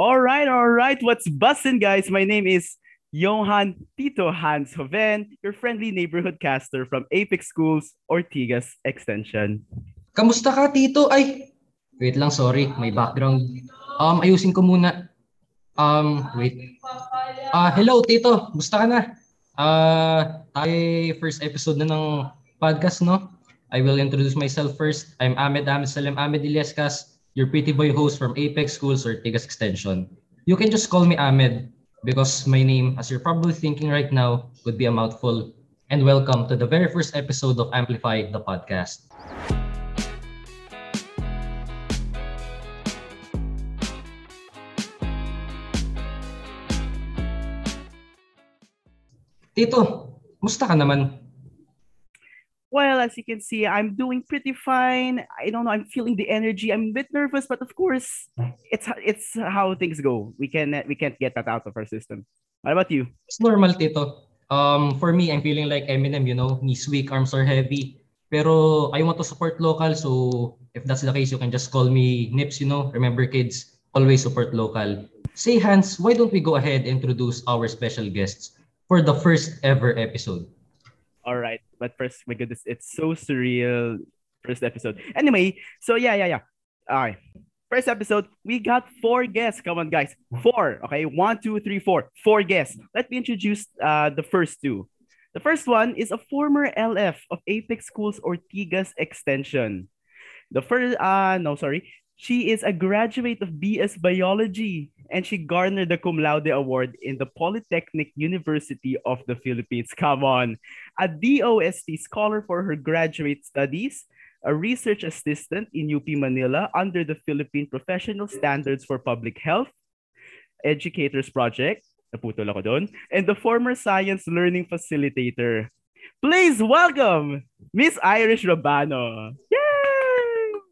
All right, all right. What's bussin', guys? My name is Johan Tito Hans Hoven, your friendly neighborhood caster from Apex Schools, Ortigas Extension. Kamusta ka, Tito? Ay, wait lang, sorry. May background. Um, ayusin ko muna. Um, wait. Ah, uh, hello, Tito. Kamusta ka na? Ah, uh, tayo first episode na ng podcast, no? I will introduce myself first. I'm Ahmed Ahmed Salim Ahmed Iliascas, your pretty boy host from Apex Schools, Ortigas Extension. You can just call me Ahmed because my name, as you're probably thinking right now, could be a mouthful. And welcome to the very first episode of Amplify the podcast. Tito, musta ka naman? Well, as you can see, I'm doing pretty fine. I don't know. I'm feeling the energy. I'm a bit nervous, but of course, it's it's how things go. We can we can't get that out of our system. What about you? It's normal, Tito. Um, for me, I'm feeling like Eminem. You know, knees weak, arms are heavy. Pero I want to support local, so if that's the case, you can just call me Nips. You know, remember, kids, always support local. Say, Hans, why don't we go ahead and introduce our special guests for the first ever episode? All right. But first, my goodness, it's so surreal. First episode. Anyway, so yeah, yeah, yeah. All right. First episode, we got four guests. Come on, guys. Four. Okay. One, two, three, four. Four guests. Let me introduce uh, the first two. The first one is a former LF of Apex Schools Ortigas Extension. The first, uh, no, sorry. She is a graduate of BS Biology and she garnered the Cum Laude Award in the Polytechnic University of the Philippines. Come on. A DOST scholar for her graduate studies, a research assistant in UP Manila under the Philippine Professional Standards for Public Health, Educators Project, naputol ako and the former science learning facilitator. Please welcome Miss Irish Rabano.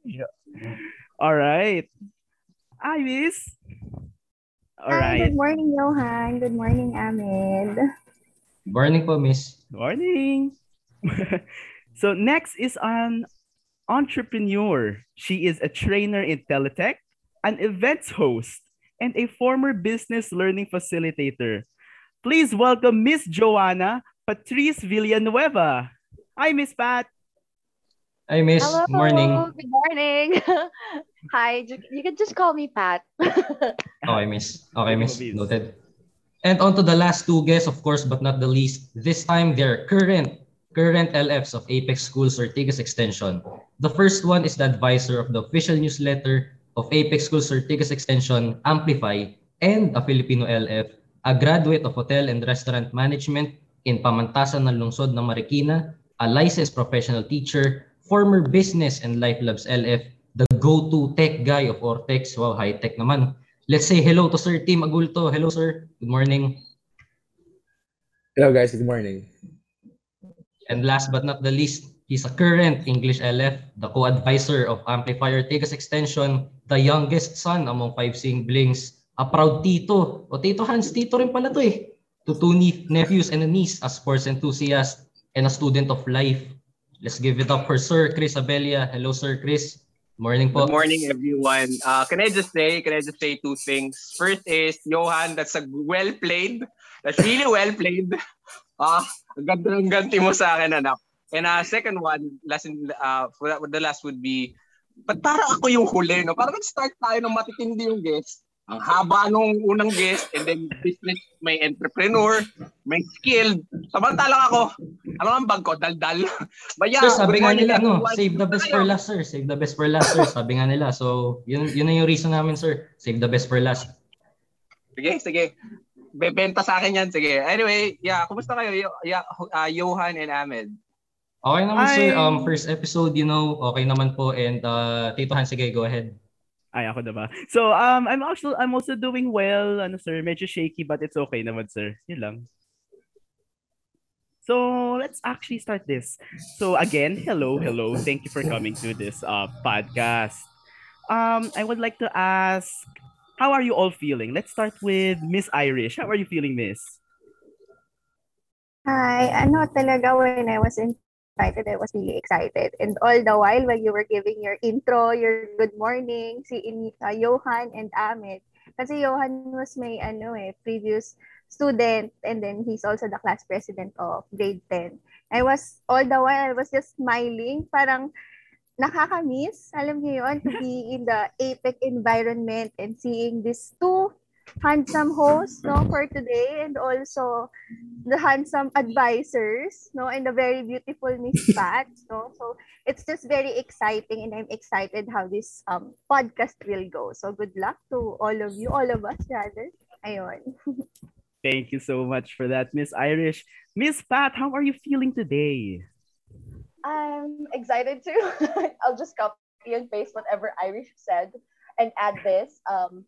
Yay! All right. Hi, Miss. All Hi, right. Good morning, Johan. Good morning, Ahmed. Morning po, Miss. Morning. so next is an entrepreneur. She is a trainer in Teletech, an events host, and a former business learning facilitator. Please welcome Miss Joanna Patrice Villanueva. Hi, Miss Pat. Hi, Miss. Hello. Morning. Good morning. Hi. You can just call me Pat. okay, Miss. Okay, Miss. Noted. And on to the last two guests, of course, but not the least. This time, they're current current LFs of Apex Schools Ortigas Extension. The first one is the advisor of the official newsletter of Apex Schools Ortigas Extension, Amplify, and a Filipino LF, a graduate of Hotel and Restaurant Management in Pamantasan ng Lungsod ng Marikina, a licensed professional teacher, former business and life labs LF, the go-to tech guy of Ortex. Wow, high-tech naman. Let's say hello to Sir Tim Agulto. Hello, sir. Good morning. Hello, guys. Good morning. And last but not the least, he's a current English LF, the co-advisor of Amplifier Tegas Extension, the youngest son among five siblings, a proud tito. O tito Hans, tito rin pala to eh. To two nephews and a niece, a sports enthusiast, and a student of life. Let's give it up for Sir Chris Abelia. Hello, Sir Chris. Morning po. Good morning, everyone. Uh, can I just say, can I just say two things? First is, Johan, that's a well played. That's really well played. Ah, uh, ganda ng ganti mo sa akin, anak. And uh, second one, last in, uh, for the last would be, but para ako yung huli, no? Para nag-start tayo ng matitindi yung guest ang haba nung unang guest and then business, may entrepreneur, may skilled. Samantalang ako, ano ang bag ko? Daldal. Baya, sir, sabi nga nila, no, save the best for last, sir. Save the best for last, sir. Sabi nga nila. So, yun, yun na yung reason namin, sir. Save the best for last. Sige, sige. Bebenta sa akin yan. Sige. Anyway, yeah, kumusta kayo? Yeah, uh, Johan and Ahmed. Okay naman, Hi. sir. Um, first episode, you know, okay naman po. And uh, Tito Han, sige, go ahead. Ay, ako na ba? So, um, I'm also, I'm also doing well, ano sir, medyo shaky but it's okay naman sir. Yun lang. So, let's actually start this. So, again, hello, hello. Thank you for coming to this uh, podcast. Um, I would like to ask, how are you all feeling? Let's start with Miss Irish. How are you feeling, Miss? Hi, ano talaga when I was in excited. I was really excited. And all the while, when you were giving your intro, your good morning, si uh, Johan and Ahmed, Kasi Johan was my ano eh, previous student and then he's also the class president of grade 10. I was, all the while, I was just smiling. Parang nakaka-miss, alam niyo yun, to be in the APEC environment and seeing these two handsome hosts no for today and also the handsome advisors no and the very beautiful Miss Pat no. So it's just very exciting and I'm excited how this um podcast will go. So good luck to all of you all of us rather. Ayun. Thank you so much for that Miss Irish. Miss Pat how are you feeling today? I'm excited too. I'll just copy and paste whatever Irish said and add this. Um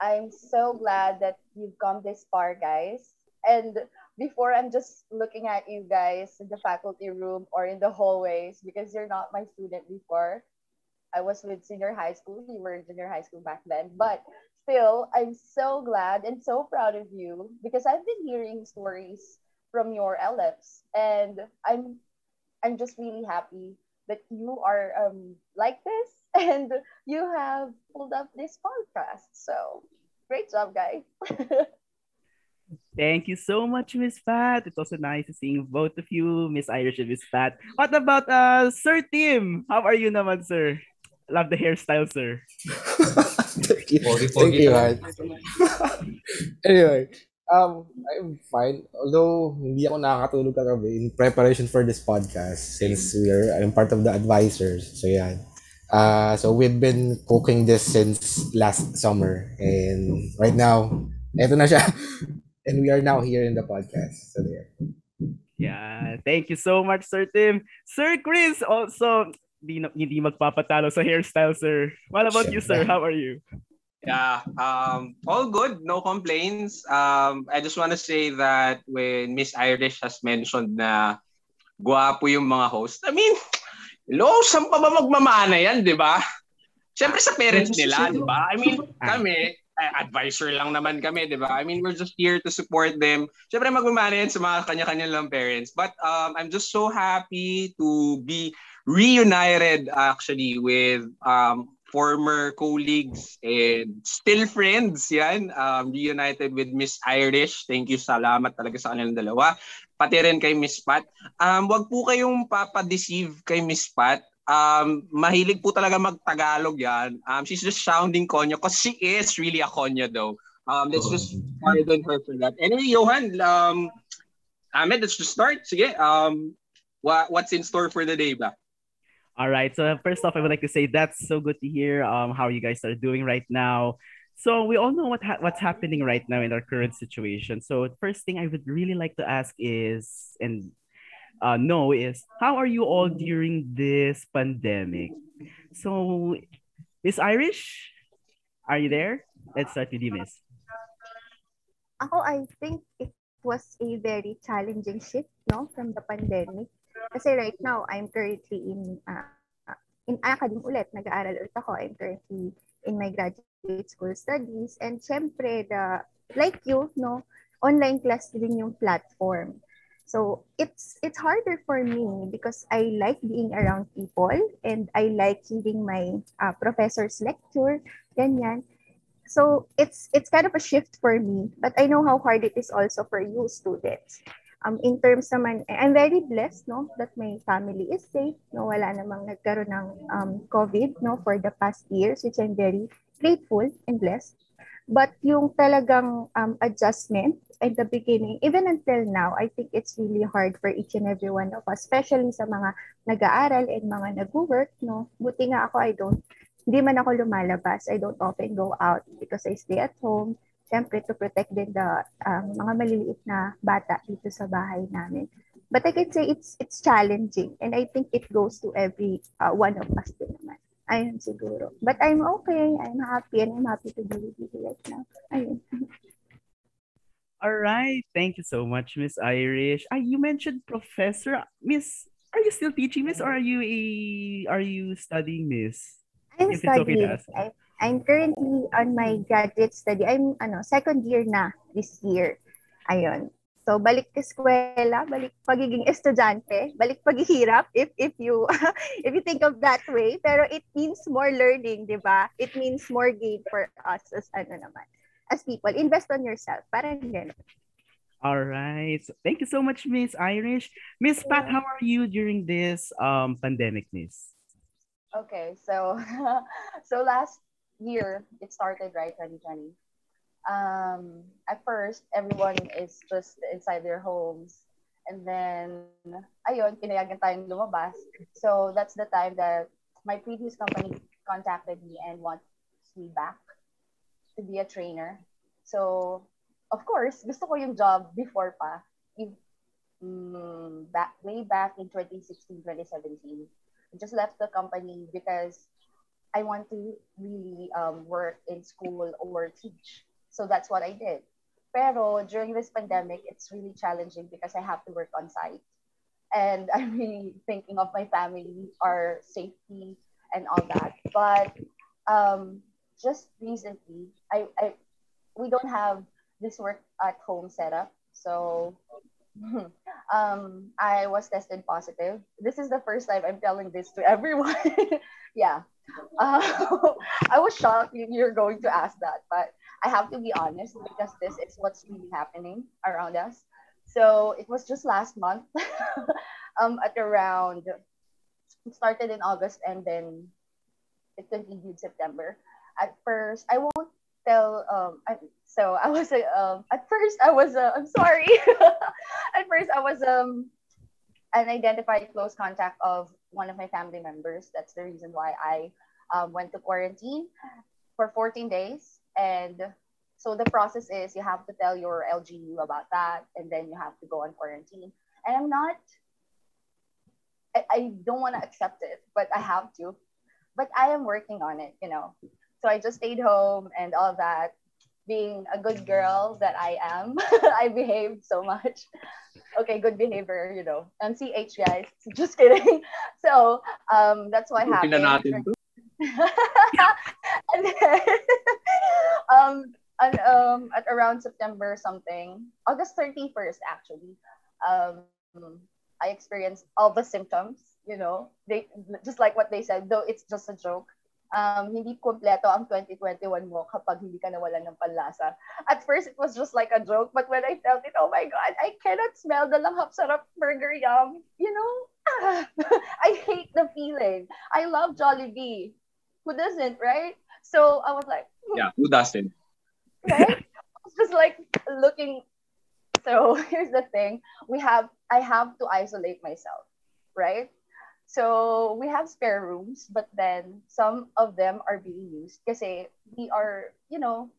I'm so glad that you've come this far, guys. And before I'm just looking at you guys in the faculty room or in the hallways because you're not my student before. I was with senior high school. You were in junior high school back then. But still, I'm so glad and so proud of you because I've been hearing stories from your LFs and I'm I'm just really happy that you are um, like this and you have pulled up this podcast. So great job, guys. Thank you so much, Miss Pat. It's also nice seeing both of you, Miss Irish and Miss Pat. What about uh Sir Tim? How are you naman, sir? Love the hairstyle, sir. Thank you. Thank you, man. anyway, um, I'm fine. Although hindi ako nakakatulog kagabi in preparation for this podcast since we are I'm part of the advisors. So yeah. Uh, so we've been cooking this since last summer and right now, eto na siya. and we are now here in the podcast. So there. Yeah, thank you so much, Sir Tim. Sir Chris, also, hindi, hindi magpapatalo sa hairstyle, sir. What about you, sir? How are you? Yeah, um, all good, no complaints. Um, I just want to say that when Miss Irish has mentioned na guwapo yung mga host, I mean, Hello, saan pa ba magmamana yan, di ba? Siyempre sa parents nila, di ba? I mean, kami, eh, advisor lang naman kami, di ba? I mean, we're just here to support them. Siyempre magmamana yan sa mga kanya-kanya lang parents. But um, I'm just so happy to be reunited actually with um, former colleagues and still friends yan. Um, reunited with Miss Irish. Thank you, salamat talaga sa kanilang dalawa pati rin kay Miss Pat. Um, wag po kayong papadeceive kay Miss Pat. Um, mahilig po talaga magtagalog yan. Um, she's just sounding konyo because she is really a konyo though. Um, let's just pardon her for that. Anyway, Johan, um, Ahmed, let's just start. Sige, um, what, what's in store for the day ba? All right. So first off, I would like to say that's so good to hear um, how you guys are doing right now. So we all know what ha- what's happening right now in our current situation. So the first thing I would really like to ask is and uh, know is how are you all during this pandemic? So Miss Irish, are you there? Let's start with you, Miss. Ako, I think it was a very challenging shift, no, from the pandemic. Kasi right now, I'm currently in uh, in academy ulit. Nag-aaral ulit ako. I'm currently in my graduate school studies. And syempre, the, like you, no, online class din yung platform. So it's it's harder for me because I like being around people and I like hearing my uh, professor's lecture, ganyan. So it's it's kind of a shift for me, but I know how hard it is also for you students. Um, in terms naman, I'm very blessed, no, that my family is safe, no, wala namang nagkaroon ng um, COVID, no, for the past years, which I'm very grateful and blessed. But yung talagang um, adjustment at the beginning, even until now, I think it's really hard for each and every one of us, especially sa mga nag-aaral and mga nag-work, no. Buti nga ako, I don't, hindi man ako lumalabas. I don't often go out because I stay at home syempre to protect din the um, mga maliliit na bata dito sa bahay namin. But I can say it's it's challenging and I think it goes to every uh, one of us din naman. Ayun siguro. But I'm okay. I'm happy and I'm happy to be with you right now. Ayun. All right. Thank you so much, Miss Irish. Ah, you mentioned professor. Miss, are you still teaching, Miss, or are you a are you studying, Miss? I'm if studying. Okay I'm currently on my graduate study. I'm ano, second year na this year. Ayun. So balik ka eskwela, balik pagiging estudyante, balik paghihirap if if you if you think of that way, pero it means more learning, 'di ba? It means more gain for us as ano naman as people. Invest on yourself. Parang ganun. All right. So, thank you so much, Miss Irish. Miss Pat, how are you during this um pandemic, Miss? Okay, so so last year it started right 2020. Um, at first everyone is just inside their homes, and then ayun pinayagan tayong lumabas. So that's the time that my previous company contacted me and wants me back to be a trainer. So of course, gusto ko yung job before pa. If, um, back, way back in 2016, 2017. I just left the company because I want to really um, work in school or teach. So that's what I did. Pero during this pandemic, it's really challenging because I have to work on site. And I'm really thinking of my family, our safety, and all that. But um, just recently, I, I we don't have this work at home setup. So um, I was tested positive. This is the first time I'm telling this to everyone. yeah. Uh, I was shocked you're going to ask that, but I have to be honest because this is what's really happening around us. So it was just last month, um, at around, it started in August and then it continued September. At first, I won't tell um I, so I was uh, um at first I was uh, I'm sorry at first I was um an identified close contact of one of my family members. That's the reason why I um, went to quarantine for 14 days. And so the process is you have to tell your LGU about that and then you have to go on quarantine. And I'm not I, I don't want to accept it but I have to. But I am working on it you know. So I just stayed home and all that. Being a good girl that I am, I behaved so much. Okay, good behavior, you know. MCH guys. Just kidding. So um, that's what happened. and then, um, and, um, at around September something, August 31st actually, um, I experienced all the symptoms, you know, they just like what they said, though it's just a joke um, hindi kompleto ang 2021 mo kapag hindi ka nawalan ng panlasa. At first, it was just like a joke, but when I felt it, oh my God, I cannot smell the langhap sarap burger yum. You know, I hate the feeling. I love Jollibee. Who doesn't, right? So I was like, hmm. yeah, who doesn't? Right? It's just like looking. So here's the thing: we have, I have to isolate myself, right? So we have spare rooms, but then some of them are being used because we are, you know,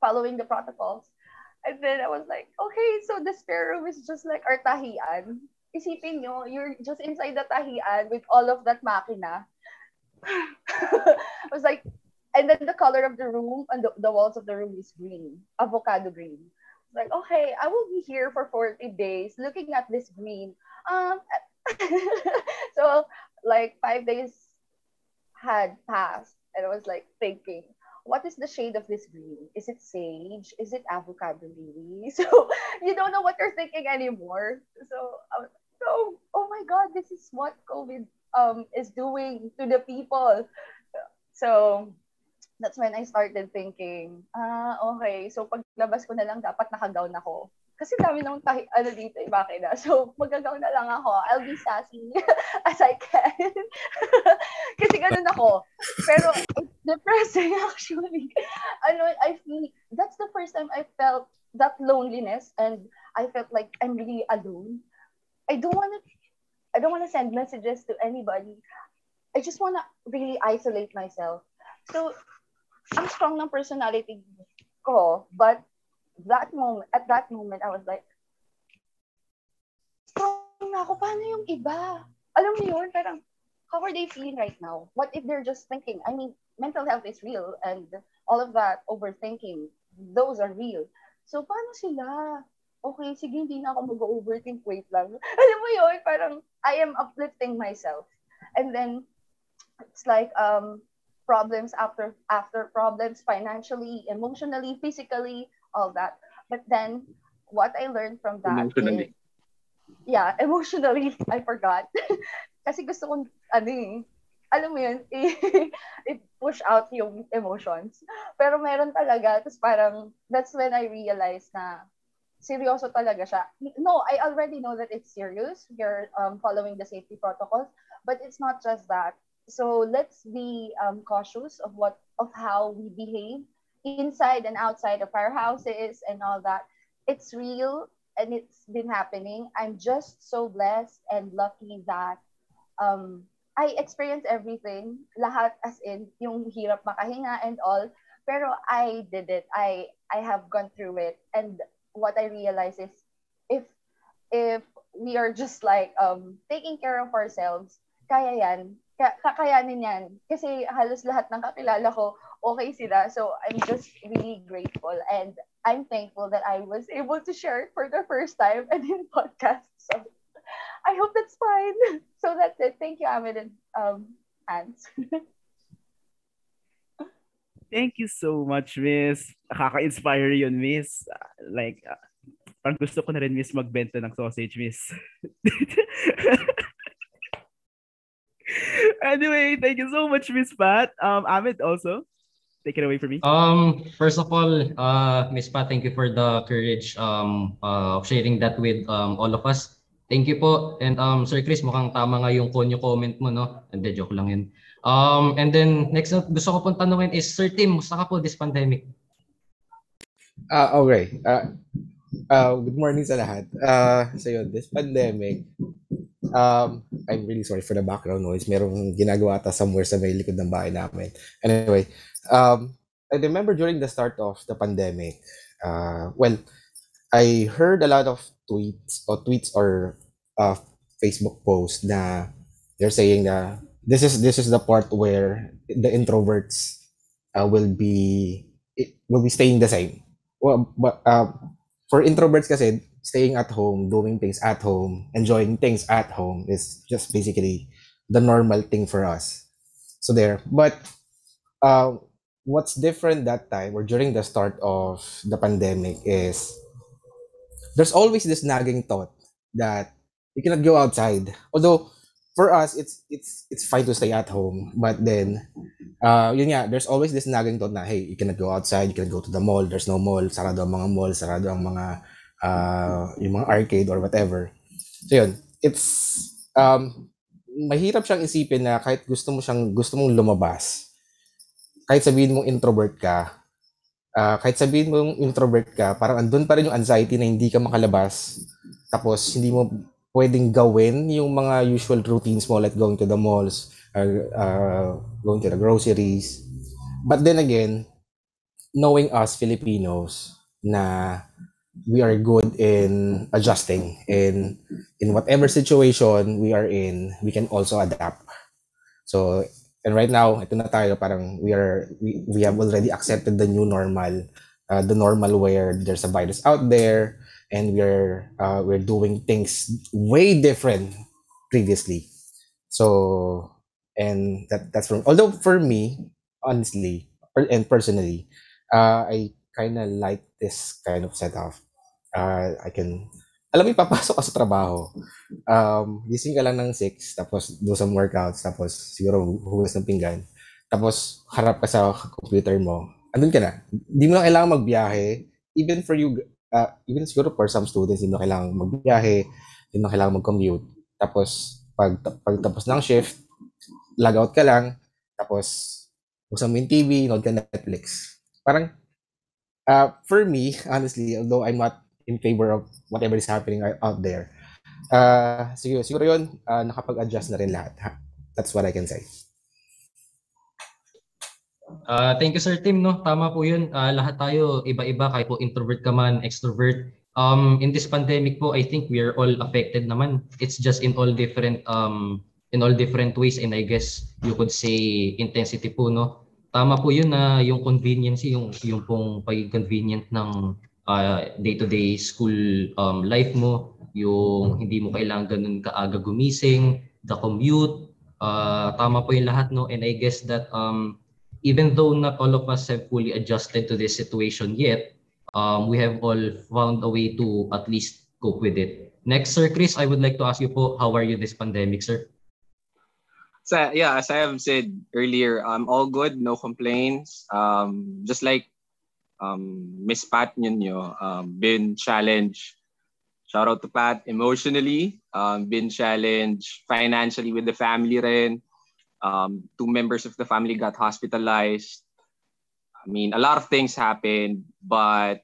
following the protocols. And then I was like, okay, so the spare room is just like our tahian. Isipin nyo, you're just inside the tahian with all of that makina. I was like, and then the color of the room and the, the walls of the room is green, avocado green. Like, okay, I will be here for 40 days looking at this green. Um, so like five days had passed and I was like thinking, what is the shade of this green? Is it sage? Is it avocado lily? So you don't know what you're thinking anymore. So I was so oh my god, this is what COVID um is doing to the people. So that's when I started thinking, ah, okay, so paglabas ko na lang dapat nakagown ako. Kasi dami nang tahi, ano dito, eh, makina. So, magagaw na lang ako. I'll be sassy as I can. Kasi ganun ako. Pero, it's depressing actually. Ano, I feel, that's the first time I felt that loneliness and I felt like I'm really alone. I don't want to, I don't want to send messages to anybody. I just want to really isolate myself. So, ang strong ng personality ko, but that moment, at that moment, I was like, strong ako, paano yung iba? Alam mo yun, parang, how are they feeling right now? What if they're just thinking? I mean, mental health is real and all of that overthinking, those are real. So, paano sila? Okay, sige, hindi na ako mag-overthink, wait lang. Alam mo yun, parang, I am uplifting myself. And then, it's like, um, problems after after problems financially emotionally physically all that. But then what I learned from that. Is, yeah, emotionally, I forgot. Kasi gusto kong, ano eh, alam mo yun, i-push out yung emotions. Pero meron talaga, tapos parang, that's when I realized na seryoso talaga siya. No, I already know that it's serious. You're um, following the safety protocols, but it's not just that. So let's be um, cautious of what of how we behave inside and outside of our houses and all that. It's real and it's been happening. I'm just so blessed and lucky that um, I experienced everything, lahat as in yung hirap makahinga and all. Pero I did it. I I have gone through it. And what I realize is if if we are just like um taking care of ourselves, kaya yan. kakayanin yan. Kasi halos lahat ng kakilala ko, okay sila. So I'm just really grateful and I'm thankful that I was able to share it for the first time and in podcast. So I hope that's fine. So that's it. Thank you, Amit and um, Hans. Thank you so much, Miss. Nakaka-inspire yun, Miss. Like, uh, parang gusto ko na rin, Miss, magbenta ng sausage, Miss. anyway, thank you so much, Miss Pat. Um, Amit also, take it away from me. Um, first of all, uh, Miss Pat, thank you for the courage um, uh, of sharing that with um, all of us. Thank you po. And um, Sir Chris, mukhang tama nga yung konyo comment mo, no? Hindi, joke lang yun. Um, and then, next gusto ko pong tanungin is, Sir Tim, musta ka po this pandemic? Uh, okay. Uh, uh, good morning sa lahat. Uh, so yun, this pandemic, um, I'm really sorry for the background noise. Merong ginagawa ata somewhere sa may likod ng bahay namin. Anyway, um, I remember during the start of the pandemic, uh, well, I heard a lot of tweets or tweets or uh, Facebook posts na they're saying na this is this is the part where the introverts uh, will be will be staying the same. Well, but uh, for introverts kasi staying at home, doing things at home, enjoying things at home is just basically the normal thing for us. So there, but uh, what's different that time or during the start of the pandemic is there's always this nagging thought that you cannot go outside. Although for us, it's it's it's fine to stay at home. But then, uh, yun nga, there's always this nagging thought na, hey, you cannot go outside, you cannot go to the mall, there's no mall, sarado ang mga mall, sarado ang mga, uh, yung mga arcade or whatever. So yun, it's, um, mahirap siyang isipin na kahit gusto mo siyang, gusto mong lumabas, kahit sabihin mong introvert ka, uh, kahit sabihin mong introvert ka, parang andun pa rin yung anxiety na hindi ka makalabas, tapos hindi mo pwedeng gawin yung mga usual routines mo like going to the malls, uh, uh, going to the groceries. But then again, knowing us Filipinos na we are good in adjusting in in whatever situation we are in, we can also adapt. So, and right now, ito na tayo, parang we are we, we have already accepted the new normal, uh, the normal where there's a virus out there, and we're uh, we're doing things way different previously. So and that that's from although for me honestly and personally uh, i kind of like this kind of setup. Uh, i can alam mo, papasok ka sa trabaho. Um, gising ka lang ng 6, tapos do some workouts, tapos siguro hugas ng pinggan. Tapos harap ka sa computer mo. Andun ka na. Hindi mo na kailangan magbiyahe. Even for you uh, even siguro for some students, hindi mo kailangan magbiyahe, hindi mo kailangan mag-commute. Tapos, pag, pag tapos ng shift, log out ka lang, tapos, buksan mo yung TV, nod ka Netflix. Parang, uh, for me, honestly, although I'm not in favor of whatever is happening out there, uh, siguro, siguro yun, uh, nakapag-adjust na rin lahat. That's what I can say. Uh, thank you Sir Tim no. Tama po 'yun. Uh, lahat tayo iba-iba kahit po introvert ka man, extrovert. Um in this pandemic po, I think we are all affected naman. It's just in all different um in all different ways and I guess you could say intensity po no. Tama po 'yun na yung convenience yung yung pong pagiging convenient ng uh, day-to-day school um, life mo, yung hindi mo kailangan ganun kaaga gumising, the commute, uh, tama po yung lahat no and I guess that um even though not all of us have fully adjusted to this situation yet, um, we have all found a way to at least cope with it. Next, Sir Chris, I would like to ask you po, how are you this pandemic, sir? so yeah, as I have said earlier, I'm all good, no complaints. Um, just like um, Miss Pat Nyo, um, been challenged. Shout out to Pat emotionally, um, been challenged financially with the family rin. Um, two members of the family got hospitalized. I mean, a lot of things happened, but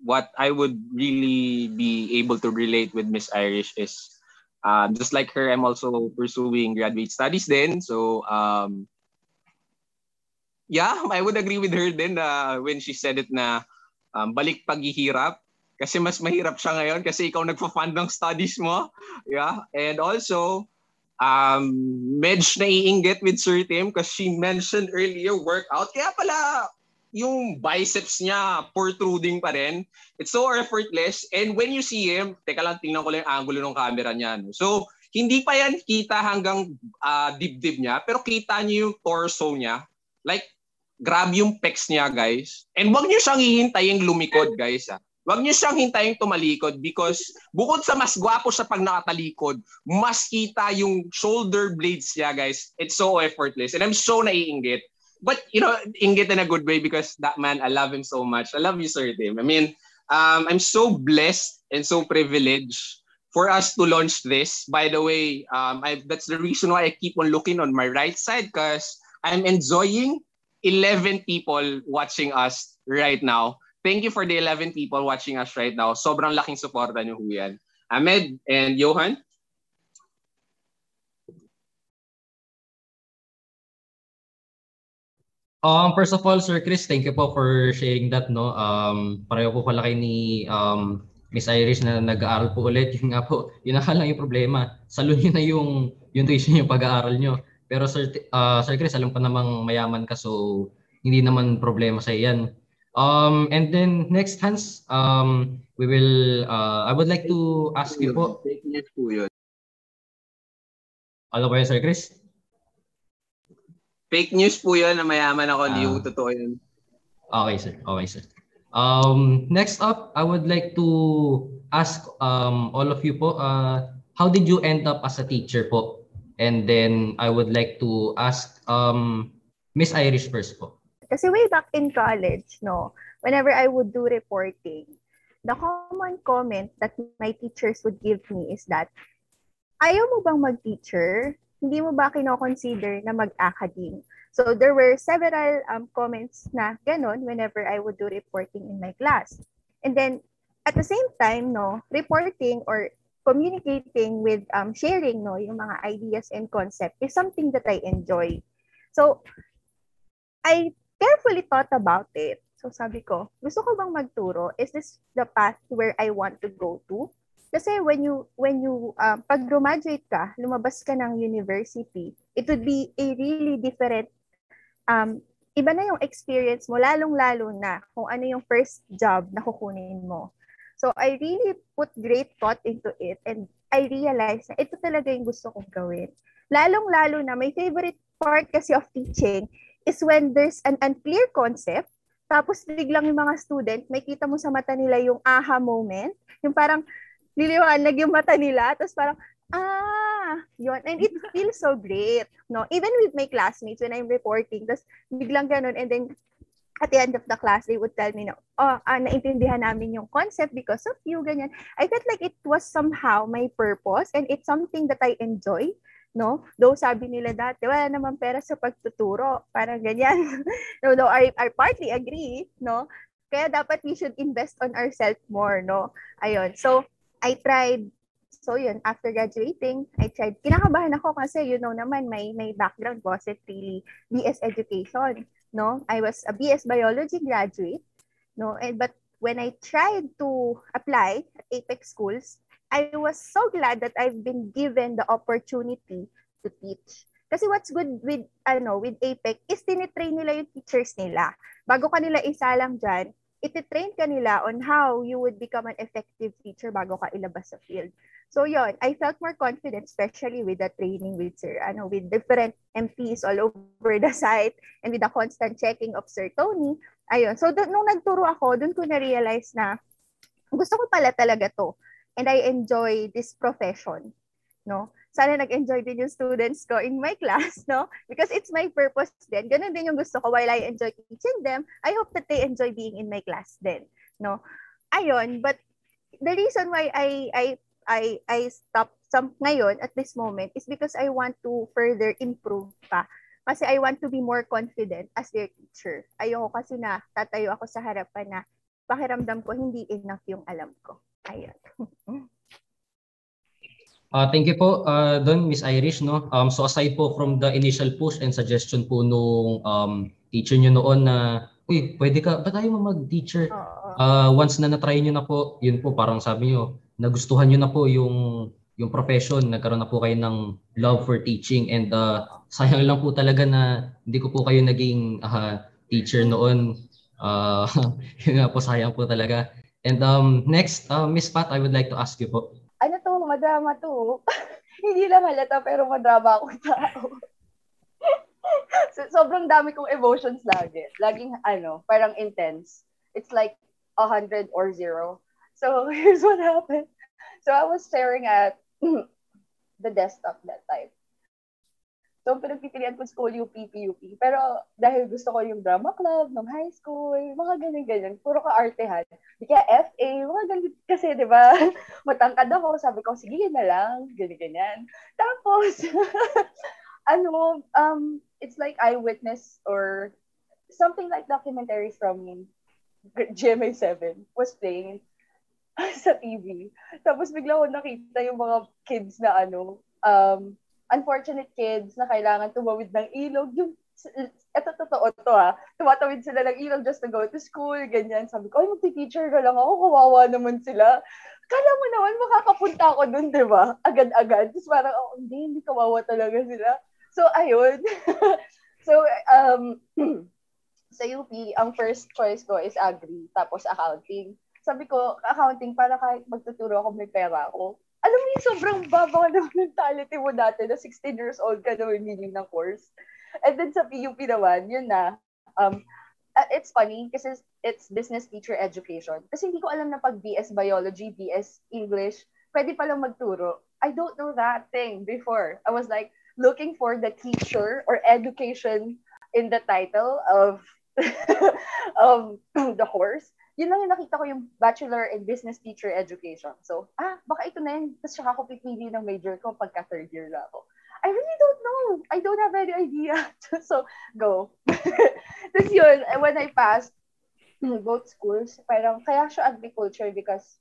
what I would really be able to relate with Miss Irish is um, just like her, I'm also pursuing graduate studies then. So um, yeah, I would agree with her then uh, when she said it na um, balik paghihirap kasi mas mahirap siya ngayon kasi ikaw nagfa-fund ng studies mo. Yeah. And also, um, medj naiinggit with Sir Tim because she mentioned earlier workout. Kaya pala yung biceps niya protruding pa rin. It's so effortless. And when you see him, teka lang, tingnan ko lang yung angulo ng camera niya. No? So, hindi pa yan kita hanggang uh, dibdib niya, pero kita niyo yung torso niya. Like, grab yung pecs niya, guys. And wag niyo siyang hihintayin lumikod, guys. Ah. Wag niyo siyang hintayin tumalikod because bukod sa mas gwapo sa pag nakatalikod, mas kita yung shoulder blades niya, guys. It's so effortless. And I'm so naiinggit. But, you know, inggit in a good way because that man, I love him so much. I love you, Sir Tim. I mean, um, I'm so blessed and so privileged for us to launch this. By the way, um, I, that's the reason why I keep on looking on my right side because I'm enjoying 11 people watching us right now thank you for the 11 people watching us right now. Sobrang laking suporta niyo ho yan. Ahmed and Johan? Um, first of all, Sir Chris, thank you po for sharing that. No? Um, pareho po pala kayo ni um, Miss Iris na nag-aaral po ulit. Yun nga po, yun na lang yung problema. Salon nyo na yung, yung tuition yung pag-aaral nyo. Pero Sir, uh, Sir Chris, alam pa namang mayaman ka so hindi naman problema sa iyan. Um, and then next, Hans, um, we will, uh, I would like to ask you po. Ano ba yun, Sir Chris? Fake news po yun na mayaman ako. Hindi uh, totoo yun. Okay, sir. Okay, sir. Um, next up, I would like to ask um, all of you po, uh, how did you end up as a teacher po? And then I would like to ask um, Miss Irish first po. Kasi way back in college, no, whenever I would do reporting, the common comment that my teachers would give me is that, ayaw mo bang mag-teacher? Hindi mo ba kino-consider na mag-academe? So there were several um, comments na ganon whenever I would do reporting in my class. And then at the same time, no, reporting or communicating with um, sharing no, yung mga ideas and concept is something that I enjoy. So I carefully thought about it. So sabi ko, gusto ko bang magturo? Is this the path where I want to go to? Kasi when you when you uh, pag graduate ka, lumabas ka ng university, it would be a really different um iba na yung experience mo lalong-lalo na kung ano yung first job na kukunin mo. So I really put great thought into it and I realized na ito talaga yung gusto kong gawin. Lalong-lalo na my favorite part kasi of teaching is when there's an unclear concept, tapos biglang yung mga student, may kita mo sa mata nila yung aha moment, yung parang liliwanag yung mata nila, tapos parang, ah, yun. And it feels so great, no? Even with my classmates, when I'm reporting, tapos biglang ganun, and then at the end of the class, they would tell me, no, oh, ah, naintindihan namin yung concept because of you, ganyan. I felt like it was somehow my purpose and it's something that I enjoy no? Though sabi nila dati, wala naman pera sa pagtuturo, parang ganyan. no, no, I, I partly agree, no? Kaya dapat we should invest on ourselves more, no? Ayun. So, I tried So yun, after graduating, I tried. Kinakabahan ako kasi you know naman my my background wasn't really BS education, no? I was a BS biology graduate, no? And but when I tried to apply at Apex schools, I was so glad that I've been given the opportunity to teach. Kasi what's good with ano with APEC is tinitrain nila yung teachers nila. Bago ka nila isalang dyan, ititrain ka nila on how you would become an effective teacher bago ka ilabas sa field. So yon, I felt more confident, especially with the training with Sir, ano, with different MPs all over the site and with the constant checking of Sir Tony. Ayun. So, dun, nung nagturo ako, doon ko na-realize na gusto ko pala talaga to and I enjoy this profession. No? sana nag-enjoy din yung students ko in my class, no? Because it's my purpose din. Ganun din yung gusto ko while I enjoy teaching them. I hope that they enjoy being in my class din, no? Ayun, but the reason why I I I I stop some ngayon at this moment is because I want to further improve pa. Kasi I want to be more confident as their teacher. Ayoko kasi na tatayo ako sa harapan na pakiramdam ko hindi enough yung alam ko. Ayun. Uh, thank you po uh, doon, Miss Irish. No? Um, so aside po from the initial push and suggestion po nung um, teacher nyo noon na, uy, pwede ka, ba't tayo mag-teacher? Uh, once na na-try nyo na po, yun po, parang sabi nyo, nagustuhan nyo na po yung yung profession, nagkaroon na po kayo ng love for teaching and uh, sayang lang po talaga na hindi ko po kayo naging uh, teacher noon. Uh, yun nga po, sayang po talaga. And um, next, uh, Miss Pat, I would like to ask you po, ano to, madrama to. Hindi lang halata pero madrama ako tao. so, sobrang dami kong emotions lagi. Laging ano, parang intense. It's like a hundred or zero. So here's what happened. So I was staring at the desktop that time. So, pinagpipilian ko school UP, PUP. Pero dahil gusto ko yung drama club ng high school, mga ganyan-ganyan, puro ka-artehan. Di kaya FA, mga ganyan. Kasi, di ba, matangkad ako. Sabi ko, sige, na lang. Ganyan-ganyan. Tapos, ano, um, it's like eyewitness or something like documentary from GMA7 was playing sa TV. Tapos bigla ko nakita yung mga kids na ano, um, unfortunate kids na kailangan tumawid ng ilog. Yung, eto totoo to ha, tumatawid sila ng ilog just to go to school, ganyan. Sabi ko, ay magti-teacher ka lang ako, kawawa naman sila. Kala mo naman makakapunta ako dun, di ba? Agad-agad. Tapos parang, oh, hindi, hindi kawawa talaga sila. So, ayun. so, um, sa UP, ang first choice ko is agri, tapos accounting. Sabi ko, accounting, para kahit magtuturo ako, may pera ako alam mo yung sobrang baba ng mentality mo dati na 16 years old ka na meaning ng course. And then sa PUP naman, yun na, um, uh, it's funny kasi it's business teacher education. Kasi hindi ko alam na pag BS Biology, BS English, pwede palang magturo. I don't know that thing before. I was like looking for the teacher or education in the title of of the course yun lang yung nakita ko yung Bachelor in Business Teacher Education. So, ah, baka ito na yun. Tapos saka ako pipili ng major ko pagka third year na ako. I really don't know. I don't have any idea. so, go. Tapos yun, when I passed both schools, parang kaya siya agriculture because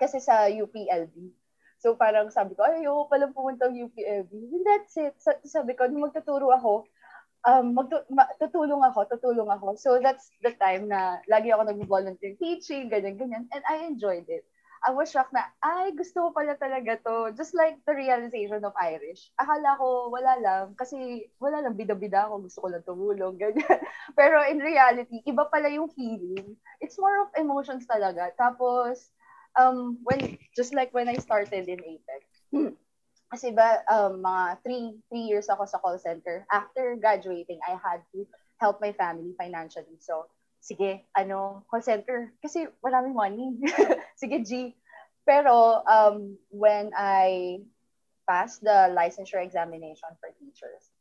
kasi sa UPLB. So parang sabi ko, ay, ayoko palang pumunta ng UPLB. And that's it. Sabi ko, nung magtuturo ako, um, magtu- ma- tutulong ako, tutulong ako. So that's the time na lagi ako nag-volunteer teaching, ganyan-ganyan. And I enjoyed it. I was shocked na, ay, gusto ko pala talaga to. Just like the realization of Irish. Akala ko, wala lang. Kasi wala lang, bida-bida ako. Gusto ko lang tumulong, ganyan. Pero in reality, iba pala yung feeling. It's more of emotions talaga. Tapos, um, when, just like when I started in APEC, kasi ba, um, mga three, three years ako sa call center. After graduating, I had to help my family financially. So, sige, ano, call center. Kasi maraming money. sige, G. Pero, um, when I passed the licensure examination for teachers,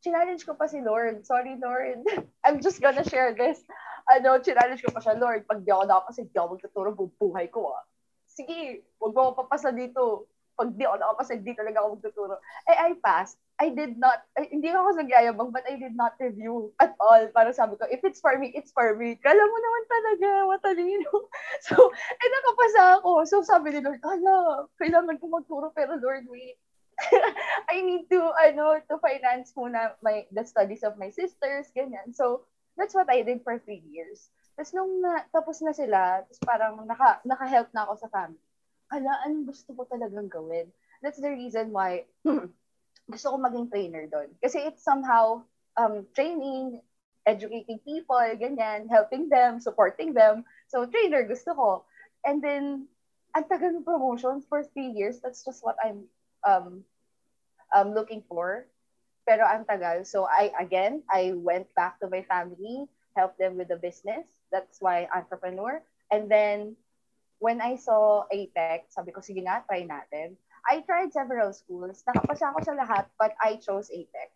challenge ko pa si Lord. Sorry, Lord. I'm just gonna share this. Ano, challenge ko pa siya, Lord, pag di ako nakapasa, di ako magtuturo buhay ko, ah. Sige, huwag mo papasa dito pag di ako nakapasa, hindi talaga ako magtuturo. Eh, I passed. I did not, ay, hindi ako nagyayabang, but I did not review at all. Para sabi ko, if it's for me, it's for me. Kala mo naman talaga, matalino. So, eh, nakapasa ako. So, sabi ni Lord, ala, kailangan ko magturo, pero Lord, wait. I need to, ano, to finance muna my, the studies of my sisters, ganyan. So, that's what I did for three years. Tapos nung na, tapos na sila, tapos parang naka, naka-help na ako sa family ala, anong gusto ko talagang gawin? That's the reason why gusto ko maging trainer doon. Kasi it's somehow um, training, educating people, ganyan, helping them, supporting them. So, trainer gusto ko. And then, ang tagal ng promotions for three years, that's just what I'm um, um, looking for. Pero ang tagal. So, I, again, I went back to my family, helped them with the business. That's why entrepreneur. And then, when I saw APEC, sabi ko, sige nga, try natin. I tried several schools. Nakapasa ako sa lahat, but I chose APEC.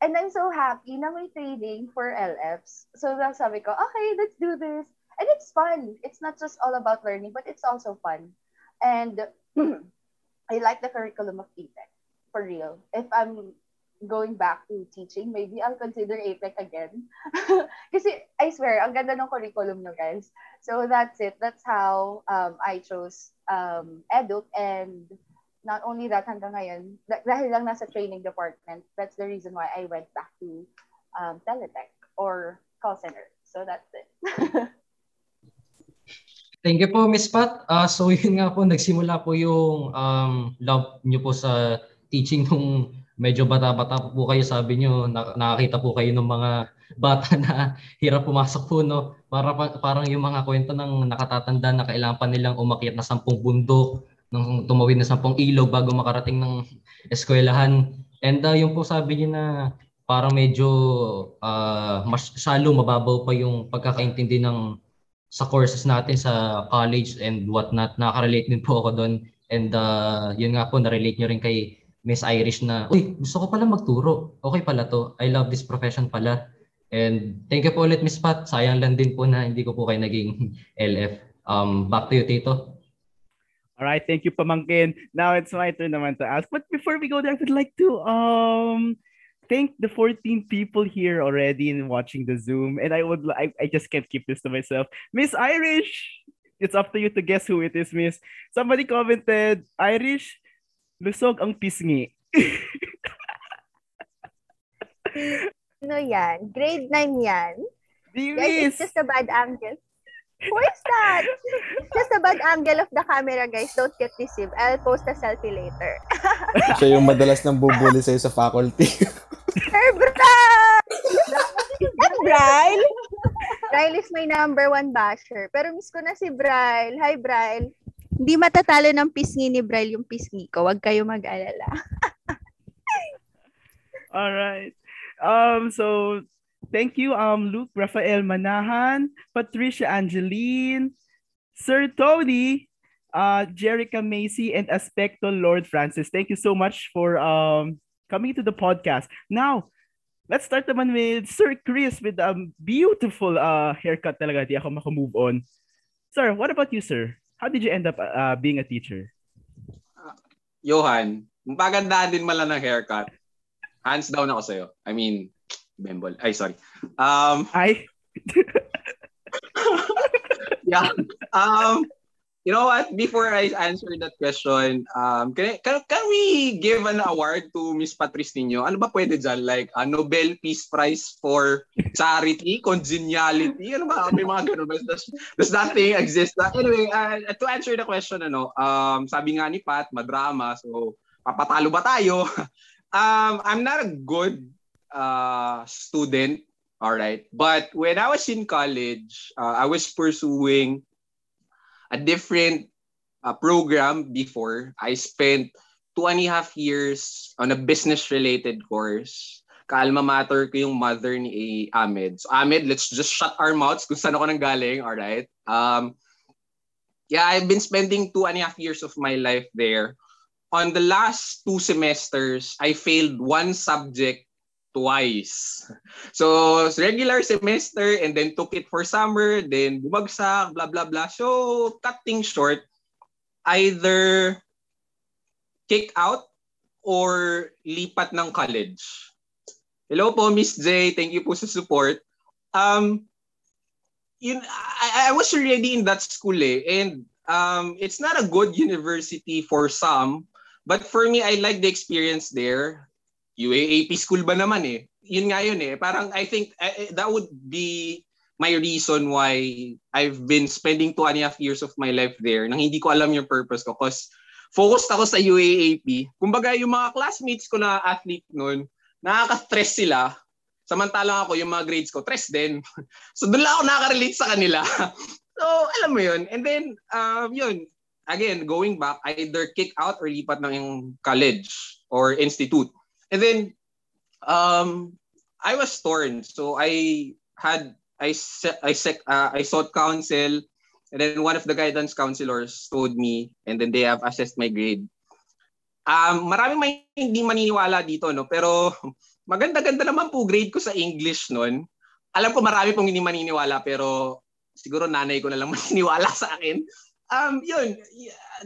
And I'm so happy na may training for LFs. So sabi ko, okay, let's do this. And it's fun. It's not just all about learning, but it's also fun. And I like the curriculum of APEC, for real. If I'm going back to teaching, maybe I'll consider APEC again. Kasi I swear, ang ganda ng curriculum nyo guys. So that's it. That's how um, I chose um, EDUC and not only that hanggang ngayon, dahil lang nasa training department, that's the reason why I went back to um, Teletech or call center. So that's it. Thank you po, Miss Pat. Uh, so yun nga po, nagsimula po yung um, love niyo po sa teaching nung medyo bata-bata po kayo, sabi niyo, na, nakakita po kayo ng mga bata na hirap pumasok po, no? Para, parang yung mga kwento ng nakatatanda na kailangan pa nilang umakyat na sampung bundok, nung tumawid na sampung ilog bago makarating ng eskwelahan. And uh, yung po sabi niyo na parang medyo uh, mas salo mababaw pa yung pagkakaintindi ng sa courses natin sa college and whatnot. Nakaka-relate din po ako doon. And uh, yun nga po, na-relate nyo rin kay Miss Irish na, uy, gusto ko pala magturo. Okay pala to. I love this profession pala. And thank you po ulit, Miss Pat. Sayang lang din po na hindi ko po kayo naging LF. Um, back to you, Tito. All right, thank you, Pamangkin. Now it's my turn naman to ask. But before we go there, I would like to um thank the 14 people here already in watching the Zoom. And I would I, I just can't keep this to myself. Miss Irish, it's up to you to guess who it is, Miss. Somebody commented, Irish, Lusog ang pisngi. Ano yan? Grade 9 yan? Divis! Guys, it's just a bad angle. Who is that? It's just a bad angle of the camera, guys. Don't get deceived. I'll post a selfie later. Siya yung madalas nang bubuli sa'yo sa faculty. Sir Bryl! That Bryl? Bryl is my number one basher. Pero miss ko na si Bryl. Hi, Bryl. Hindi matatalo ng pisngi ni Bryl yung pisngi ko. Huwag kayo mag-alala. All right. Um, so, thank you, um, Luke, Rafael Manahan, Patricia Angeline, Sir Tony, uh, Jerica Macy, and Aspecto Lord Francis. Thank you so much for um, coming to the podcast. Now, let's start naman with Sir Chris with a um, beautiful uh, haircut talaga. Di ako makamove on. Sir, what about you, sir? How did you end up uh, being a teacher? Uh, Johan, magandaan din mala ng haircut. Hands down ako sa'yo. I mean, Bembol. Ay, sorry. Um, Ay? yeah. Um, You know what? Before I answer that question, um, can, can, can we give an award to Miss Patrice Nino? Ano ba pwede dyan? Like, a Nobel Peace Prize for charity, congeniality? Ano ba? May mga ganun. Does, does that thing exist? Anyway, uh, to answer the question, ano, um, sabi nga ni Pat, madrama. So, papatalo ba tayo? um, I'm not a good uh, student. All right. But when I was in college, uh, I was pursuing a different uh, program before. I spent two and a half years on a business-related course. Kalma matter ko yung mother ni Ahmed. So Ahmed, let's just shut our mouths kung saan ako nang galing, all right? Um, yeah, I've been spending two and a half years of my life there. On the last two semesters, I failed one subject twice. So, regular semester and then took it for summer, then bumagsak, blah, blah, blah. So, cutting short, either kick out or lipat ng college. Hello po, Miss J. Thank you po sa support. Um, yun, I, I was already in that school eh. And um, it's not a good university for some. But for me, I like the experience there. UAAP school ba naman eh. Yun nga yun eh. Parang I think uh, that would be my reason why I've been spending two and a half years of my life there nang hindi ko alam yung purpose ko because focused ako sa UAAP. Kumbaga yung mga classmates ko na athlete noon, nakaka-stress sila. Samantalang ako, yung mga grades ko, stress din. so doon lang ako nakaka-relate sa kanila. so alam mo yun. And then, um, yun, again, going back, either kick out or lipat ng college or institute. And then um I was torn. So I had I I uh, I sought counsel and then one of the guidance counselors told me and then they have assessed my grade. Um, marami may hindi maniniwala dito, no? Pero maganda-ganda naman po grade ko sa English noon. Alam ko marami pong hindi maniniwala, pero siguro nanay ko na lang maniniwala sa akin. Um, yun,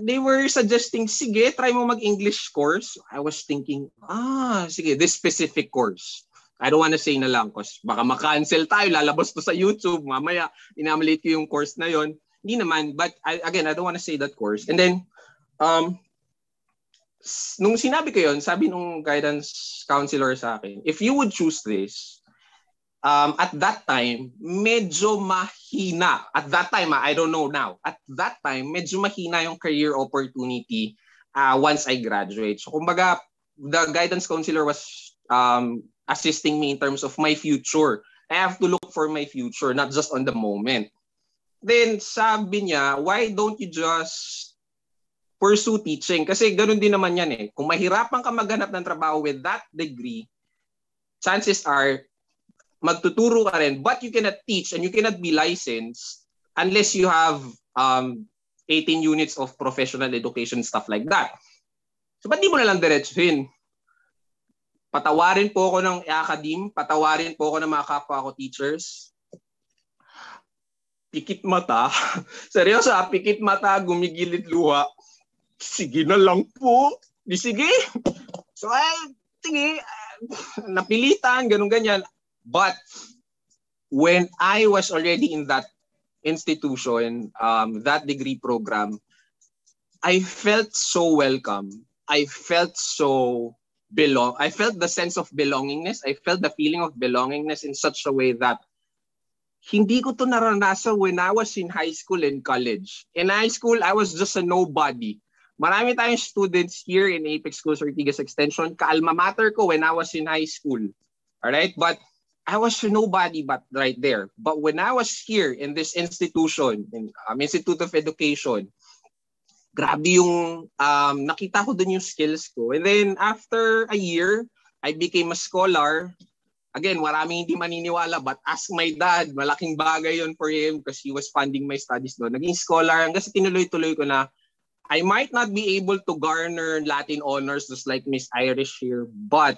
they were suggesting, sige, try mo mag-English course. I was thinking, ah, sige, this specific course. I don't want to say na lang kasi baka ma-cancel tayo, lalabas to sa YouTube, mamaya inamalate ko yung course na yon. Hindi naman, but I, again, I don't want to say that course. And then, um, nung sinabi ko yon, sabi nung guidance counselor sa akin, if you would choose this, um, at that time, medyo mahina. At that time, ah, I don't know now. At that time, medyo mahina yung career opportunity uh, once I graduate. So, kumbaga, the guidance counselor was um, assisting me in terms of my future. I have to look for my future, not just on the moment. Then, sabi niya, why don't you just pursue teaching. Kasi ganun din naman yan eh. Kung mahirapan ka maghanap ng trabaho with that degree, chances are magtuturo ka rin but you cannot teach and you cannot be licensed unless you have um, 18 units of professional education, stuff like that. So, ba't di mo na lang diretsuhin? Patawarin po ako ng academe, patawarin po ako ng mga kapwa ko teachers. Pikit mata. Seryoso ah, pikit mata, gumigilid luha sige na lang po. Di sige. So, ay, sige, napilitan, ganun ganyan. But, when I was already in that institution, um, that degree program, I felt so welcome. I felt so belong. I felt the sense of belongingness. I felt the feeling of belongingness in such a way that hindi ko to naranasan when I was in high school and college. In high school, I was just a nobody. Marami tayong students here in Apex Schools Ortigas Extension. Ka-alma mater ko when I was in high school. Alright? But I was nobody but right there. But when I was here in this institution, in um, Institute of Education, grabe yung um, nakita ko dun yung skills ko. And then after a year, I became a scholar. Again, maraming hindi maniniwala but ask my dad, malaking bagay yon for him because he was funding my studies doon. Naging scholar hanggang sa tinuloy-tuloy ko na I might not be able to garner Latin honors just like Miss Irish here, but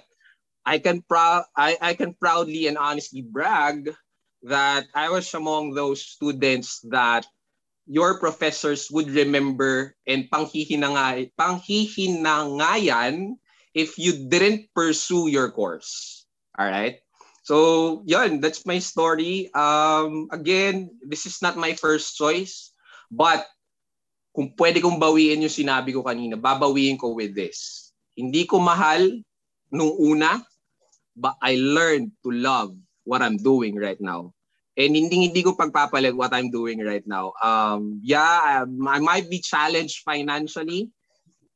I can proud I, I can proudly and honestly brag that I was among those students that your professors would remember and panghihinangay, panghihinangayan if you didn't pursue your course. All right. So, yun, that's my story. Um, again, this is not my first choice, but kung pwede kong bawiin yung sinabi ko kanina, babawiin ko with this. Hindi ko mahal nung una, but I learned to love what I'm doing right now. And hindi hindi ko pagpapalit what I'm doing right now. Um, yeah, I, I might be challenged financially,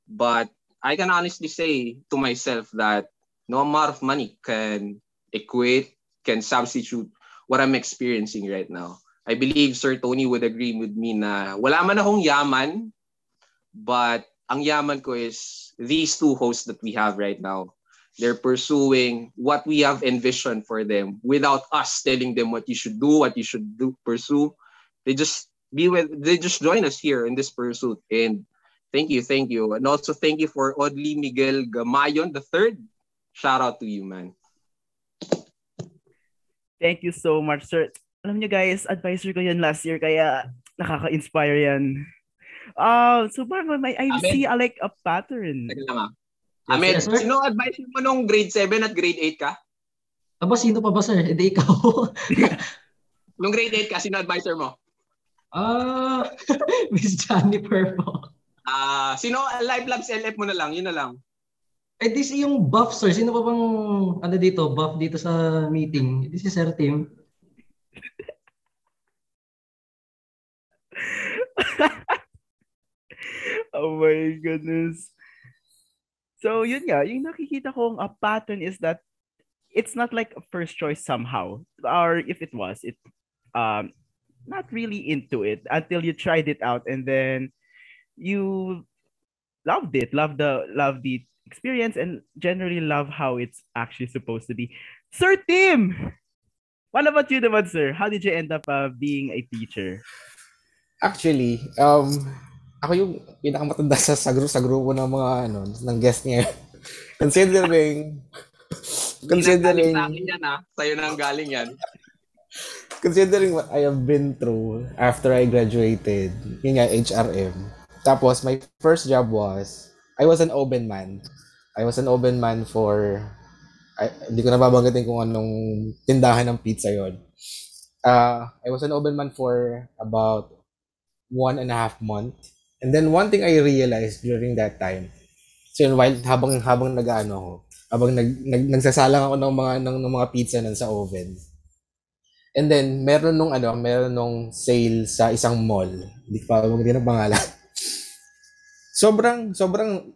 but I can honestly say to myself that no amount of money can equate, can substitute what I'm experiencing right now. I believe Sir Tony would agree with me na wala man akong yaman, but ang yaman ko is these two hosts that we have right now. They're pursuing what we have envisioned for them without us telling them what you should do, what you should do, pursue. They just be with, they just join us here in this pursuit. And thank you, thank you. And also thank you for Audley Miguel Gamayon the third. Shout out to you, man. Thank you so much, sir. alam niyo guys, advisor ko yan last year kaya nakaka-inspire yan. Uh, so parang may, I Amen. see a, like a pattern. Teka lang ah. Amen. Yes, sino advisor mo nung grade 7 at grade 8 ka? Aba, sino pa ba sir? Hindi ikaw. nung grade 8 ka, sino advisor mo? Ah, uh, Miss Jennifer po. Ah, uh, sino Live Labs LF mo na lang, yun na lang. Eh, this yung buff, sir. Sino pa bang, ano dito, buff dito sa meeting? This is Sir Tim. oh my goodness. So, yun nga, yung nakikita kong a pattern is that it's not like a first choice somehow. Or if it was, it um not really into it until you tried it out and then you loved it, love the love the experience and generally love how it's actually supposed to be. Sir Tim, what about you naman, sir? How did you end up uh, being a teacher? Actually, um, ako yung pinakamatanda sa, sa, grupo, sa grupo ng mga ano, ng guest niya. considering considering sa akin yan ah. Sa'yo nang galing yan. considering what I have been through after I graduated, yun nga, HRM. Tapos, my first job was, I was an oven man. I was an oven man for, I, hindi ko na babanggitin kung anong tindahan ng pizza yon. Uh, I was an oven man for about one and a half month. And then one thing I realized during that time, so yun, while habang habang nag-ano ako, habang nag, nag nagsasalang ako ng mga ng, ng mga pizza nan sa oven. And then meron nung ano, meron nung sale sa isang mall. Hindi pa maganda ng pangalan. sobrang sobrang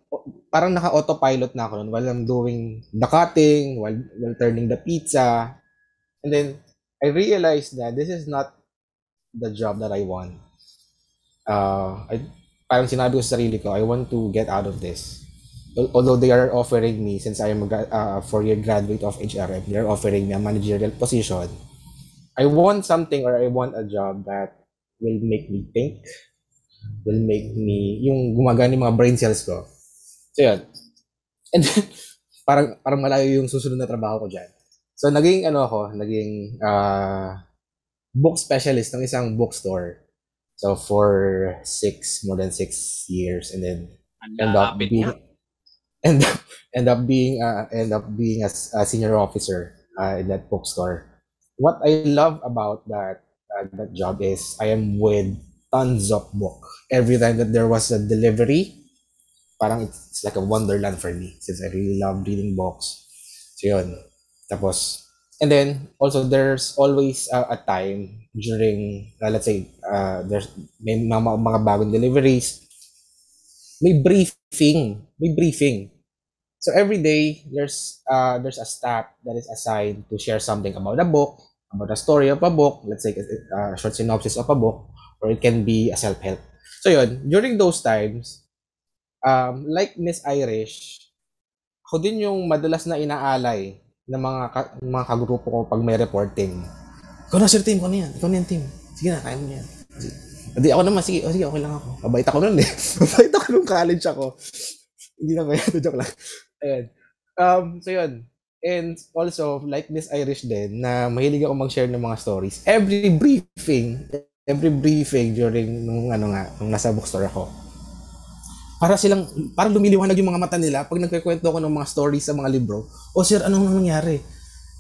parang naka-autopilot na ako noon while I'm doing the cutting, while while turning the pizza. And then I realized that this is not the job that I want. Uh, I, parang sinabi ko sa sarili ko, I want to get out of this. Although they are offering me, since I am a uh, four-year graduate of HRM, they are offering me a managerial position. I want something or I want a job that will make me think, will make me, yung gumagana mga brain cells ko. So yun. And then, parang, parang malayo yung susunod na trabaho ko dyan. So naging ano ako, naging uh, book specialist ng isang bookstore. So for six, more than six years, and then end up being end up end up being uh, end up being a, a senior officer uh, in that bookstore. What I love about that uh, that job is I am with tons of book. Every time that there was a delivery, parang it's like a wonderland for me since I really love reading books. So yun. Tapos, and then also there's always uh, a time during, uh, let's say, uh, there's may mga, mga bagong deliveries, may briefing, may briefing. So every day there's uh, there's a staff that is assigned to share something about a book, about a story of a book, let's say uh, a short synopsis of a book, or it can be a self-help. So yun, during those times, um, like Miss Irish, ako din yung madalas na inaalay ng mga ka, mga kagrupo ko pag may reporting. Ikaw na, sir, team. Ikaw na yan. Ikaw na yan, team. Sige na, kaya mo yan. Hindi, ako naman. Sige, oh, sige, okay lang ako. Mabait ako nun eh. Mabait ako nung college ako. Hindi na ba yan? Joke lang. Ayan. Um, so yun. And also, like Miss Irish din, na mahilig ako mag-share ng mga stories. Every briefing, every briefing during nung ano nga, nung nasa bookstore ako, para silang, para lumiliwanag yung mga mata nila pag nagkikwento ako ng mga stories sa mga libro. O sir, anong nangyari?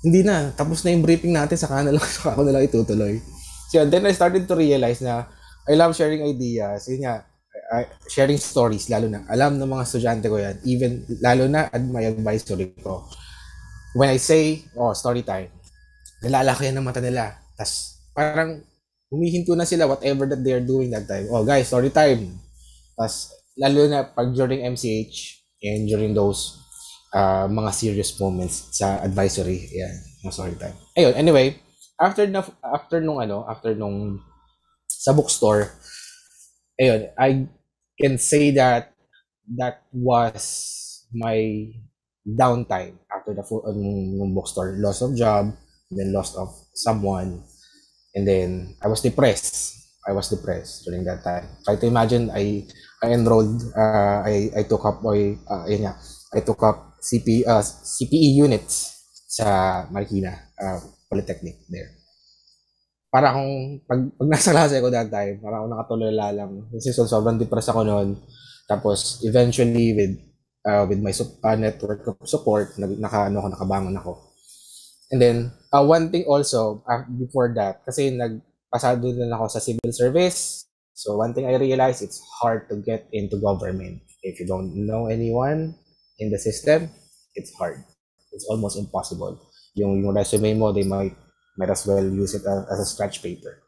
Hindi na, tapos na yung briefing natin, saka na lang, saka ako na lang itutuloy. So then I started to realize na I love sharing ideas. Yun nga, I, sharing stories, lalo na. Alam ng mga estudyante ko yan. Even, lalo na, ad my advisory ko. When I say, oh, story time, nalalaki yan ng mata nila. Tapos, parang, humihinto na sila whatever that they are doing that time. Oh, guys, story time. Tapos, lalo na pag during MCH and during those uh, mga serious moments sa advisory, yeah, no story time. Ayun, anyway, after na after nung ano, after nung sa bookstore, ayun, I can say that that was my downtime after the full um, nung bookstore, loss of job, then loss of someone, and then I was depressed. I was depressed during that time. Try to imagine I I enrolled, uh, I, I took up, oy, uh, yun nga, I took up CP, uh, CPE units sa Marikina uh, Polytechnic there. Para akong, pag, pag nasa klase ko that time, para akong nakatulala lang. Kasi so, sobrang depressed ako noon. Tapos, eventually, with uh, with my uh, network of support, nag, naka, ano, nakabangon ako. And then, uh, one thing also, uh, before that, kasi nagpasado din ako sa civil service, So one thing I realized, it's hard to get into government. If you don't know anyone in the system, it's hard. It's almost impossible. Yung, yung resume mo, they might might as well use it as, as a scratch paper.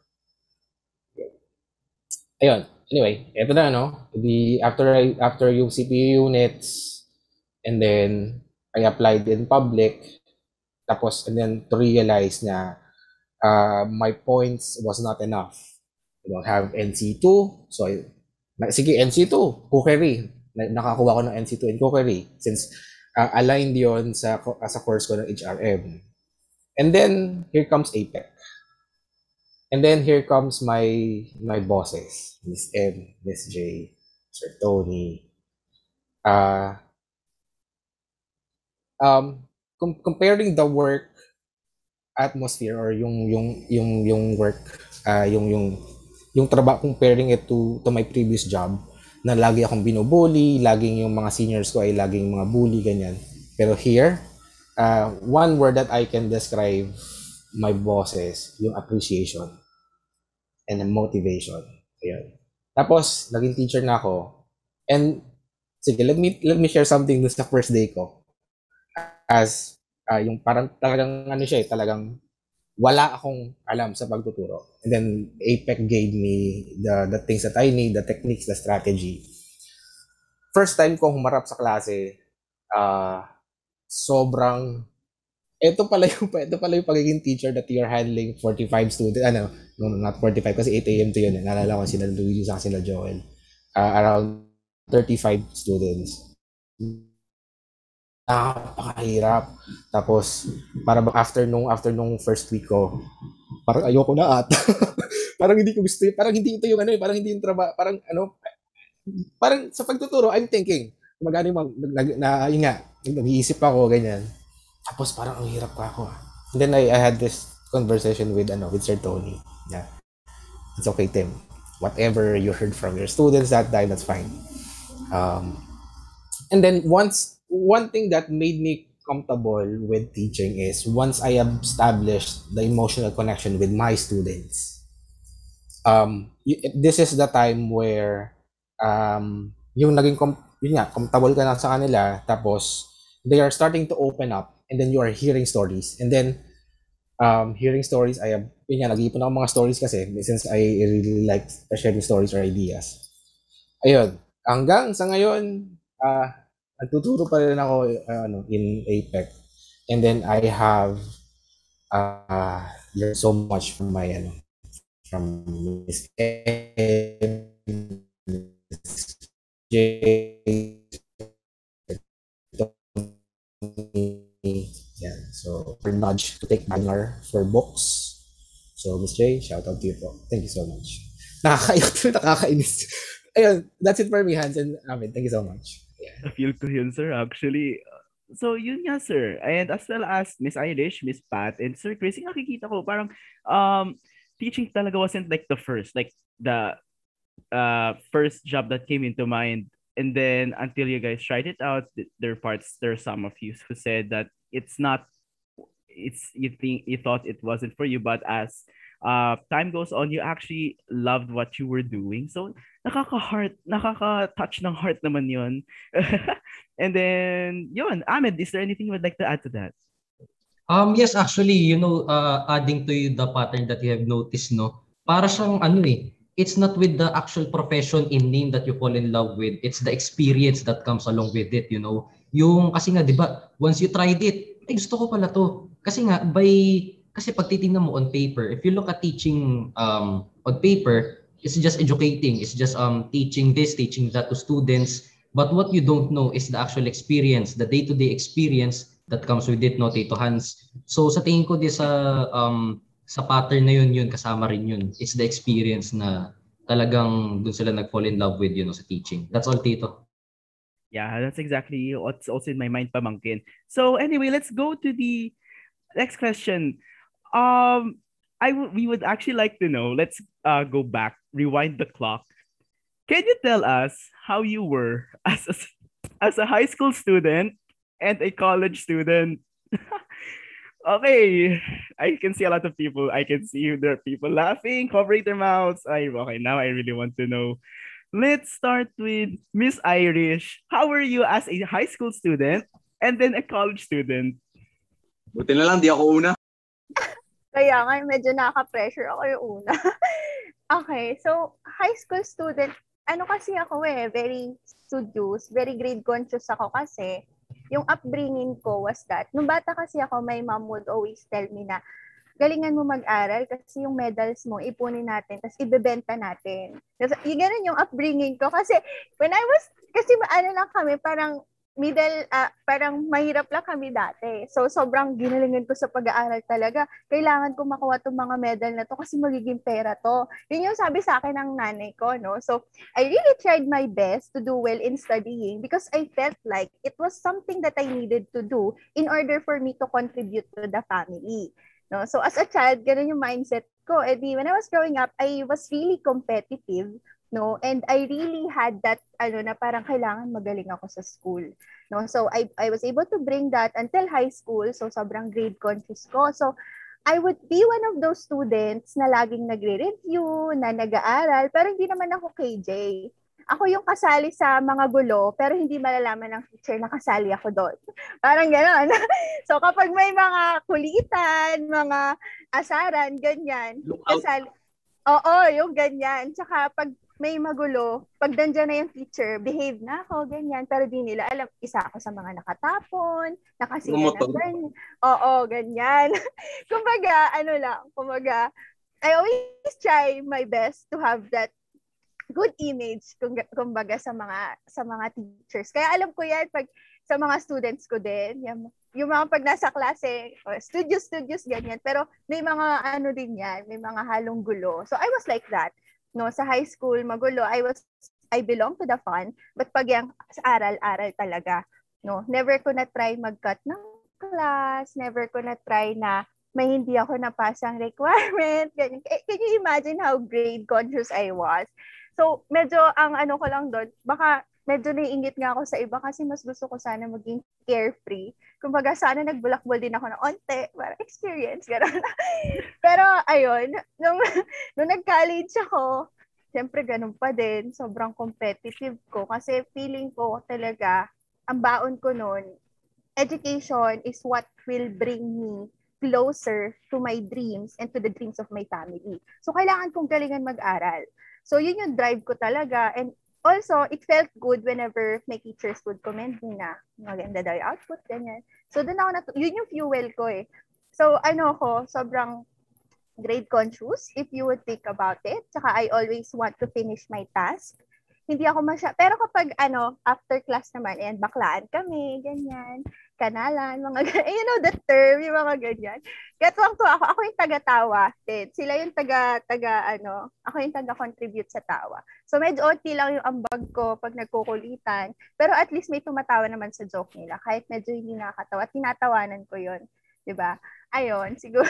Ayun. Anyway, ito na no. The after I after yung CPU units and then I applied in public tapos and then to realize na uh, my points was not enough We don't have NC2. So, sige, NC2, cookery. Nakakuha ko ng NC2 in cookery since uh, aligned yon sa, sa course ko ng HRM. And then, here comes APEC. And then, here comes my my bosses, Miss M, Miss J, Sir Tony. Uh, um, com- comparing the work atmosphere or yung yung yung yung work uh, yung yung yung trabaho comparing it to to my previous job na lagi akong binubully, laging yung mga seniors ko ay laging mga bully ganyan. Pero here, uh, one word that I can describe my bosses, yung appreciation and the motivation. Ayun. Tapos, naging teacher na ako. And, sige, let me, let me share something dun sa first day ko. As, uh, yung parang talagang, ano siya eh, talagang wala akong alam sa pagtuturo. And then, APEC gave me the, the things that I need, the techniques, the strategy. First time ko humarap sa klase, uh, sobrang ito pala yung ito pala yung pagiging teacher that you're handling 45 students ano no, not 45 kasi 8 a.m. to yun eh. naalala ko sila Luigi sa sila Joel uh, around 35 students napakahirap tapos para bang after nung after nung first week ko parang ayoko na at parang hindi ko gusto parang hindi ito yung ano eh parang hindi yung trabaho parang ano parang sa pagtuturo I'm thinking magano yung na, na, yun nga nag-iisip ako ganyan tapos parang ang hirap pa ako. Ah. And then I, I had this conversation with ano with Sir Tony. Yeah. It's okay, Tim. Whatever you heard from your students that time, that's fine. Um, and then once one thing that made me comfortable with teaching is once I established the emotional connection with my students. Um, this is the time where um, yung naging com- yun nga, comfortable ka na sa kanila tapos they are starting to open up and then you are hearing stories. And then, um, hearing stories, I have, yun nga, nag-iipon ako mga stories kasi since I really like sharing stories or ideas. Ayun, hanggang sa ngayon, uh, nagtuturo pa rin ako uh, ano, in APEC. And then I have uh, learned so much from my, ano, from Miss Yeah. So, for nudge to take banger for books. So, Miss J, shout out to you po. Thank you so much. Nakakaiyak nakakainis. Ayun, that's it for me, Hans and Amin. Thank you so much. Yeah. feel ko yun, sir. Actually, so yun nga, sir. And as well as Miss Irish, Miss Pat, and Sir Chris, yung nakikita ko, parang um, teaching talaga wasn't like the first, like the uh, first job that came into mind and then until you guys tried it out there are parts there are some of you who said that it's not it's you think you thought it wasn't for you but as uh time goes on you actually loved what you were doing so nakaka-heart nakaka-touch ng heart naman yun and then yun Ahmed is there anything you would like to add to that um yes actually you know uh, adding to the pattern that you have noticed no para siyang ano eh it's not with the actual profession in name that you fall in love with. It's the experience that comes along with it, you know. Yung, kasi nga, di ba, once you tried it, ay gusto ko pala to. Kasi nga, by, kasi pag titingnan mo on paper, if you look at teaching um, on paper, it's just educating. It's just um, teaching this, teaching that to students. But what you don't know is the actual experience, the day-to-day experience that comes with it, no, Tito Hans. So sa tingin ko, this uh, um, sa pattern na yun, yun kasama rin yun. It's the experience na talagang dun sila nag-fall in love with, you know, sa teaching. That's all, Tito. Yeah, that's exactly what's also in my mind, pamangkin. So anyway, let's go to the next question. Um, I w- we would actually like to know. Let's uh, go back, rewind the clock. Can you tell us how you were as a, as a high school student and a college student? Okay, I can see a lot of people. I can see there are people laughing, covering their mouths. I, okay, now I really want to know. Let's start with Miss Irish. How were you as a high school student and then a college student? Buti na lang, di ako una. Kaya nga, medyo nakaka-pressure ako yung una. okay, so high school student, ano kasi ako eh, very studious, very grade conscious ako kasi yung upbringing ko was that, nung bata kasi ako, my mom would always tell me na, galingan mo mag-aral kasi yung medals mo, ipunin natin, tapos ibebenta natin. Kasi, yung ganun yung upbringing ko. Kasi, when I was, kasi ano lang kami, parang middle, uh, parang mahirap lang kami dati. So, sobrang ginalingan ko sa pag-aaral talaga. Kailangan ko makuha itong mga medal na to kasi magiging pera to. Yun yung sabi sa akin ng nanay ko, no? So, I really tried my best to do well in studying because I felt like it was something that I needed to do in order for me to contribute to the family. No? So, as a child, ganun yung mindset ko. And when I was growing up, I was really competitive no and i really had that ano na parang kailangan magaling ako sa school no so i i was able to bring that until high school so sobrang grade conscious ko so I would be one of those students na laging nagre-review, na nag-aaral, pero hindi naman ako KJ. Ako yung kasali sa mga gulo, pero hindi malalaman ng teacher na kasali ako doon. Parang gano'n. so kapag may mga kulitan, mga asaran, ganyan, kasali, Oo, yung ganyan. Tsaka pag may magulo, pag nandiyan na yung teacher, behave na ako, ganyan. Pero di nila alam, isa ako sa mga nakatapon, nakasira na ganyan. Oo, ganyan. kumbaga, ano lang, kumbaga, I always try my best to have that good image kumbaga sa mga sa mga teachers. Kaya alam ko yan pag sa mga students ko din, yung, yung mga pag nasa klase, oh, studios, studios, ganyan. Pero may mga ano din yan, may mga halong gulo. So I was like that no sa high school magulo I was I belong to the fun but pag yung sa aral-aral talaga no never ko na try mag-cut ng class never ko na try na may hindi ako napasang requirement ganyan. Can you imagine how grade conscious I was? So medyo ang ano ko lang doon baka medyo naiingit nga ako sa iba kasi mas gusto ko sana maging carefree. Kumbaga, sana nagbulakbol din ako ng onte para experience. Gano'n. Pero, ayun, nung, nung nag-college ako, syempre ganun pa din. Sobrang competitive ko kasi feeling ko talaga, ang baon ko noon, education is what will bring me closer to my dreams and to the dreams of my family. So, kailangan kong galingan mag-aral. So, yun yung drive ko talaga. And also, it felt good whenever my teachers would commend me na maganda daw yung output, ganyan. So, doon ako, nat- yun yung fuel ko eh. So, ano ako, sobrang grade conscious if you would think about it. Tsaka I always want to finish my task. Hindi ako masya... Pero kapag ano, after class naman, and baklaan kami, ganyan, kanalan, mga ganyan. You know the term, yung mga ganyan. Gatwang to ako. Ako yung taga-tawa. Din. Sila yung taga, taga, ano, ako yung taga-contribute sa tawa. So medyo OT lang yung ambag ko pag nagkukulitan. Pero at least may tumatawa naman sa joke nila. Kahit medyo hindi nakakatawa. Tinatawanan ko yon 'di ba? Ayun, siguro.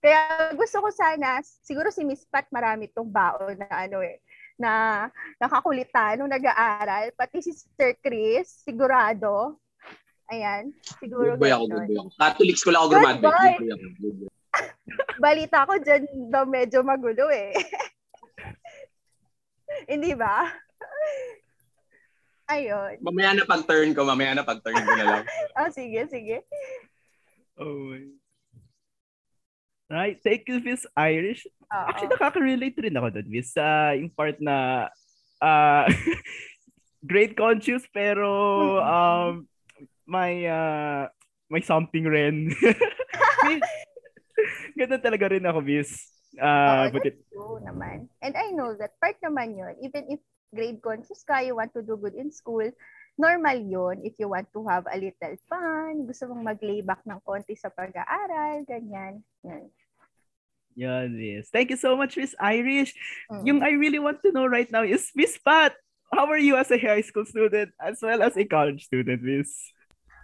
Kaya gusto ko sana, siguro si Miss Pat marami tong baon na ano eh, na nakakulitan nung nag-aaral. Pati si Sir Chris, sigurado. Ayan, siguro. Good boy ako, good boy ako. Catholics ko lang ako graduate. Balita ko dyan daw medyo magulo eh. Hindi ba? Ayun. Mamaya na pag-turn ko, mamaya na pag-turn ko na lang. oh, sige, sige. Oh my. Right. Thank you, Miss Irish. Uh-oh. Actually, nakaka-relate rin ako doon, Miss. Uh, yung part na uh, great conscious pero um, may uh, may something rin. Ganun talaga rin ako, Miss. Uh, oh, but it... true naman. And I know that part naman yun. Even if grade conscious ka, you want to do good in school, normal yon if you want to have a little fun, gusto mong mag-layback ng konti sa pag-aaral, ganyan. Yan. Yan, Miss. Thank you so much, Miss Irish. Mm-hmm. Yung I really want to know right now is, Miss Pat, how are you as a high school student as well as a college student, Miss?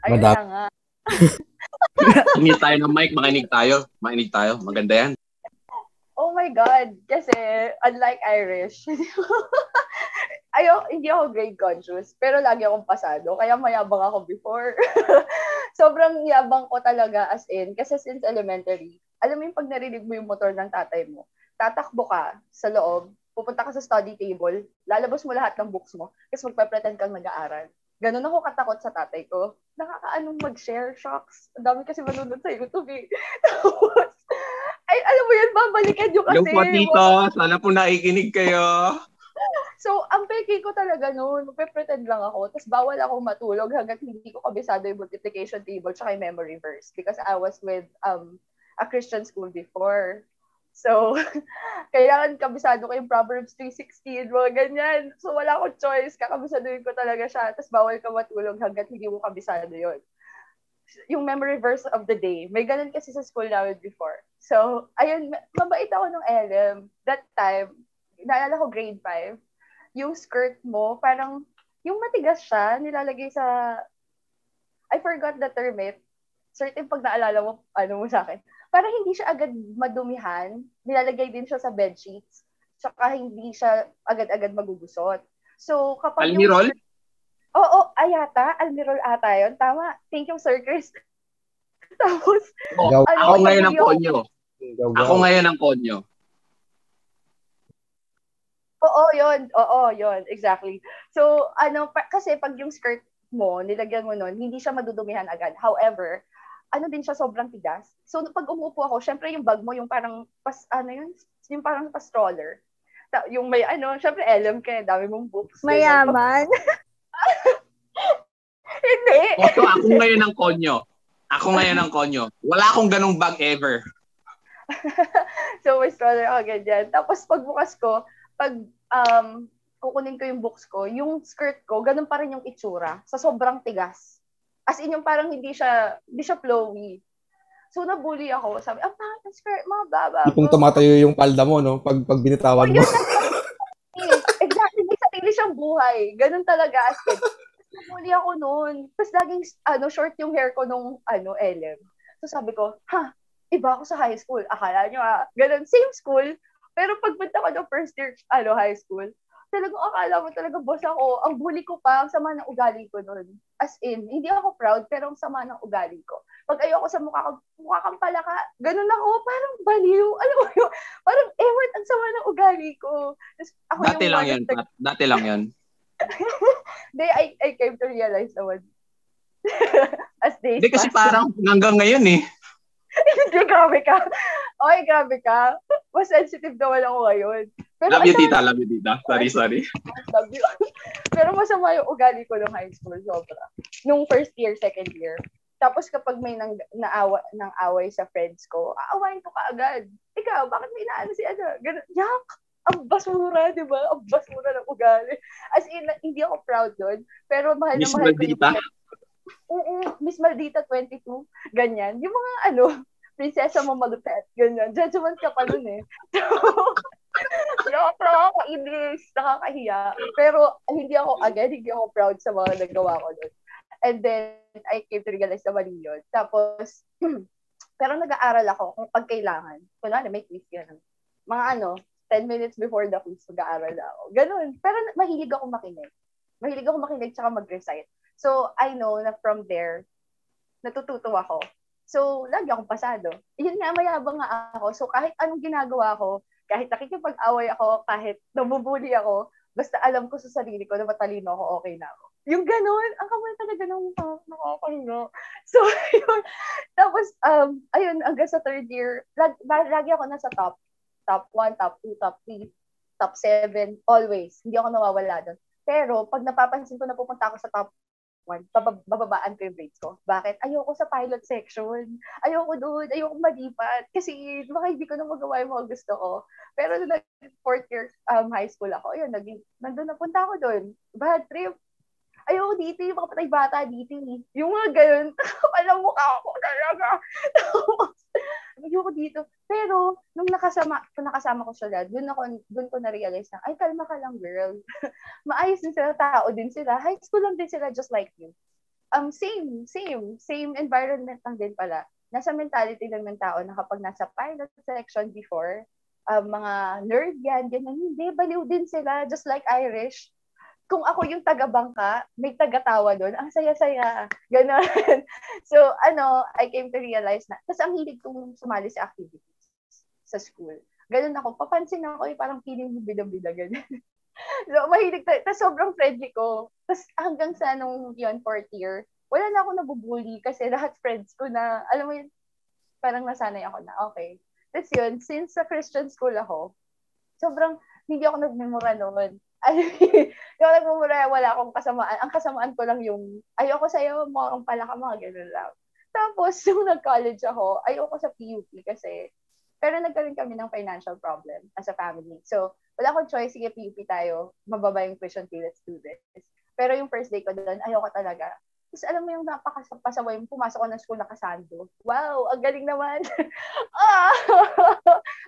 Ayun na nga. Tingin tayo ng mic, makinig tayo. Makinig tayo. Maganda yan. Oh my God. Kasi, unlike Irish, ayo hindi ako grade conscious, pero lagi akong pasado. Kaya mayabang ako before. Sobrang yabang ko talaga as in. Kasi since elementary, alam mo yung pag narinig mo yung motor ng tatay mo, tatakbo ka sa loob, pupunta ka sa study table, lalabas mo lahat ng books mo, kasi magpe-pretend kang nag-aaral. Ganun ako katakot sa tatay ko. Nakakaanong mag-share shocks. Ang dami kasi manunod sa YouTube eh. Tapos, ay, alam mo yun, babalikan nyo kasi. Yung po, tito. Sana po nakikinig kayo. So, ang peki ko talaga noon, magpe-pretend lang ako. Tapos bawal ako matulog hanggat hindi ko kabisado yung multiplication table tsaka yung memory verse. Because I was with um a Christian school before. So, kailangan kabisado ko yung Proverbs 3.16, mga ganyan. So, wala akong choice. Kakabisaduhin ko talaga siya. Tapos, bawal ka matulog hanggat hindi mo kabisado yon yung memory verse of the day. May ganun kasi sa school namin before. So, ayun, mabait ako nung LM. That time, naalala ko grade 5, yung skirt mo, parang, yung matigas siya, nilalagay sa, I forgot the term it. Certain pag naalala mo, ano mo sa akin. Parang hindi siya agad madumihan, nilalagay din siya sa bed sheets, tsaka hindi siya agad-agad magugusot. So, kapag Almirol? Yung, Oo, oh, ayata. Almirol ata yun. Tama. Thank you, Sir Chris. Tapos, oh, ano, ako ngayon ang konyo. Ako ngayon ang konyo. Oo, yun. Oo, yun. Exactly. So, ano, pa, kasi pag yung skirt mo, nilagyan mo nun, hindi siya madudumihan agad. However, ano din siya sobrang tigas. So, pag umupo ako, syempre yung bag mo, yung parang, pas, ano yun, yung parang pa-stroller. Yung may, ano, syempre, LM ka, dami mong books. Mayaman. hindi. O, so, ako ngayon ang konyo. Ako ngayon ang konyo. Wala akong ganong bag ever. so, may stroller ako, ganyan. Tapos, pagbukas ko, pag um, kukunin ko yung books ko, yung skirt ko, ganun pa rin yung itsura. Sa sobrang tigas. As in, yung parang hindi siya, hindi siya flowy. So, nabully ako. Sabi, ah, pangit ang skirt mo, baba. Kung tumatayo yung palda mo, no? Pag, pag binitawan mo. exactly. May sarili siyang buhay. Ganun talaga as in. Nabully ako noon. Tapos laging, ano, short yung hair ko nung, ano, LM. So, sabi ko, ha, iba ako sa high school. Akala nyo, ah, ganun, same school, pero pagpunta ko ng first year, ano, high school, talagang akala mo talaga boss ako. Ang bully ko pa, ang sama ng ugali ko noon. As in, hindi ako proud, pero ang sama ng ugali ko. Pag ayoko sa mukha, mukha kang palaka, ganun ako, parang baliw. Alam mo yun, parang ewan, ang sama ng ugali ko. Tapos, ako Dati lang yan, Pat. Dati lang yan. They, I, I came to realize naman. As days Hindi kasi parang hanggang ngayon eh. Hindi, grabe ka. Okay, grabe ka. Mas sensitive naman ako ngayon. Pero love you, tita. Love you, tita. Sorry, sorry. Love you. Pero masama yung ugali ko nung high school. Sobra. Nung first year, second year. Tapos kapag may nang, naawa, nang away sa friends ko, aawain ko kaagad. Ikaw, bakit may naano si ano? Ganun, yak! Ang basura, di ba? Ang basura ng ugali. As in, hindi ako proud doon. Pero mahal Miss na mahal Maldita. ko yung Oo, Miss Maldita 22, ganyan. Yung mga ano, prinsesa mo malupet, ganyan. Judgment ka pa nun eh. So, nakakainis, nakakahiya. Pero hindi ako, again, hindi ako proud sa mga nagawa ko nun. And then, I came to realize na mali yun. Tapos, pero nag-aaral ako kung pag kailangan. Kunwari, may quiz yan. Mga ano, 10 minutes before the quiz, mag-aaral ako. Ganun. Pero mahilig ako makinig. Mahilig ako makinig tsaka mag-recite. So, I know na from there, natututo ako. So, lagi akong pasado. Yun nga, mayabang nga ako. So, kahit anong ginagawa ko, kahit nakikipag-away ako, kahit nabubuli ako, basta alam ko sa sarili ko na matalino ako, okay na ako. Yung ganun, ang kamay talaga ng mukha. So, yun. Tapos, um, ayun, hanggang sa third year, lag, lagi ako nasa top. Top 1, top 2, top 3, top 7, always. Hindi ako nawawala doon. Pero, pag napapansin ko na pupunta ako sa top one, bababaan ko yung grades ko. Bakit? Ayoko sa pilot section. Ayoko doon. Ayoko malipat. Kasi baka hindi ko na magawa yung mga gusto ko. Pero nung fourth year um, high school ako, yun, naging, nandun napunta ako doon. Bad trip. Ayoko dito, yung mga patay bata dito. Yung mga ganun. Alam mo ka ako talaga. ayoko dito. Pero, nung nakasama, nakasama ko sila, dun ako, dun ko na-realize na, ay, kalma ka lang, girl. Maayos din sila, tao din sila. High school lang din sila, just like you. Um, same, same, same environment lang din pala. Nasa mentality lang ng tao na kapag nasa pilot section before, um, mga nerd yan, ganyan, hindi, baliw din sila, just like Irish kung ako yung taga-bangka, may taga-tawa doon, ang saya-saya. Ganon. so, ano, I came to realize na, tapos ang hilig kong sumali sa activities sa school. Ganon ako. Papansin ako, eh, parang feeling mo bida-bida, ganyan. so, mahilig tayo. Tapos sobrang friendly ko. Tapos hanggang sa nung yun, fourth year, wala na ako nabubuli kasi lahat friends ko na, alam mo yun, parang nasanay ako na, okay. Tapos yun, since sa Christian school ako, sobrang hindi ako nagmemora noon yung nagmumura, wala akong kasamaan. Ang kasamaan ko lang yung, ayoko sa'yo, mga pala ka, mga ganun lang. Tapos, yung nag-college ako, ayoko sa PUP kasi, Pero nagkaroon kami ng financial problem as a family. So, wala akong choice, sige, PUP tayo, mababa yung tuition fee, let's do this. Pero yung first day ko doon, ayoko talaga. Tapos alam mo yung napakasaway mo, pumasok ko ng school nakasando. Wow, ang galing naman. ah!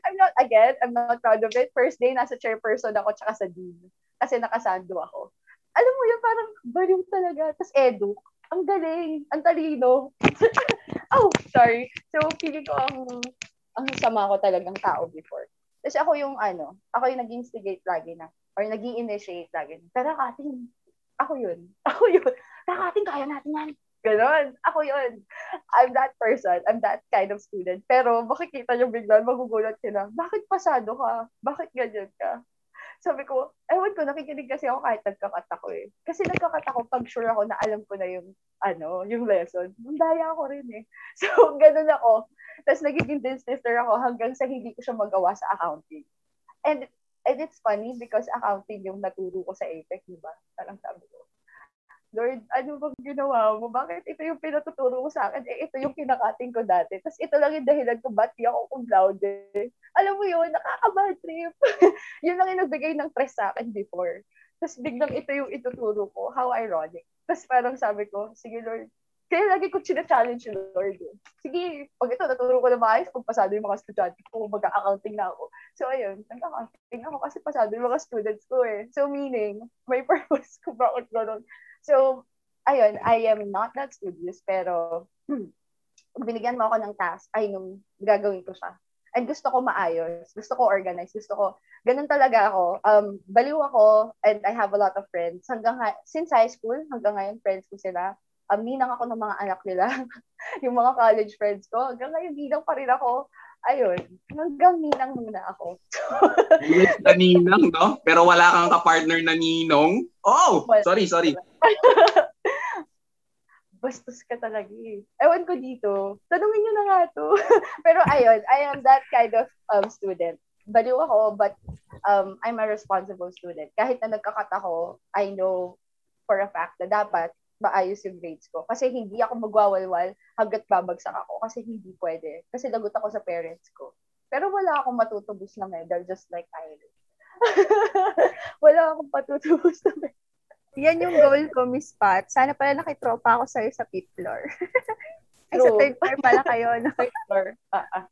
I'm not, again, I'm not proud of it. First day, nasa chairperson ako tsaka sa dean. Kasi nakasando ako. Alam mo yun, parang baliw talaga. Tapos edu, ang galing, ang talino. oh, sorry. So, feeling ko ang, ang sama ko talagang tao before. Kasi ako yung ano, ako yung nag-instigate lagi na, or nag initiate lagi na. Tara, Kating, ako yun. Ako yun. Tara, Kating, kaya natin yan. Ganon. Ako yun. I'm that person. I'm that kind of student. Pero makikita nyo bigla, magugulat ka bakit pasado ka? Bakit ganyan ka? Sabi ko, ewan ko, nakikinig kasi ako kahit nagkakat ako eh. Kasi nagkakat ako pag sure ako na alam ko na yung, ano, yung lesson. Nandaya ako rin eh. So, ganun ako. Tapos nagiging sister ako hanggang sa hindi ko siya magawa sa accounting. And, and it's funny because accounting yung naturo ko sa APEC, di ba? Parang sabi ko, Lord, ano bang ginawa mo? Bakit ito yung pinatuturo mo sa akin? Eh, ito yung kinakating ko dati. Tapos ito lang yung dahilan kung ba't di ako cum laude. Alam mo yun, nakaka-bad trip. yun lang yung nagbigay ng stress sa akin before. Tapos biglang ito yung ituturo ko. How ironic. Tapos parang sabi ko, sige Lord, kaya lagi ko china-challenge yung Lord. Eh. Sige, pag ito, naturo ko na maayos, kung pasado yung mga estudyante ko, mag-accounting na ako. So, ayun, nag-accounting ako kasi pasado yung mga students ko eh. So, meaning, may purpose ko bakit ganun. So, ayun, I am not that studious, pero binigyan mo ako ng task, ay nung gagawin ko siya. And gusto ko maayos, gusto ko organize, gusto ko, ganun talaga ako. Um, baliw ako, and I have a lot of friends. Hanggang, since high school, hanggang ngayon, friends ko sila. Um, ninang ako ng mga anak nila. yung mga college friends ko. Hanggang ngayon, ninang pa rin ako ayun, hanggang ninang muna ako. yes, na ninang, no? Pero wala kang ka-partner na ninong? Oh! Sorry, sorry. Bastos ka talaga eh. Ewan ko dito. Tanungin nyo na nga to. Pero ayun, I am that kind of um, student. Baliw ako, but um, I'm a responsible student. Kahit na nagkakat ako, I know for a fact na dapat maayos yung grades ko. Kasi hindi ako magwawalwal hanggat babagsak ako. Kasi hindi pwede. Kasi lagot ako sa parents ko. Pero wala akong matutubos na medal just like Iris. wala akong patutubos na medal. Yan yung goal ko, Miss Pat. Sana pala nakitropa ako sa'yo sa fifth floor. Ay, sa third floor pala kayo. No? Third floor. Ah, ah.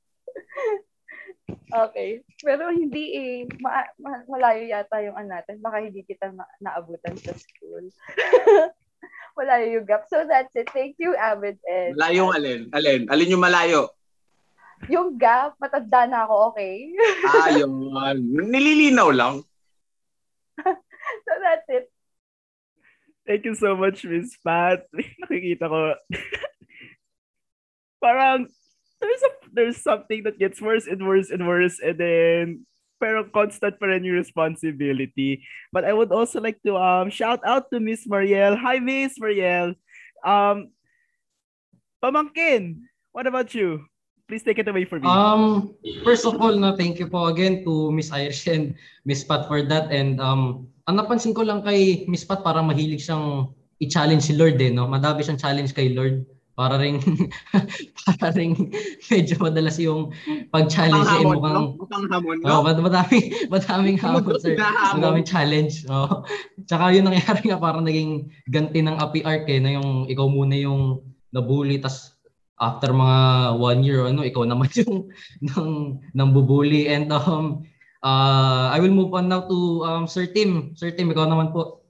Okay. Pero hindi eh. Ma- ma- malayo yata yung ano natin. Baka hindi kita na- naabutan sa school. malayo yung gap. So that's it. Thank you, Abed. And, malayo alin? Alin? Alin yung malayo? Yung gap, matanda na ako, okay? ah, yung uh, nililinaw lang. so that's it. Thank you so much, Miss Pat. Nakikita ko. Parang there's a there's something that gets worse and worse and worse and then pero constant pa rin yung responsibility. But I would also like to um shout out to Miss Mariel. Hi Miss Mariel. Um Pamangkin, what about you? Please take it away for me. Um first of all, no, thank you po again to Miss Irish and Miss Pat for that and um ang napansin ko lang kay Miss Pat, para mahilig siyang i-challenge si Lord eh, no? Madami siyang challenge kay Lord. Para ring, para ring medyo madalas yung pag-challenge eh, mukhang... Mukhang hamon, no? Oh, madami, madaming hamon, sir. Madaming challenge. Oh. Tsaka yun nangyari nga, parang naging ganti ng api arc eh, na yung ikaw muna yung nabully, tas after mga one year, ano, ikaw naman yung nang, nang bubuli. And um, Uh, I will move on now to um, Sir Tim. Sir Tim, ikaw naman po.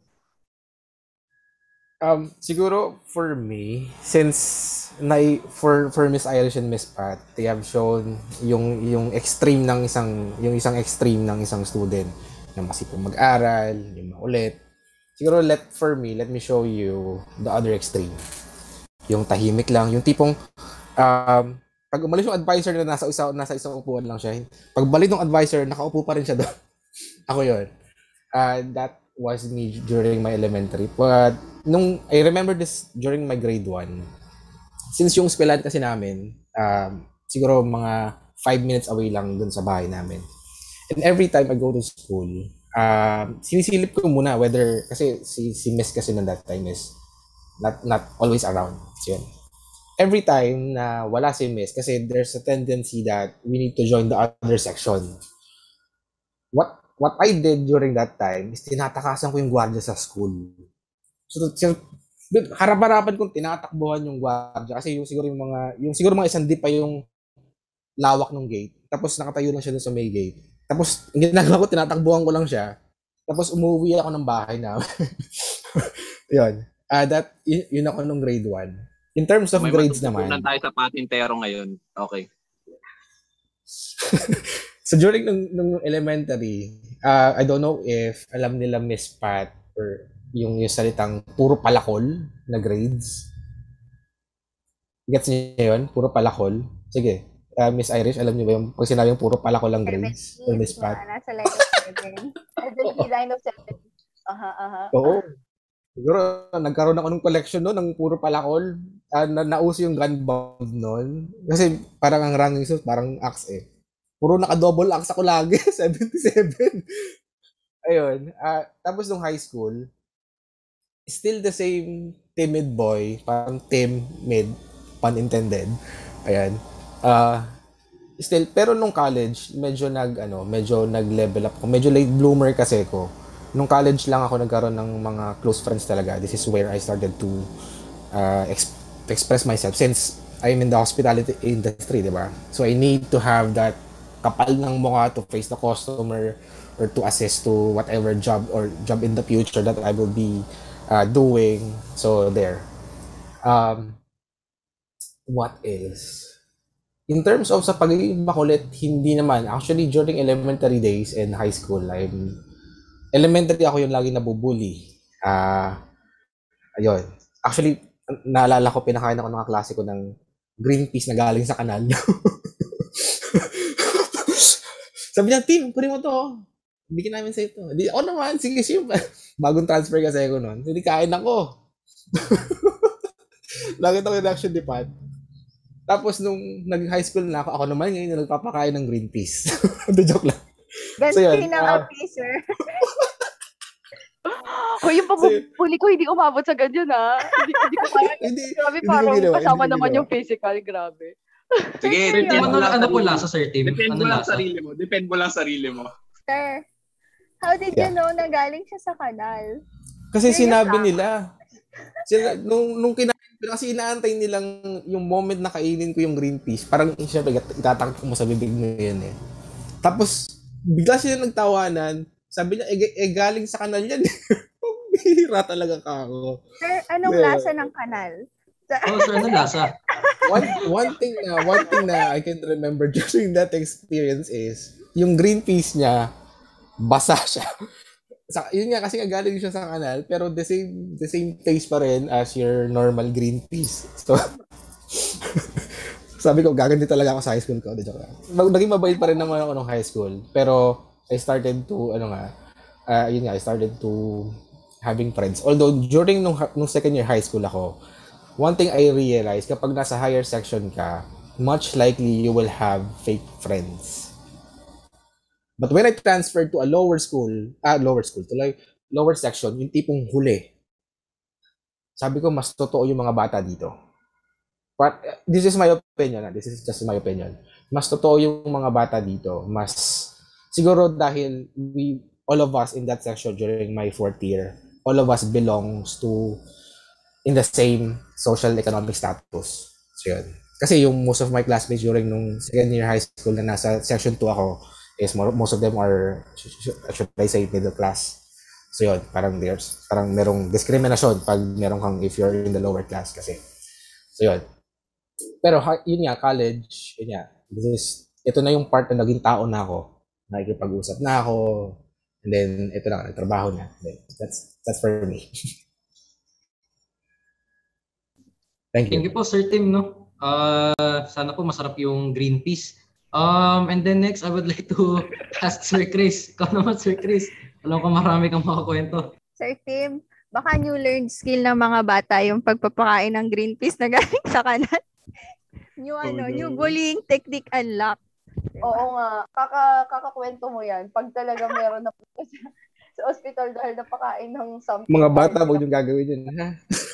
Um, siguro for me, since na for for Miss Irish and Miss Pat, they have shown yung yung extreme ng isang yung isang extreme ng isang student na masipag mag-aral, yung maulit. Siguro let for me, let me show you the other extreme. Yung tahimik lang, yung tipong um, pag umalis yung advisor na nasa isa nasa isang upuan lang siya. Pag balik ng advisor, nakaupo pa rin siya doon. Ako 'yon. Uh, that was me during my elementary. But nung I remember this during my grade 1. Since yung eskwelahan kasi namin, um, siguro mga 5 minutes away lang dun sa bahay namin. And every time I go to school, uh, sinisilip ko muna whether kasi si si Miss kasi na that time is not not always around. So every time na wala si Miss, kasi there's a tendency that we need to join the other section. What what I did during that time is tinatakasan ko yung gwardiya sa school. So, so harap-harapan kong tinatakbuhan yung gwardiya kasi yung siguro yung mga yung siguro mga isang di pa yung lawak ng gate. Tapos nakatayo lang siya dun sa may gate. Tapos ang ginagawa ko tinatakbuhan ko lang siya. Tapos umuwi ako ng bahay na. yun. Uh, that yun, yun ako nung grade 1. In terms of May grades naman. May tayo sa patintero ngayon. Okay. so during nung, nung elementary, uh, I don't know if alam nila Miss Pat or yung, yung salitang puro palakol na grades. Gets niyo yun? Puro palakol. Sige. Uh, Miss Irish, alam niyo ba yung pag sinabi yung puro palakol ang grades? Or Miss Pat? Nasa line of 7. line of 7. Aha, aha. Oo. Siguro, nagkaroon ako ng collection noon ng puro palakol. Uh, na, nauso yung gun bomb noon. Kasi parang ang ranking so, parang axe eh. Puro naka-double axe ako lagi, 77. Ayun. Uh, tapos nung high school, still the same timid boy, parang timid, pun intended. Ayan. Uh, still, pero nung college, medyo nag, ano, medyo nag-level up ko. Medyo late bloomer kasi ko. Nung college lang ako nagkaroon ng mga close friends talaga. This is where I started to uh, ex- express myself since I'm in the hospitality industry, di ba? So I need to have that kapal ng mukha to face the customer or to assist to whatever job or job in the future that I will be uh, doing. So there. Um, what else? In terms of sa pagiging makulit, hindi naman. Actually, during elementary days and high school, I'm elementary ako yung lagi nabubuli. Uh, ayun. Actually, naalala ko, pinakain ako ng mga klase ko ng green peas na galing sa kanal. Sabi niya, Tim, kunin mo to. Bigyan namin sa ito. Di, oh naman, sige, sige. Bagong transfer kasi ako noon. Hindi kain ako. Nakita ko yung reaction ni Pat. Tapos nung nag-high school na ako, ako naman ngayon na nagpapakain ng green peas. The joke lang. Ganti so, yun, ng uh, officer. Ko yung pagpuli ko hindi umabot sa ganyan ha. Hindi, hindi ko kaya. hindi, grabe hindi parang kasama hindi naman yung physical, grabe. Sige, depend mo lang ano po lasa sir Tim. Depend ano mo lang sarili mo. Depend mo lang sarili mo. Sir, how did yeah. you know na galing siya sa kanal? Kasi Serious sinabi lang. nila. Sila, nung, nung kinain kasi inaantay nilang yung moment na kainin ko yung green peas. Parang syempre, itatakot mo sa bibig mo yun eh. Tapos, bigla sila nagtawanan. Sabi niya, eh, eh galing sa kanal yan. Bihira talaga ka ako. Sir, anong yeah. lasa ng kanal? oh, sir, anong lasa? one, one thing na, one thing na I can remember during that experience is, yung green peas niya, basa siya. Sa, yun nga kasi galing siya sa kanal, pero the same the same taste pa rin as your normal green peas. So, sabi ko, gaganti talaga ako sa high school ko. Joke lang. Naging mabait pa rin naman ako nung high school. Pero, I started to, ano nga, uh, yun nga, I started to having friends. Although, during nung, nung second year high school ako, one thing I realized, kapag nasa higher section ka, much likely you will have fake friends. But when I transferred to a lower school, ah, lower school, to like lower section, yung tipong huli, sabi ko, mas totoo yung mga bata dito But this is my opinion. Ah. This is just my opinion. Mas totoo yung mga bata dito. Mas siguro dahil we all of us in that section during my fourth year, all of us belongs to in the same social economic status. So yun. Kasi yung most of my classmates during nung second year high school na nasa section 2 ako is more, most of them are should I say middle class. So yun, parang there's parang merong discrimination pag meron kang if you're in the lower class kasi. So yun. Pero yun nga, college, yun nga, this is, ito na yung part na naging tao na ako. Nakikipag-usap na ako, and then ito na, nagtrabaho na. That's, that's for me. Thank you. Thank you po, Sir Tim, no? Uh, sana po masarap yung green peas. Um, and then next, I would like to ask Sir Chris. Ikaw naman, Sir Chris. Alam ko marami kang makakwento. Sir Tim, baka new learned skill ng mga bata yung pagpapakain ng green peas na galing sa kanan. New oh, ano, no. new bullying technique unlock. Diba? Oo nga. Kaka, kakakwento mo yan. Pag talaga meron na sa, sa hospital dahil napakain ng something. Mga bata, huwag yung gagawin yun.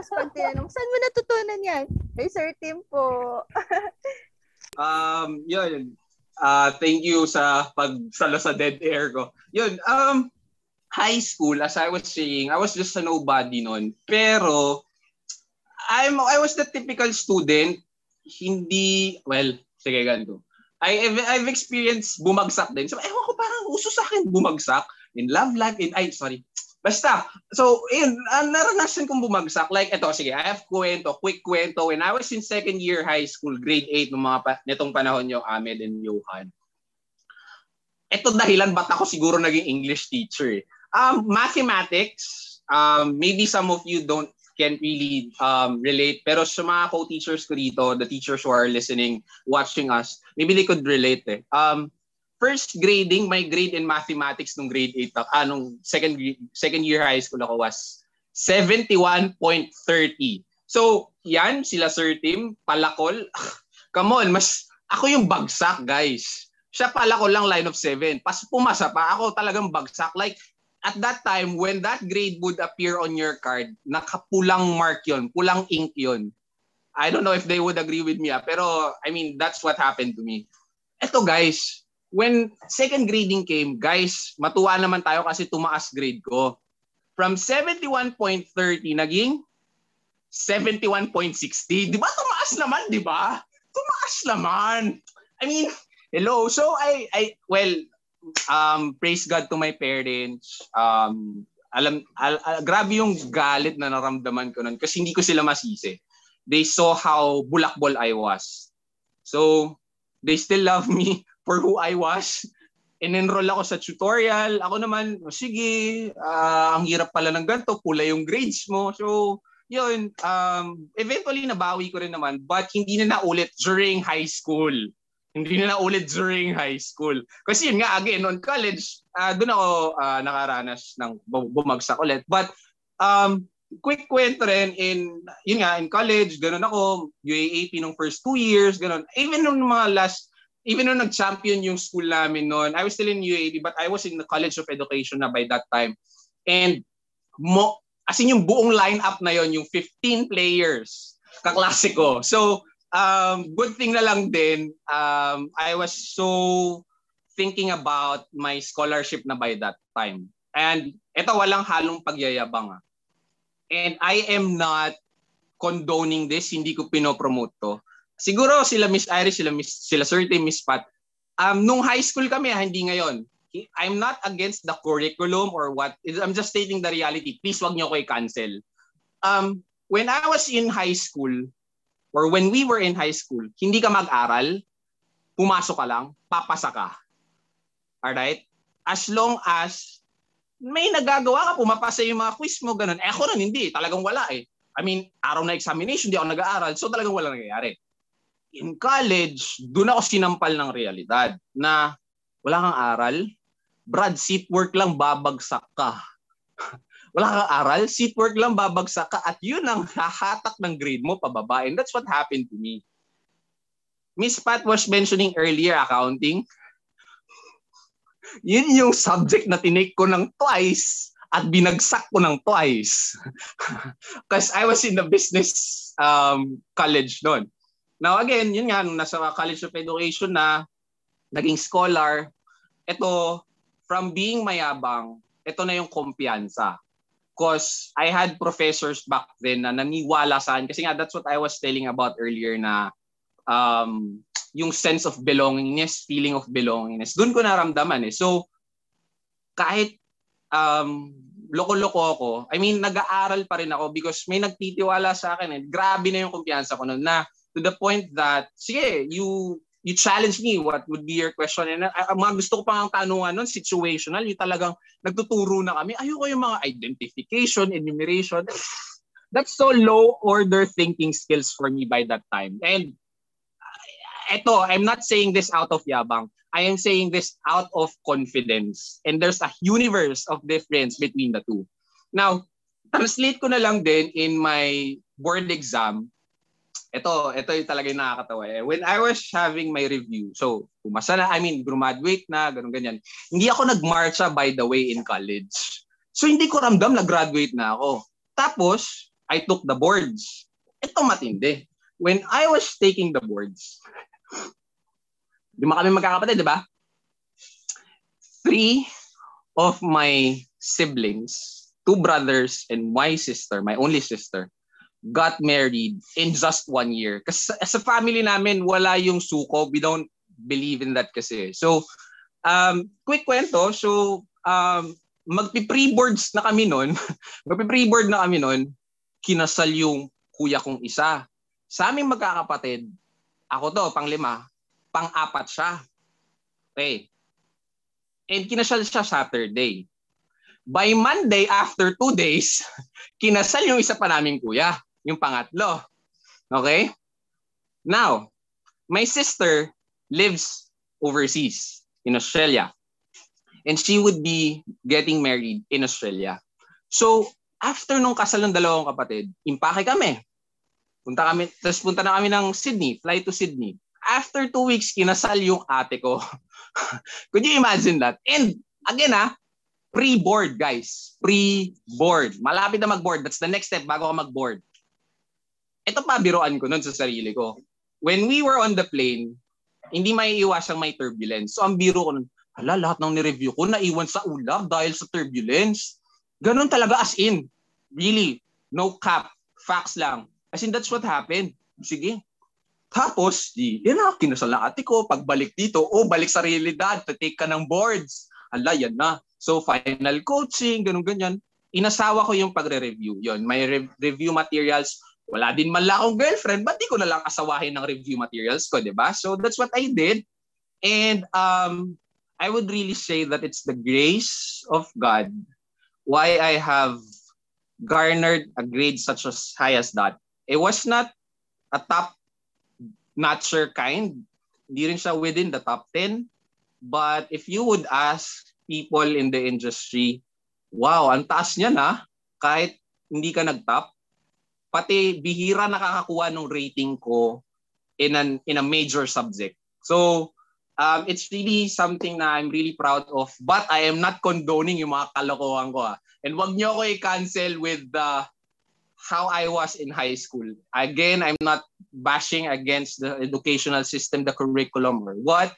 Tapos pag tinanong, saan mo natutunan yan? Hey, Sir Tim po. um, yun. Uh, thank you sa pagsalo sa dead air ko. Yun, um, high school, as I was saying, I was just a nobody noon. Pero, I'm, I was the typical student. Hindi, well, sige, ganito. I, I've, I've experienced bumagsak din. So, ewan ko, parang uso sa akin bumagsak. In love life, in, ay, sorry, Basta, so, yun, uh, naranasan kong bumagsak. Like, ito, sige, I have kwento, quick kwento. When I was in second year high school, grade 8, ng mga pa- nitong panahon yung Ahmed and Johan. Ito dahilan ba't ako siguro naging English teacher. Um, mathematics, um, maybe some of you don't can really um, relate. Pero sa mga co-teachers ko dito, the teachers who are listening, watching us, maybe they could relate eh. Um, first grading, my grade in mathematics nung grade 8, ah, nung second, second year high school ako was 71.30. So, yan, sila Sir Tim, palakol. Come on, mas, ako yung bagsak, guys. Siya palakol lang line of 7. Pas pumasa pa, ako talagang bagsak. Like, at that time, when that grade would appear on your card, nakapulang mark yon, pulang ink yon. I don't know if they would agree with me, ah, pero I mean, that's what happened to me. Eto guys, when second grading came, guys, matuwa naman tayo kasi tumaas grade ko. From 71.30 naging 71.60. Di ba tumaas naman, di ba? Tumaas naman. I mean, hello. So I I well, um praise God to my parents. Um alam al, al, grabe yung galit na naramdaman ko noon kasi hindi ko sila masisi. They saw how bulakbol I was. So they still love me for who I was. In-enroll ako sa tutorial. Ako naman, oh, sige, uh, ang hirap pala ng ganito, pula yung grades mo. So, yun, um, eventually nabawi ko rin naman, but hindi na naulit during high school. Hindi na naulit during high school. Kasi yun nga, again, on college, uh, doon ako uh, nakaranas ng bumagsak ulit. But, um, quick kwento rin in, yun nga, in college, ganun ako, UAAP nung first two years, ganun. Even nung mga last even nung nag-champion yung school namin noon, I was still in UAB but I was in the College of Education na by that time. And mo, as in yung buong lineup na yon yung 15 players, kaklase ko. So, um, good thing na lang din, um, I was so thinking about my scholarship na by that time. And ito walang halong pagyayabang. Ah. And I am not condoning this, hindi ko pinopromote to siguro sila Miss Iris, sila Miss sila Sir Miss Pat. Um nung high school kami, ah, hindi ngayon. I'm not against the curriculum or what. I'm just stating the reality. Please wag niyo ko i-cancel. Um when I was in high school or when we were in high school, hindi ka mag-aral, pumasok ka lang, papasa ka. Alright? As long as may nagagawa ka, pumapasa yung mga quiz mo, ganun. Eh ako rin, hindi. Talagang wala eh. I mean, araw na examination, hindi ako nag-aaral. So talagang wala nangyayari in college, doon ako sinampal ng realidad na wala kang aral, Brad, seat work lang babagsak ka. wala kang aral, seat work lang babagsak ka at yun ang hahatak ng grade mo pababa. And that's what happened to me. Miss Pat was mentioning earlier accounting. Yun yung subject na tinake ko ng twice at binagsak ko ng twice. Because I was in the business um, college noon. Now again, yun nga, nung nasa College of Education na, naging scholar, ito, from being mayabang, ito na yung kumpiyansa. Because I had professors back then na naniwala sa akin. Kasi nga, that's what I was telling about earlier na um, yung sense of belongingness, feeling of belongingness. Doon ko naramdaman eh. So, kahit um, loko-loko ako, I mean, nag-aaral pa rin ako because may nagtitiwala sa akin eh. Grabe na yung kumpiyansa ko noon na to the point that, sige, you you challenge me, what would be your question? And uh, mga gusto ko pang tanungan nun, situational, yung talagang nagtuturo na kami. Ayoko yung mga identification, enumeration. That's so low order thinking skills for me by that time. And eto, I'm not saying this out of yabang. I am saying this out of confidence. And there's a universe of difference between the two. Now, translate ko na lang din in my board exam ito, ito yung talaga yung nakakatawa. Eh. When I was having my review, so pumasa na, I mean, graduate na, ganun ganyan. Hindi ako nagmarcha by the way in college. So hindi ko ramdam na graduate na ako. Tapos, I took the boards. Ito matindi. when I was taking the boards, lima kami magkakapatid, di ba? Three of my siblings, two brothers and my sister, my only sister, got married in just one year. Kasi as a family namin, wala yung suko. We don't believe in that kasi. So, um, quick kwento. So, um, magpi-pre-boards na kami noon. magpi-pre-board na kami noon. Kinasal yung kuya kong isa. Sa aming magkakapatid, ako to, pang lima, pang-apat siya. Okay. And kinasal siya Saturday. By Monday, after two days, kinasal yung isa pa naming kuya, yung pangatlo. Okay? Now, my sister lives overseas in Australia. And she would be getting married in Australia. So, after nung kasal ng dalawang kapatid, impake kami. Punta kami, tapos punta na kami ng Sydney, fly to Sydney. After two weeks, kinasal yung ate ko. Could you imagine that? And again ah, pre-board guys. Pre-board. Malapit na mag-board. That's the next step bago ka mag-board. Ito pa biroan ko nun sa sarili ko. When we were on the plane, hindi may iwasang may turbulence. So ang biro ko nun, hala, lahat ng ni-review ko naiwan sa ulap dahil sa turbulence. Ganun talaga as in. Really, no cap. Facts lang. As in, that's what happened. Sige, tapos, di, yan na, kinasal na ate ko. Pagbalik dito, oh, balik sa realidad. Take ka ng boards. Ala, yan na. So, final coaching, ganun ganyan. Inasawa ko yung pagre-review. Yon, may re- review materials. Wala din man lang akong girlfriend, ba't di ko na lang asawahin ng review materials ko, di ba? So, that's what I did. And um, I would really say that it's the grace of God why I have garnered a grade such as high as that. It was not a top notcher kind. Hindi rin siya within the top 10. But if you would ask people in the industry, wow, ang taas niya na kahit hindi ka nag-top. Pati bihira nakakakuha ng rating ko in an in a major subject. So, um, it's really something na I'm really proud of. But I am not condoning yung mga kalokohan ko. Ah. And wag niyo ako i-cancel with the how I was in high school. Again, I'm not bashing against the educational system, the curriculum or what.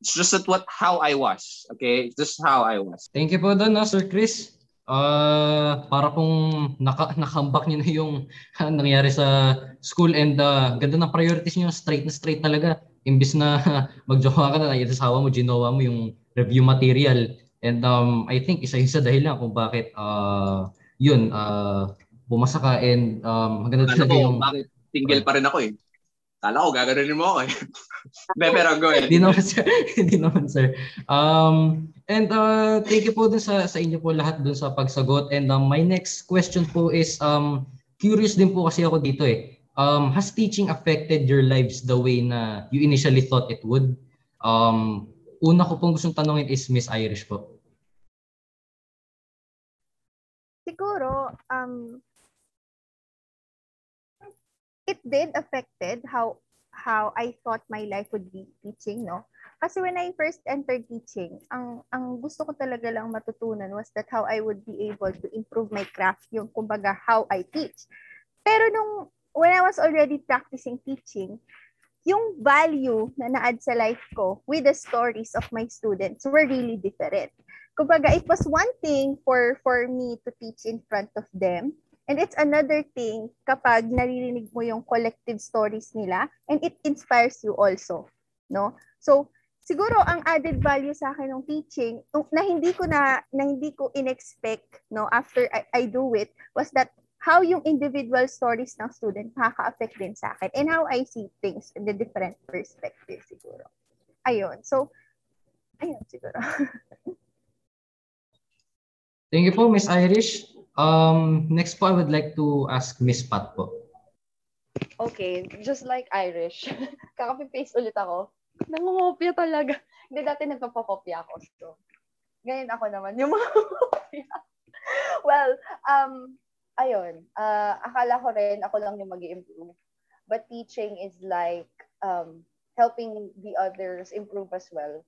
It's just that what how I was. Okay? It's just how I was. Thank you po doon, no, Sir Chris. Uh, para kung naka, nakambak niyo na yung uh, nangyari sa school and uh, ganda ng priorities niyo, straight na straight talaga. Imbis na magjowa ka na, isasawa mo, ginawa mo yung review material. And um, I think isa-isa dahil lang kung bakit uh, yun, uh, bumasa ka and um, maganda ano talaga yung... Bakit single pa rin ako eh. Kala ko, gaganonin mo ako eh. Be, pero go ahead. Hindi naman sir. Hindi naman sir. Um, and uh, thank you po dun sa, sa inyo po lahat dun sa pagsagot. And um, my next question po is, um, curious din po kasi ako dito eh. Um, has teaching affected your lives the way na you initially thought it would? Um, una ko pong gustong tanongin is Miss Irish po. Siguro, um, it did affected how how I thought my life would be teaching, no? Kasi when I first entered teaching, ang ang gusto ko talaga lang matutunan was that how I would be able to improve my craft, yung kumbaga how I teach. Pero nung when I was already practicing teaching, yung value na na-add sa life ko with the stories of my students were really different. Kumbaga, it was one thing for for me to teach in front of them, And it's another thing kapag naririnig mo yung collective stories nila and it inspires you also, no? So, siguro ang added value sa akin ng teaching na hindi ko na na hindi ko inexpect no after I, I do it was that how yung individual stories ng student nakaka-affect din sa akin and how I see things in the different perspectives siguro. Ayun. So, ayun siguro. Thank you po, Miss Irish. Um, next po, I would like to ask Miss Pat po. Okay, just like Irish. Kakapi-paste ulit ako. Nangungopia talaga. Hindi, dati nagpapakopya ako. So, ngayon ako naman yung mga well, um, ayun. Uh, akala ko rin ako lang yung mag improve But teaching is like um, helping the others improve as well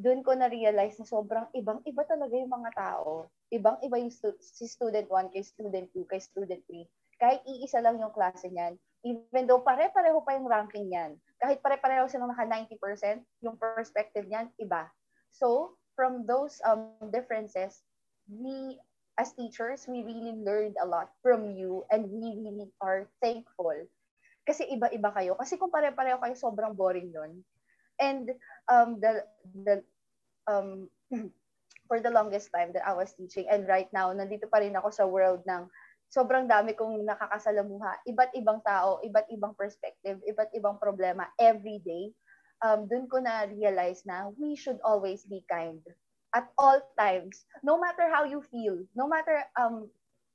doon ko na-realize na sobrang ibang-iba talaga yung mga tao. Ibang-iba yung stu- si student 1 kay student 2 kay student 3. Kahit iisa lang yung klase niyan, Even though pare-pareho pa yung ranking niyan. Kahit pare-pareho silang naka 90%, yung perspective niyan, iba. So, from those um, differences, we as teachers, we really learned a lot from you and we really are thankful. Kasi iba-iba kayo. Kasi kung pare-pareho kayo, sobrang boring nun. And um, the, the, um, for the longest time that I was teaching, and right now, nandito pa rin ako sa world ng sobrang dami kong nakakasalamuha. Iba't ibang tao, iba't ibang perspective, iba't ibang problema every day. Um, Doon ko na-realize na we should always be kind at all times. No matter how you feel, no matter um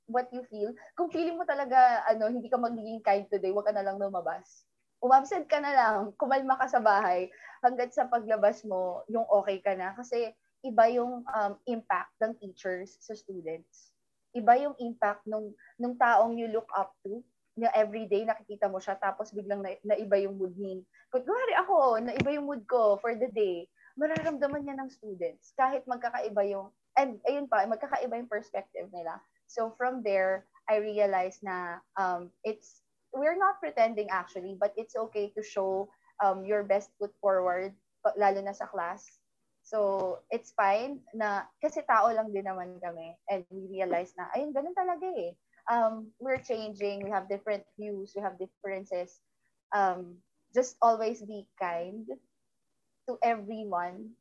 what you feel, kung feeling mo talaga ano hindi ka magiging kind today, wag ka na lang lumabas. Umabsent ka na lang, kumalma ka sa bahay hanggat sa paglabas mo, yung okay ka na kasi iba yung um, impact ng teachers sa students. Iba yung impact nung nung taong you look up to na everyday nakikita mo siya tapos biglang na, naiba yung mood ni kunwari ako naiba yung mood ko for the day mararamdaman niya ng students. Kahit magkakaiba yung and ayun pa magkakaiba yung perspective nila. So from there I realized na um it's we're not pretending actually but it's okay to show um your best foot forward lalo na sa class So, it's fine na, kasi tao lang din naman kami. And we realize na, ayun, ganun talaga eh. Um, we're changing, we have different views, we have differences. Um, just always be kind to everyone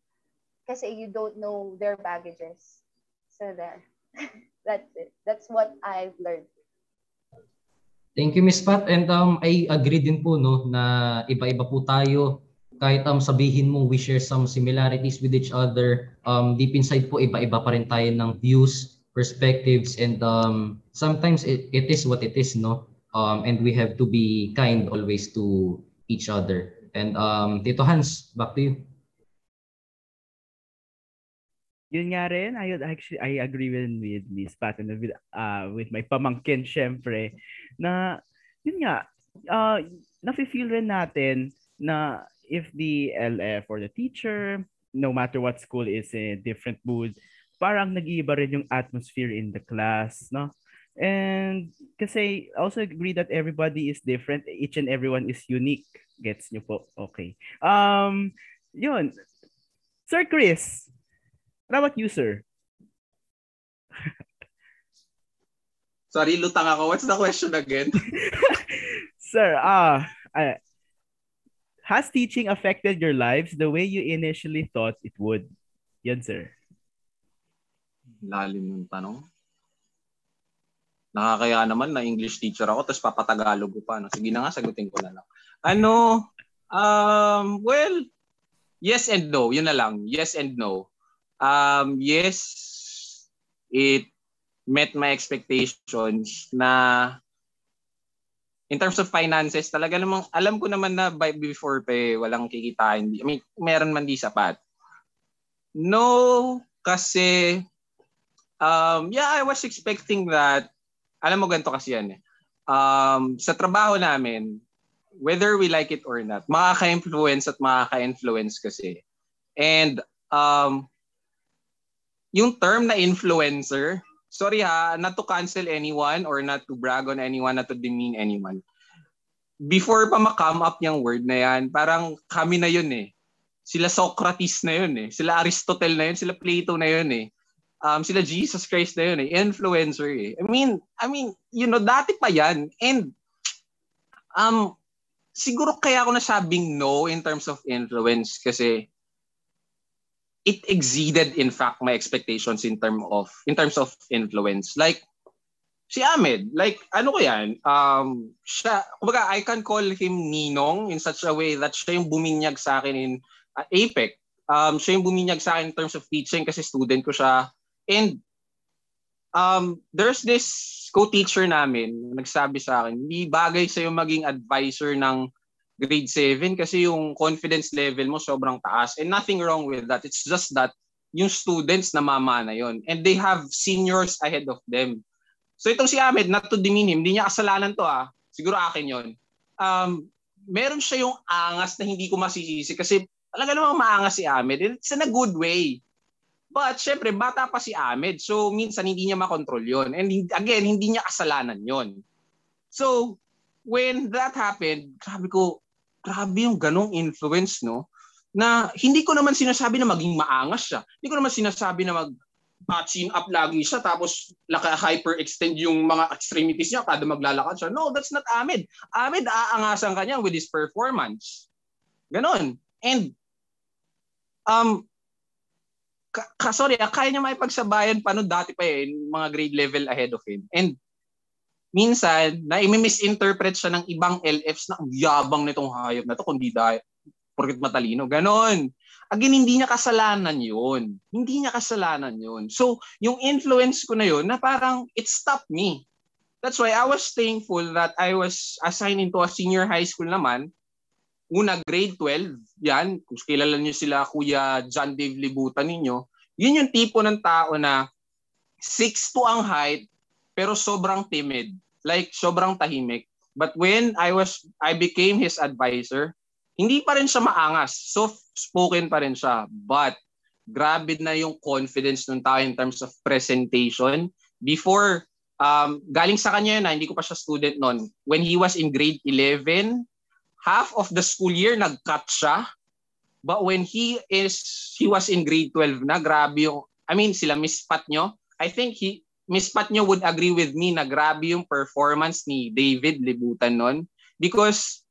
kasi you don't know their baggages. So there. That's it. That's what I've learned. Thank you, Miss Pat. And um, I agree din po no, na iba-iba po tayo kahit um, sabihin mo we share some similarities with each other, um, deep inside po iba-iba pa rin tayo ng views, perspectives, and um, sometimes it, it is what it is, no? Um, and we have to be kind always to each other. And um, Tito Hans, back to you. Yun nga rin, I, actually, I agree with, with Miss Pat and with, uh, with my pamangkin, syempre, na, yun nga, uh, nafe-feel rin natin na if the LF or the teacher, no matter what school is in different mood, parang nag-iiba rin yung atmosphere in the class, no? And kasi also agree that everybody is different, each and everyone is unique. Gets nyo po? Okay. Um, yun. Sir Chris, how about you, sir? Sorry, lutang ako. What's the question again? sir, ah, uh, Has teaching affected your lives the way you initially thought it would? Yan, sir. Lalim yung tanong. Nakakaya naman na English teacher ako tapos papatagalog ko pa. No? Sige na nga, sagutin ko na lang. Ano, um, well, yes and no. Yun na lang. Yes and no. Um, yes, it met my expectations na in terms of finances, talaga namang, alam ko naman na by before pa eh, walang kikitain. I mean, meron man di sapat. No, kasi, um, yeah, I was expecting that, alam mo ganito kasi yan eh. Um, sa trabaho namin, whether we like it or not, makaka-influence at makaka-influence kasi. And, um, yung term na influencer, sorry ha, not to cancel anyone or not to brag on anyone, not to demean anyone. Before pa ma-come up yung word na yan, parang kami na yun eh. Sila Socrates na yun eh. Sila Aristotle na yun, sila Plato na yun eh. Um, sila Jesus Christ na yun eh. Influencer eh. I mean, I mean, you know, dati pa yan. And, um, siguro kaya ako nasabing no in terms of influence kasi it exceeded in fact my expectations in term of in terms of influence. Like si Ahmed like ano ko yan? Um siya kumbaga I can call him Ninong in such a way that siya yung buminyag sa akin in uh, APEC um siya yung buminyag sa akin in terms of teaching kasi student ko siya. And um there's this co-teacher namin nagsabi sa akin hindi bagay sa yung maging advisor ng grade 7 kasi yung confidence level mo sobrang taas and nothing wrong with that. It's just that yung students na namamana yon and they have seniors ahead of them. So itong si Ahmed, not to demean him, hindi niya kasalanan to ah. Siguro akin yon. Um, meron siya yung angas na hindi ko masisisi kasi talaga namang maangas si Ahmed. It's in a good way. But syempre, bata pa si Ahmed. So minsan hindi niya makontrol yon And again, hindi niya kasalanan yon So when that happened, grabe ko, grabe yung ganong influence, no? Na hindi ko naman sinasabi na maging maangas siya. Hindi ko naman sinasabi na mag uh, chin up lagi siya tapos laka hyperextend yung mga extremities niya kada maglalakad siya. No, that's not Ahmed. Ahmed aangasan kanya with his performance. Ganon. And um ka, ka sorry, ah, kaya niya maipagsabayan pa no dati pa eh, mga grade level ahead of him. And minsan, na i-misinterpret siya ng ibang LFs na ang yabang nitong hayop na to kundi dahil porket matalino. Ganon. Again, hindi niya kasalanan yun. Hindi niya kasalanan yun. So, yung influence ko na yun, na parang it stopped me. That's why I was thankful that I was assigned into a senior high school naman una grade 12, yan, kung kilala niyo sila Kuya John Dave Libutan ninyo, yun yung tipo ng tao na 6'2 ang height, pero sobrang timid. Like, sobrang tahimik. But when I was, I became his advisor, hindi pa rin siya maangas. Soft-spoken pa rin siya. But, grabe na yung confidence ng tao in terms of presentation. Before, um, galing sa kanya yun, na hindi ko pa siya student noon. When he was in grade 11, half of the school year nag-cut siya. But when he is he was in grade 12 na, grabe yung I mean sila Miss Pat nyo. I think he Miss Pat nyo would agree with me na grabe yung performance ni David Libutan noon because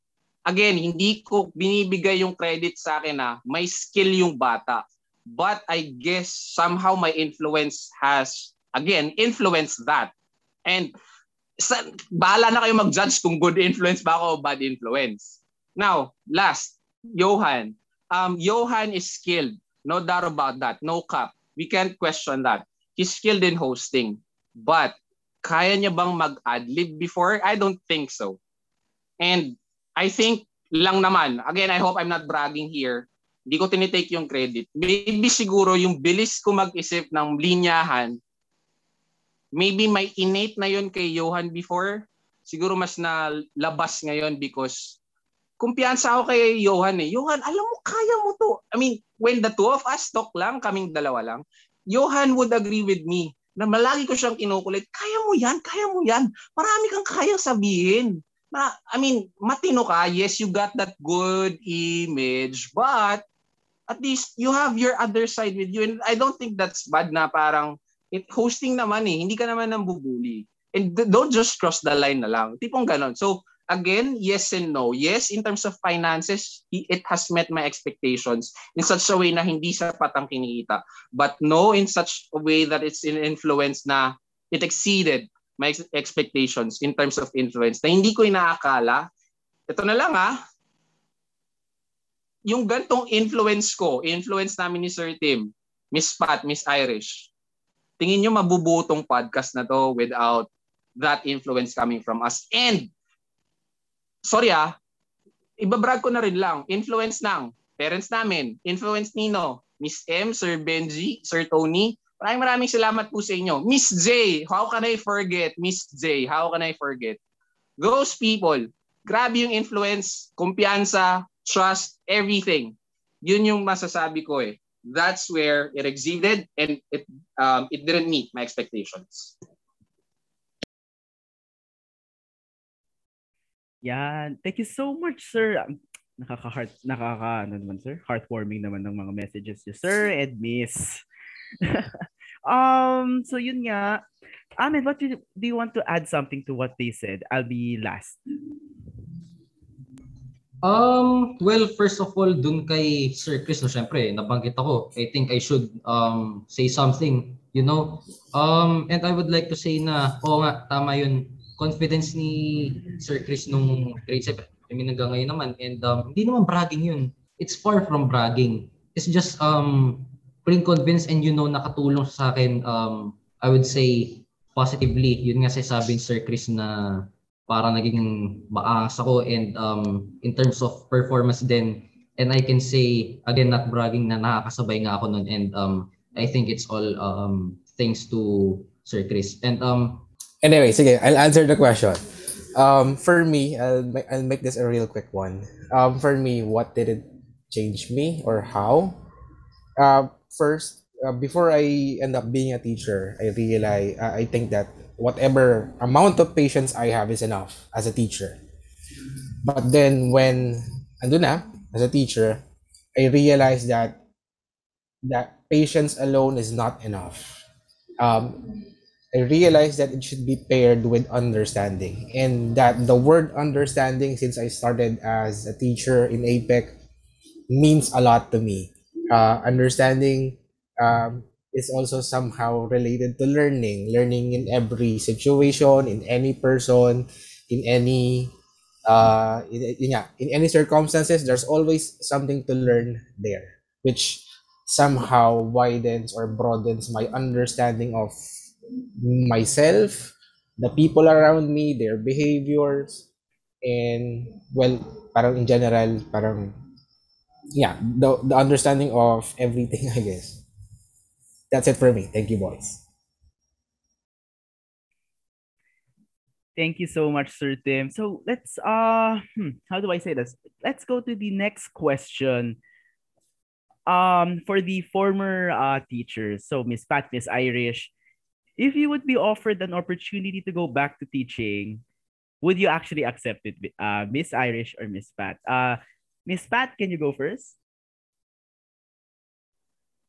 again, hindi ko binibigay yung credit sa akin na may skill yung bata. But I guess somehow my influence has again influenced that. And sa, bahala na kayo mag-judge kung good influence ba ako o bad influence. Now, last, Johan. Um, Johan is skilled. No doubt about that. No cap. We can't question that. He's skilled in hosting. But, kaya niya bang mag-adlib before? I don't think so. And I think lang naman, again, I hope I'm not bragging here, hindi ko tinitake yung credit. Maybe siguro yung bilis ko mag-isip ng linyahan, maybe may innate na yun kay Johan before. Siguro mas na labas ngayon because kumpiyansa ako kay Johan eh. Johan, alam mo, kaya mo to. I mean, when the two of us talk lang, kaming dalawa lang, Johan would agree with me na malagi ko siyang kinukulit, kaya mo yan, kaya mo yan. Marami kang kayang sabihin. Na, I mean, matino ka, yes, you got that good image, but at least you have your other side with you. And I don't think that's bad na parang it hosting naman eh, hindi ka naman nang bubuli. And don't just cross the line na lang. Tipong ganon. So, again, yes and no. Yes, in terms of finances, it has met my expectations in such a way na hindi sapat ang kinikita. But no in such a way that it's in influence na it exceeded my expectations in terms of influence na hindi ko inaakala. Ito na lang ah, yung gantong influence ko, influence namin ni Sir Tim, Miss Pat, Miss Irish, tingin nyo mabubuo tong podcast na to without that influence coming from us. And sorry ah, ibabrag ko na rin lang, influence ng parents namin, influence nino, Miss M, Sir Benji, Sir Tony, maraming maraming salamat po sa inyo. Miss J, how can I forget? Miss J, how can I forget? Those people, grabe yung influence, kumpiyansa, trust, everything. Yun yung masasabi ko eh. That's where it exceeded and it um, it didn't meet my expectations. Yan. Thank you so much, sir. Nakaka-heart, nakaka, ano naman, sir? Heartwarming naman ng mga messages niyo, sir and miss. um, so yun nga. Ahmed, what do you, do you want to add something to what they said? I'll be last. Um, well, first of all, dun kay Sir Chris, no, syempre, nabanggit ako. I think I should um, say something, you know. Um, and I would like to say na, oo nga, tama yun confidence ni Sir Chris nung grade 7. I mean, hanggang ngayon naman. And um, hindi naman bragging yun. It's far from bragging. It's just um, being convinced and you know, nakatulong sa akin, um, I would say, positively. Yun nga sabi ni Sir Chris na para naging maangas ako and um, in terms of performance din and I can say again not bragging na nakakasabay nga ako noon and um, I think it's all um, thanks to Sir Chris and um, Anyway, sige, I'll answer the question. Um, for me, I'll, I'll make this a real quick one. Um, for me, what did it change me or how? Uh, first, uh, before I end up being a teacher, I realize, uh, I think that whatever amount of patience I have is enough as a teacher. But then when ando na as a teacher, I realized that that patience alone is not enough. Um, I realized that it should be paired with understanding, and that the word understanding, since I started as a teacher in APEC, means a lot to me. Uh, understanding um, is also somehow related to learning, learning in every situation, in any person, in any uh, in, yeah, in any circumstances, there's always something to learn there, which somehow widens or broadens my understanding of myself, the people around me, their behaviors, and well, parang in general, parang yeah, the, the understanding of everything, I guess. That's it for me. Thank you, boys. Thank you so much, Sir Tim. So let's uh hmm, how do I say this? Let's go to the next question. Um for the former uh teachers. So Miss Pat, Miss Irish, if you would be offered an opportunity to go back to teaching, would you actually accept it? Uh Miss Irish or Miss Pat? Uh Miss Pat, can you go first?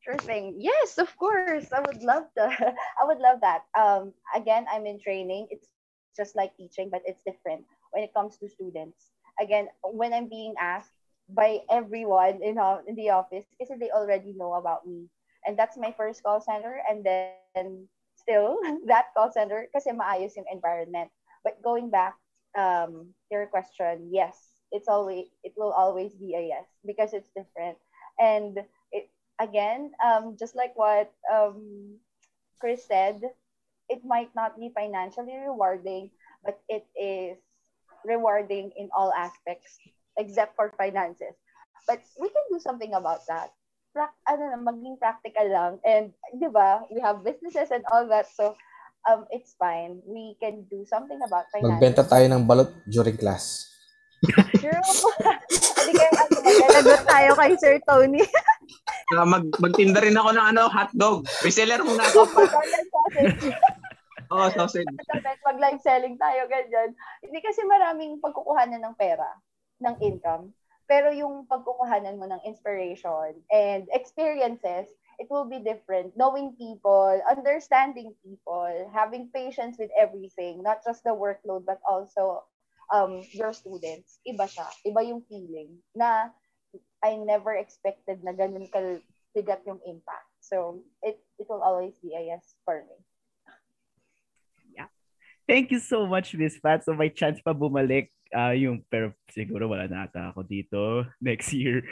Sure thing. Yes, of course. I would love to. I would love that. Um, again, I'm in training. It's just like teaching, but it's different when it comes to students. Again, when I'm being asked by everyone in, in the office, because they already know about me. And that's my first call center. And then still, that call center, kasi maayos yung environment. But going back um, your question, yes, it's always it will always be a yes because it's different. And it again, um, just like what um, Chris said, it might not be financially rewarding, but it is rewarding in all aspects except for finances. But we can do something about that. Pra- ano na, maging practical lang. And, di ba, we have businesses and all that. So, um, it's fine. We can do something about finances. Magbenta tayo ng balot during class. True. Hindi kaya ano, magdalagot tayo kay Sir Tony. uh, mag magtinda rin ako ng ano, hotdog. Reseller muna ako. Oo, oh, sausage. Mag live selling tayo, ganyan. Hindi kasi maraming pagkukuhanan ng pera, ng income. Pero yung pagkukuhanan mo ng inspiration and experiences, it will be different. Knowing people, understanding people, having patience with everything, not just the workload, but also um, your students. Iba siya. Iba yung feeling na I never expected na ganun bigat yung impact. So, it, it will always be a yes for me. Thank you so much, Miss Pat. So may chance pa bumalik uh, yung pero siguro wala na ata ako dito next year.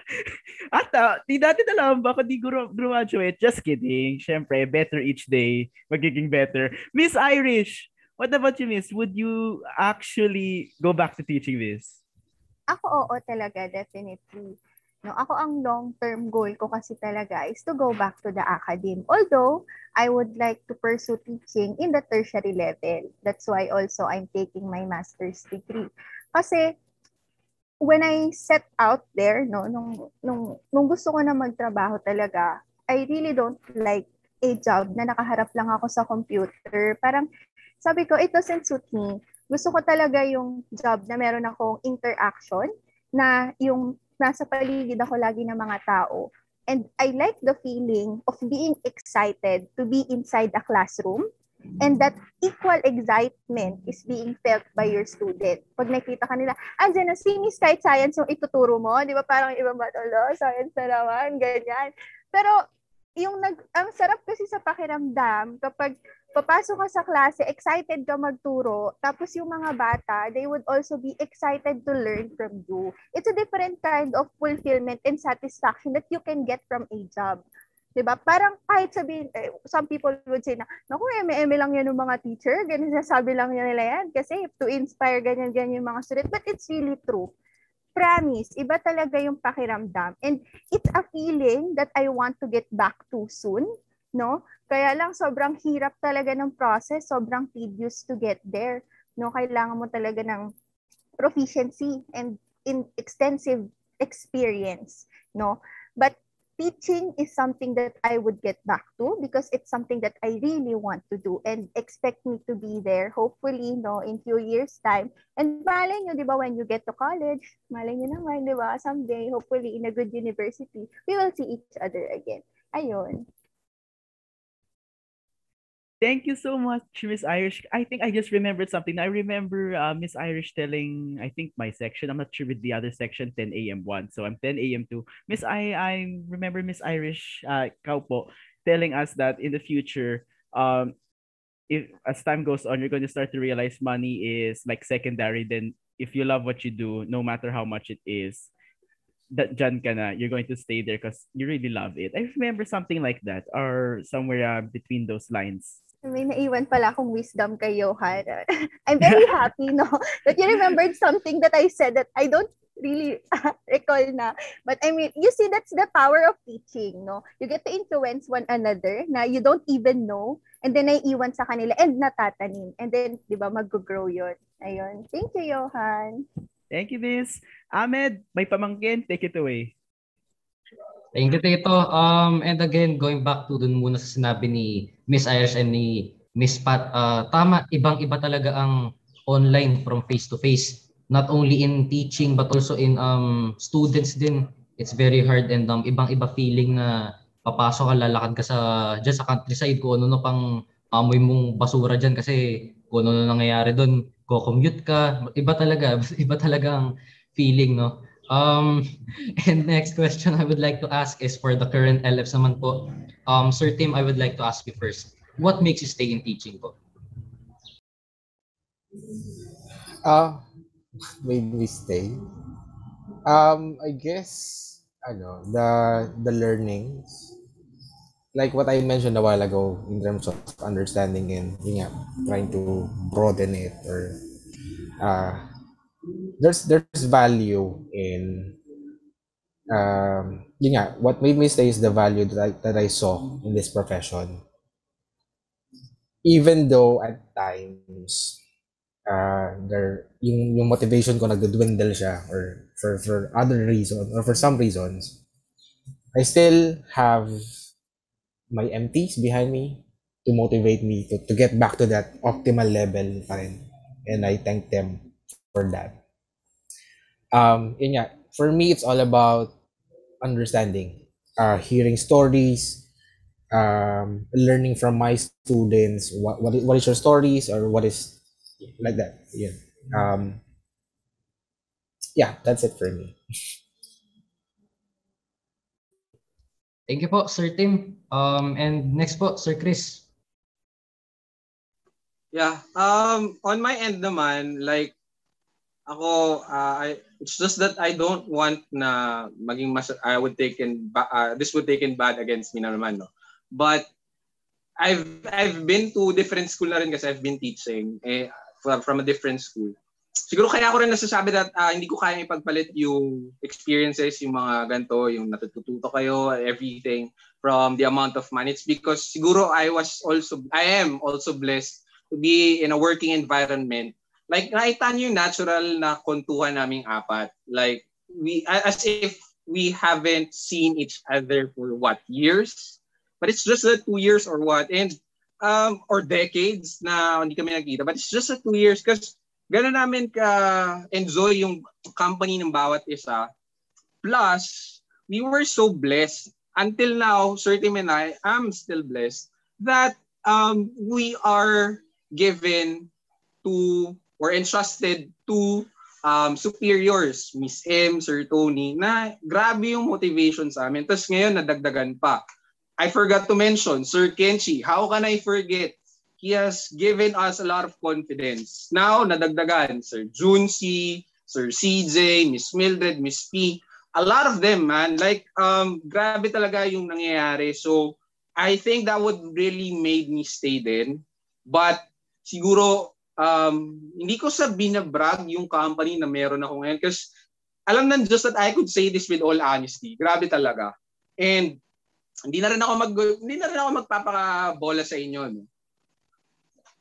At uh, di dati na lang ba ako di graduate? Just kidding. Siyempre, better each day. Magiging better. Miss Irish, what about you, Miss? Would you actually go back to teaching this? Ako, oo talaga, definitely. No, ako ang long-term goal ko kasi talaga is to go back to the academe. Although, I would like to pursue teaching in the tertiary level. That's why also I'm taking my master's degree. Kasi, when I set out there, no, nung, nung, nung gusto ko na magtrabaho talaga, I really don't like a job na nakaharap lang ako sa computer. Parang, sabi ko, it doesn't suit me. Gusto ko talaga yung job na meron akong interaction, na yung nasa paligid ako lagi ng mga tao. And I like the feeling of being excited to be inside a classroom and that equal excitement is being felt by your student. Pag nakita ka nila, andyan na si Miss kahit science yung ituturo mo, di ba parang ibang bata, science na naman, ganyan. Pero yung nag, ang sarap kasi sa pakiramdam kapag papasok ka sa klase, excited ka magturo, tapos yung mga bata, they would also be excited to learn from you. It's a different kind of fulfillment and satisfaction that you can get from a job. 'di ba? Parang kahit sabihin eh, some people would say na, naku, eme lang yan ng mga teacher, ganyan sabi lang nila yan kasi to inspire ganyan ganyan yung mga student, but it's really true. Promise, iba talaga yung pakiramdam. And it's a feeling that I want to get back to soon, no? Kaya lang sobrang hirap talaga ng process, sobrang tedious to get there. No, kailangan mo talaga ng proficiency and in extensive experience, no? But teaching is something that I would get back to because it's something that I really want to do and expect me to be there hopefully no in few years time and malay nyo di ba when you get to college malay nyo naman di ba someday hopefully in a good university we will see each other again ayun Thank you so much, Miss Irish. I think I just remembered something. I remember uh, Miss Irish telling, I think my section, I'm not sure with the other section, 10 a.m. one. So I'm 10 a.m. two. Miss I, I remember Miss Irish uh, Kaupo telling us that in the future, um, if as time goes on, you're going to start to realize money is like secondary. Then if you love what you do, no matter how much it is, that dyan ka you're going to stay there because you really love it. I remember something like that or somewhere uh, between those lines. May naiwan pala akong wisdom kay Johan. I'm very happy, no, that you remembered something that I said that I don't really recall na. But I mean, you see, that's the power of teaching, no? You get to influence one another na you don't even know and then naiiwan sa kanila and natatanim. And then, di ba, mag-grow yun. Ayun. Thank you, Johan. Thank you, Miss. Ahmed, may pamangkin. Take it away. Thank you, Tito. Um, and again, going back to dun muna sa sinabi ni Miss Irish and ni Miss Pat, uh, tama, ibang-iba talaga ang online from face-to-face. Not only in teaching, but also in um, students din. It's very hard and um, ibang-iba feeling na papasok ka, lalakad ka sa, dyan sa countryside, kung ano pang amoy mong basura dyan kasi kung ano nangyayari doon, ko-commute ka, iba talaga, iba talaga ang feeling, no? Um, and next question I would like to ask is for the current LFs naman po. Um, Sir Tim, I would like to ask you first. What makes you stay in teaching po? Uh, made me stay. Um, I guess, ano, the, the learnings, like what I mentioned a while ago in terms of understanding and nga, trying to broaden it or uh, there's there's value in um yun nga, what made me stay is the value that I, that I saw in this profession. Even though at times uh there yung yung motivation ko nagdudwindle siya or for for other reasons or for some reasons I still have my MTs behind me to motivate me to, to get back to that optimal level pa rin. And I thank them for that. Um, yun nga, for me, it's all about understanding, uh, hearing stories, um, learning from my students. What what is, what is your stories or what is like that? Yeah. Um, yeah, that's it for me. Thank you po, Sir Tim. Um, and next po, Sir Chris. Yeah. Um, on my end naman, like, ako, uh, I, it's just that I don't want na maging mas, I would take in, uh, this would take in bad against me na naman, no? But, I've, I've been to different school na rin kasi I've been teaching eh, from, from a different school. Siguro kaya ako rin nasasabi that uh, hindi ko kaya ipagpalit yung experiences, yung mga ganito, yung natututo kayo, everything from the amount of money. It's because siguro I was also, I am also blessed to be in a working environment. Like, nakita niyo yung natural na kontuhan naming apat. Like, we, as if we haven't seen each other for what, years? But it's just the two years or what? And, um, or decades na hindi kami nakita. But it's just the two years because Gano'n namin ka-enjoy yung company ng bawat isa. Plus, we were so blessed. Until now, certainly and I am still blessed that um, we are given to or entrusted to um, superiors, Miss M, Sir Tony, na grabe yung motivation sa amin. Tapos ngayon, nadagdagan pa. I forgot to mention, Sir Kenchi, how can I forget? he has given us a lot of confidence. Now, nadagdagan, Sir Junsi, Sir CJ, Miss Mildred, Miss P, a lot of them, man. Like, um, grabe talaga yung nangyayari. So, I think that would really made me stay din. But, siguro, um, hindi ko sa binabrag yung company na meron ako ngayon. Kasi, alam nan just that I could say this with all honesty. Grabe talaga. And, hindi na rin ako mag hindi na rin ako magpapakabola sa inyo no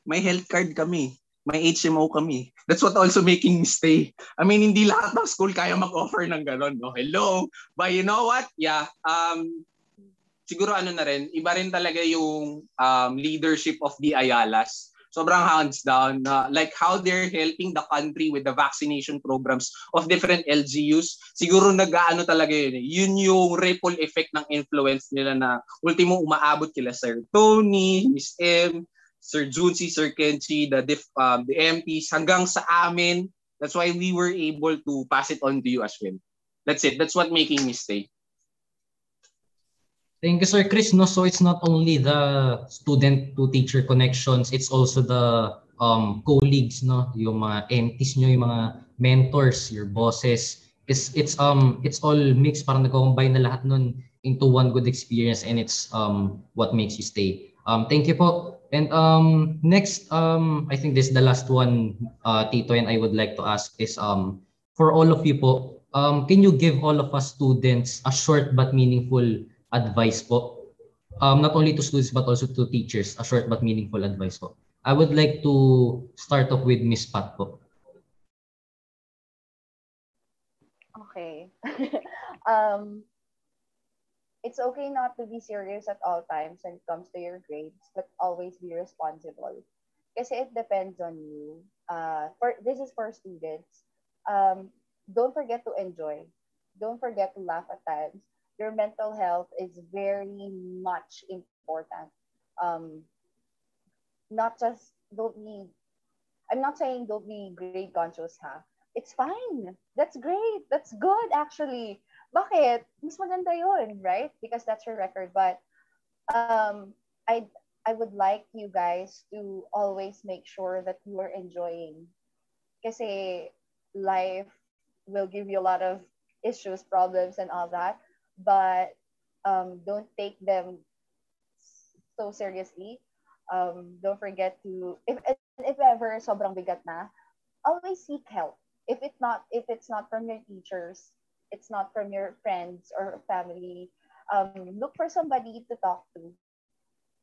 may health card kami. May HMO kami. That's what also making me stay. I mean, hindi lahat ng school kaya mag-offer ng gano'n. No? Hello? But you know what? Yeah. Um, siguro ano na rin, iba rin talaga yung um, leadership of the Ayalas. Sobrang hands down na uh, like how they're helping the country with the vaccination programs of different LGUs. Siguro nag-aano talaga yun. Eh. Yun yung ripple effect ng influence nila na ultimo umaabot kila Sir Tony, Miss M, Sir Junsi, Sir Kenchi, the, diff, um, the MPs, hanggang sa amin. That's why we were able to pass it on to you as well. That's it. That's what making me stay. Thank you, Sir Chris. No, so it's not only the student to teacher connections, it's also the um, colleagues, no, yung mga MTs nyo, yung mga mentors, your bosses. It's it's um it's all mixed, parang nagko-combine na lahat nun into one good experience and it's um what makes you stay. Um, thank you po. And um, next, um, I think this is the last one, uh, Tito, and I would like to ask is um, for all of you po, um, can you give all of us students a short but meaningful advice po. Um, not only to students but also to teachers, a short but meaningful advice po. I would like to start off with Miss Pat po. Okay. um, it's okay not to be serious at all times when it comes to your grades, but always be responsible. Kasi it depends on you. Uh, for this is for students. Um, don't forget to enjoy. Don't forget to laugh at times your mental health is very much important. Um, not just don't be, I'm not saying don't be great conscious ha. It's fine. That's great. That's good actually. Bakit? Mas maganda yun, right? Because that's your record. But um, I I would like you guys to always make sure that you are enjoying. Kasi life will give you a lot of issues, problems, and all that but um, don't take them so seriously. Um, don't forget to if if ever sobrang bigat na, always seek help. If it's not if it's not from your teachers, it's not from your friends or family, um, look for somebody to talk to.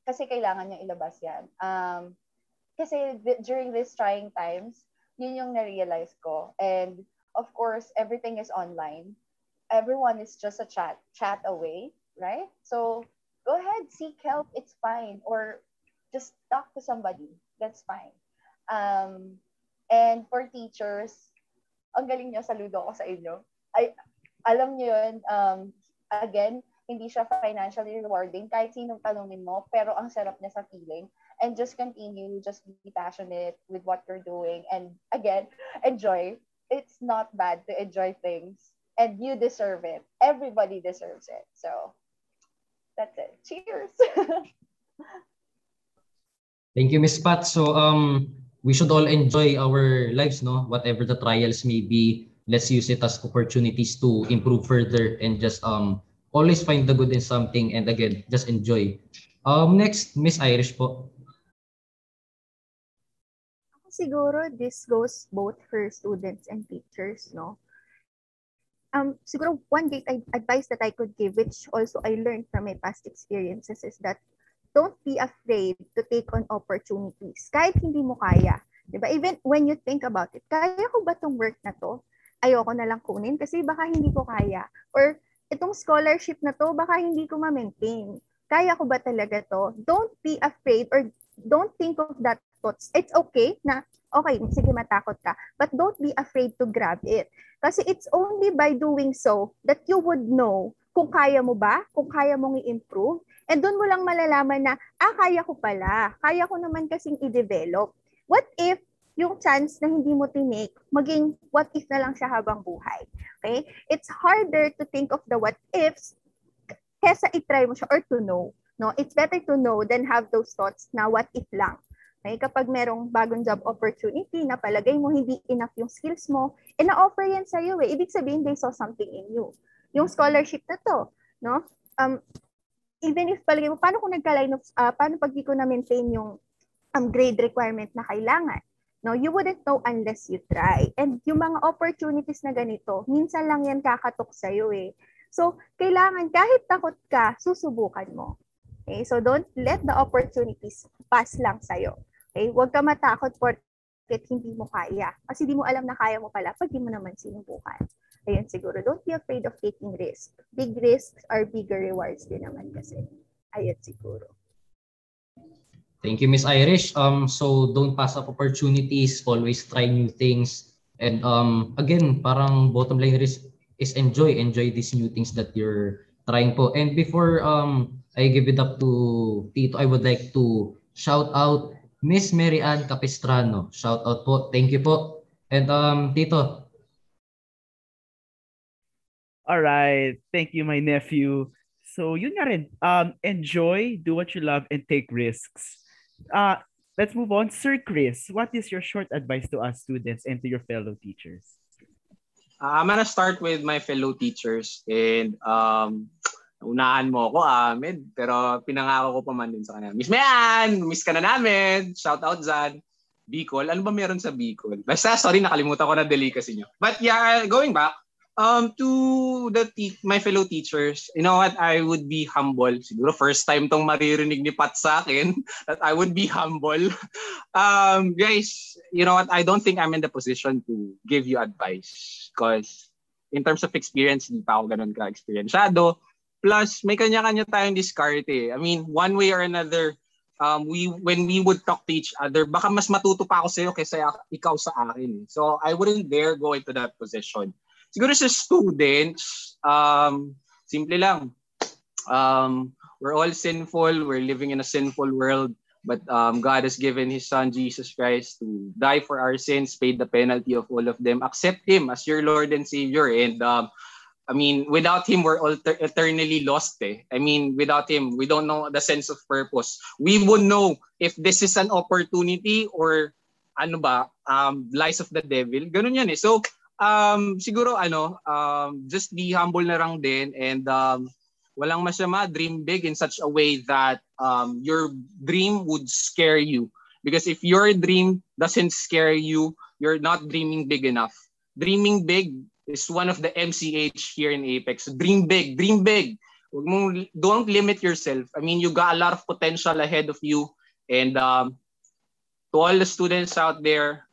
Kasi kailangan niya ilabas yan. Um, kasi th- during these trying times, yun yung na-realize ko. And of course, everything is online everyone is just a chat chat away, right? So go ahead, seek help. It's fine. Or just talk to somebody. That's fine. Um, and for teachers, ang galing niyo, saludo ako sa inyo. Ay, alam niyo yun, um, again, hindi siya financially rewarding kahit sinong tanongin mo, pero ang sarap niya sa feeling. And just continue, just be passionate with what you're doing. And again, enjoy. It's not bad to enjoy things and you deserve it. Everybody deserves it. So that's it. Cheers. Thank you, Miss Pat. So um we should all enjoy our lives, no? Whatever the trials may be, let's use it as opportunities to improve further and just um always find the good in something and again, just enjoy. Um next, Miss Irish po. Siguro this goes both for students and teachers, no? Um, siguro one great advice that I could give, which also I learned from my past experiences, is that don't be afraid to take on opportunities. Kahit hindi mo kaya. Diba? Even when you think about it, kaya ko ba tong work na to? Ayoko na lang kunin kasi baka hindi ko kaya. Or itong scholarship na to, baka hindi ko ma-maintain. Kaya ko ba talaga to? Don't be afraid or don't think of that thoughts. It's okay na, okay, sige matakot ka. But don't be afraid to grab it. Kasi it's only by doing so that you would know kung kaya mo ba, kung kaya mong i-improve. And doon mo lang malalaman na, ah, kaya ko pala. Kaya ko naman kasing i-develop. What if yung chance na hindi mo tinake, maging what if na lang siya habang buhay. Okay? It's harder to think of the what ifs kesa i-try mo siya or to know. No, it's better to know than have those thoughts na what if lang. Okay? Kapag merong bagong job opportunity na palagay mo hindi enough yung skills mo, eh na-offer yan sa iyo eh. Ibig sabihin they saw something in you. Yung scholarship na to, no? Um, even if palagay mo, paano kung nagka-line of, uh, paano pag di ko na-maintain yung um, grade requirement na kailangan? No, you wouldn't know unless you try. And yung mga opportunities na ganito, minsan lang yan kakatok sa iyo eh. So, kailangan kahit takot ka, susubukan mo. Okay? So, don't let the opportunities pass lang sa iyo. Okay? Huwag ka matakot porket hindi mo kaya. Kasi di mo alam na kaya mo pala pag di mo naman sinubukan. ayun siguro, don't be afraid of taking risks. Big risks are bigger rewards din naman kasi. Ayun siguro. Thank you, Miss Irish. Um, so don't pass up opportunities, always try new things. And um, again, parang bottom line is, is enjoy, enjoy these new things that you're trying po. And before um, I give it up to Tito, I would like to shout out Miss Mary Ann Capistrano. Shout out po. Thank you po. And um, Tito. All right. Thank you, my nephew. So, yun nga rin. Um, enjoy, do what you love, and take risks. Uh, let's move on. Sir Chris, what is your short advice to us students and to your fellow teachers? Uh, I'm gonna start with my fellow teachers and um, unahan mo ako, Ahmed, pero pinangako ko pa man din sa kanya. Miss Mayan, miss ka na namin. Shout out Zan. Bicol. Ano ba meron sa Bicol? Basta, sorry, nakalimutan ko na delicacy nyo. But yeah, going back, um, to the te- my fellow teachers, you know what, I would be humble. Siguro first time tong maririnig ni Pat sa akin that I would be humble. um, guys, you know what, I don't think I'm in the position to give you advice because in terms of experience, hindi pa ako ganun ka-experienceado. Plus, may kanya-kanya tayong diskarte. I mean, one way or another, um, we when we would talk to each other, baka mas matuto pa ako sa'yo kaysa ikaw sa akin. So, I wouldn't dare go into that position. Siguro sa students, um, simple lang. Um, we're all sinful. We're living in a sinful world. But um, God has given His Son, Jesus Christ, to die for our sins, paid the penalty of all of them. Accept Him as your Lord and Savior. And um, I mean, without Him, we're all ter- eternally lost. Eh. I mean, without Him, we don't know the sense of purpose. We would know if this is an opportunity or ano ba, um, lies of the devil. Ganun yan eh. So, um, siguro ano, um, just be humble na lang din and um, walang masama, dream big in such a way that um, your dream would scare you. Because if your dream doesn't scare you, you're not dreaming big enough. Dreaming big is one of the MCH here in Apex. Dream big, dream big. Don't limit yourself. I mean, you got a lot of potential ahead of you. And um, to all the students out there,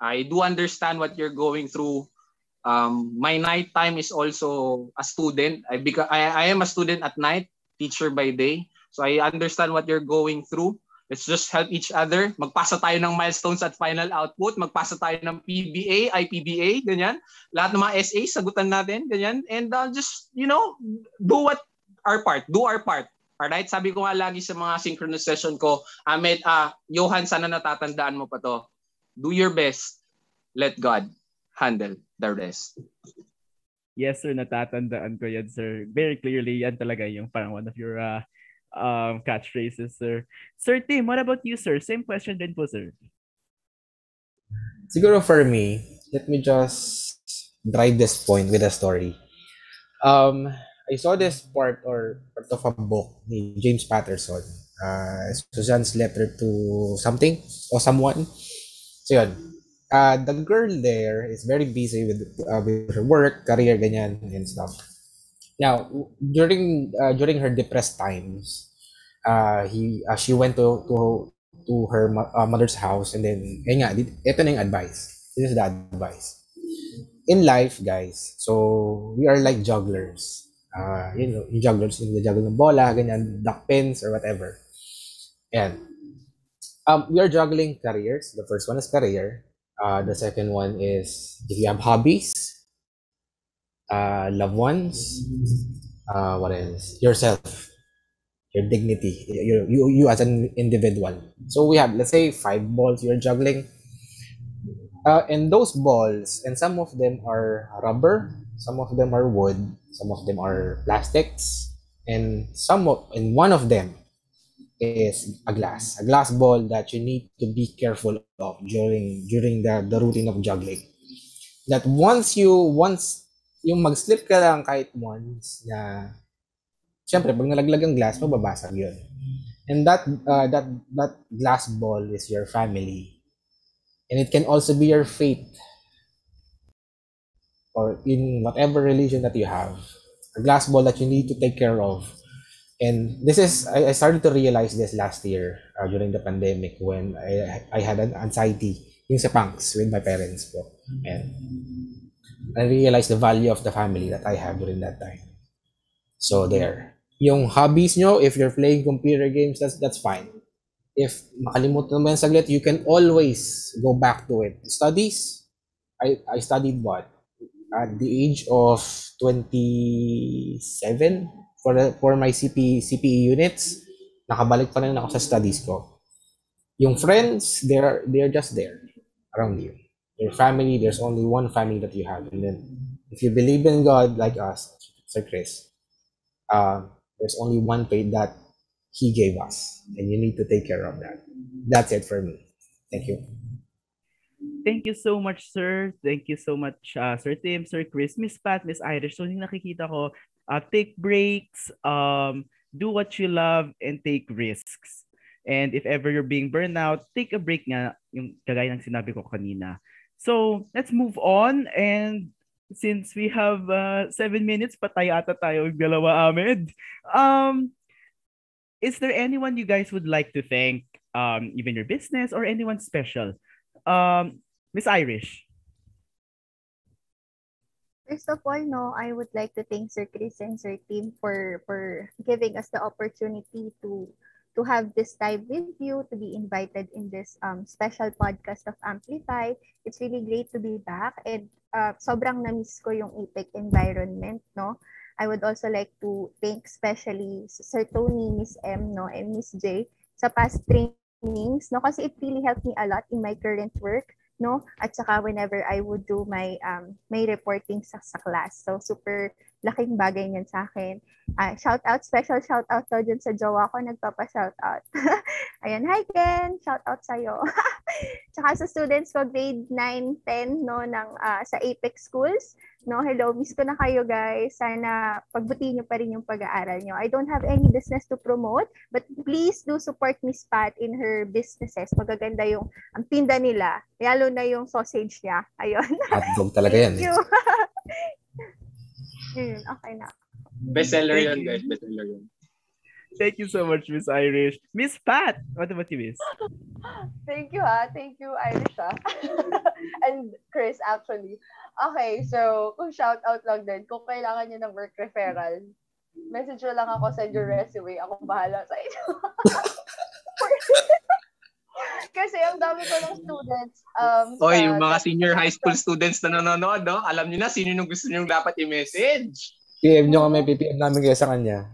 I do understand what you're going through. Um, my night time is also a student. I, because I, I am a student at night, teacher by day. So I understand what you're going through. Let's just help each other. Magpasa tayo ng milestones at final output. Magpasa tayo ng PBA, IPBA, ganyan. Lahat ng mga SA, sagutan natin, ganyan. And uh, just, you know, do what our part. Do our part. Alright? Sabi ko nga lagi sa mga synchronous session ko, Ahmed, ah, Johan, sana natatandaan mo pa to do your best. Let God handle the rest. Yes, sir. Natatandaan ko yan, sir. Very clearly, yan talaga yung parang one of your uh, um, catchphrases, sir. Sir Tim, what about you, sir? Same question din po, sir. Siguro for me, let me just drive this point with a story. Um, I saw this part or part of a book ni James Patterson. Uh, Suzanne's letter to something or someone. So yun, uh, the girl there is very busy with uh, with her work, career, ganyan, and stuff. Now, during uh, during her depressed times, uh, he uh, she went to to to her uh, mother's house and then eh nga, ito na yung advice. This is the advice. In life, guys, so we are like jugglers. Uh, you know, yung jugglers, yung juggle ng bola, ganyan, duck pins or whatever. And um, we are juggling careers. The first one is career. Uh, the second one is if you have hobbies, uh, loved ones, uh, what else? Yourself, your dignity, you, you, you as an individual. So we have, let's say, five balls you're juggling. Uh, and those balls, and some of them are rubber, some of them are wood, some of them are plastics, and some of, and one of them is a glass, a glass ball that you need to be careful of during during the, the routine of juggling. That once you, once yung mag-slip ka lang kahit once na syempre pag nalaglag ang glass, mababasag yun. And that uh, that that glass ball is your family. And it can also be your faith or in whatever religion that you have. A glass ball that you need to take care of and this is I, I started to realize this last year uh, during the pandemic when I I had an anxiety yung sa punks with my parents po. And I realized the value of the family that I have during that time. So there. Yung hobbies nyo, if you're playing computer games, that's that's fine. If makalimutan mo yan saglit, you can always go back to it. Studies, I, I studied what? At the age of 27 for for my CP CPE units, nakabalik pa rin ako sa studies ko. Yung friends, they're they're just there around you. Your family, there's only one family that you have. And then if you believe in God like us, Sir Chris, uh, there's only one faith that He gave us. And you need to take care of that. That's it for me. Thank you. Thank you so much, sir. Thank you so much, uh, Sir Tim, Sir Chris, Miss Pat, Miss Irish. So, yung nakikita ko, uh, take breaks, um, do what you love, and take risks. And if ever you're being burned out, take a break nga, yung kagaya ng sinabi ko kanina. So, let's move on. And since we have uh, seven minutes, patay ata tayo dalawa, Ahmed. Um, is there anyone you guys would like to thank, um, even your business or anyone special? Um, Miss Irish. First of all, no, I would like to thank Sir Chris and Sir Tim for for giving us the opportunity to to have this time with you, to be invited in this um, special podcast of Amplify. It's really great to be back and uh, sobrang na-miss ko yung APEC environment, no? I would also like to thank especially Sir Tony, Miss M, no, and Miss J sa past trainings, no? Kasi it really helped me a lot in my current work no? At saka whenever I would do my um my reporting sa, sa class. So super laking bagay niyan sa akin. Uh, shout out, special shout out to dyan sa jowa ko, nagpapa-shout out. Ayan, hi Ken, shout out sa'yo. Tsaka sa students ko, grade 9, 10, no, ng, uh, sa Apex Schools. No, hello, miss ko na kayo guys. Sana pagbutihin niyo pa rin yung pag-aaral niyo. I don't have any business to promote, but please do support Miss Pat in her businesses. Magaganda yung ang tinda nila. Lalo na yung sausage niya. Ayun. Hotdog talaga yan. Thank you. Yun, okay na. Bestseller yun, guys. Bestseller yun. Thank you so much, Miss Irish. Miss Pat, what about you, Miss? Thank you, ha. Thank you, Irish, ha. And Chris, actually. Okay, so, kung shout out lang din, kung kailangan niyo ng work referral, message lang ako, send your resume. Ako bahala sa inyo. Kasi ang dami ko ng students. Um, Oy, yung mga senior high school students na nanonood, no? alam niyo na sino yung gusto niyo dapat i-message. PM nyo kami, PPM namin kayo sa kanya.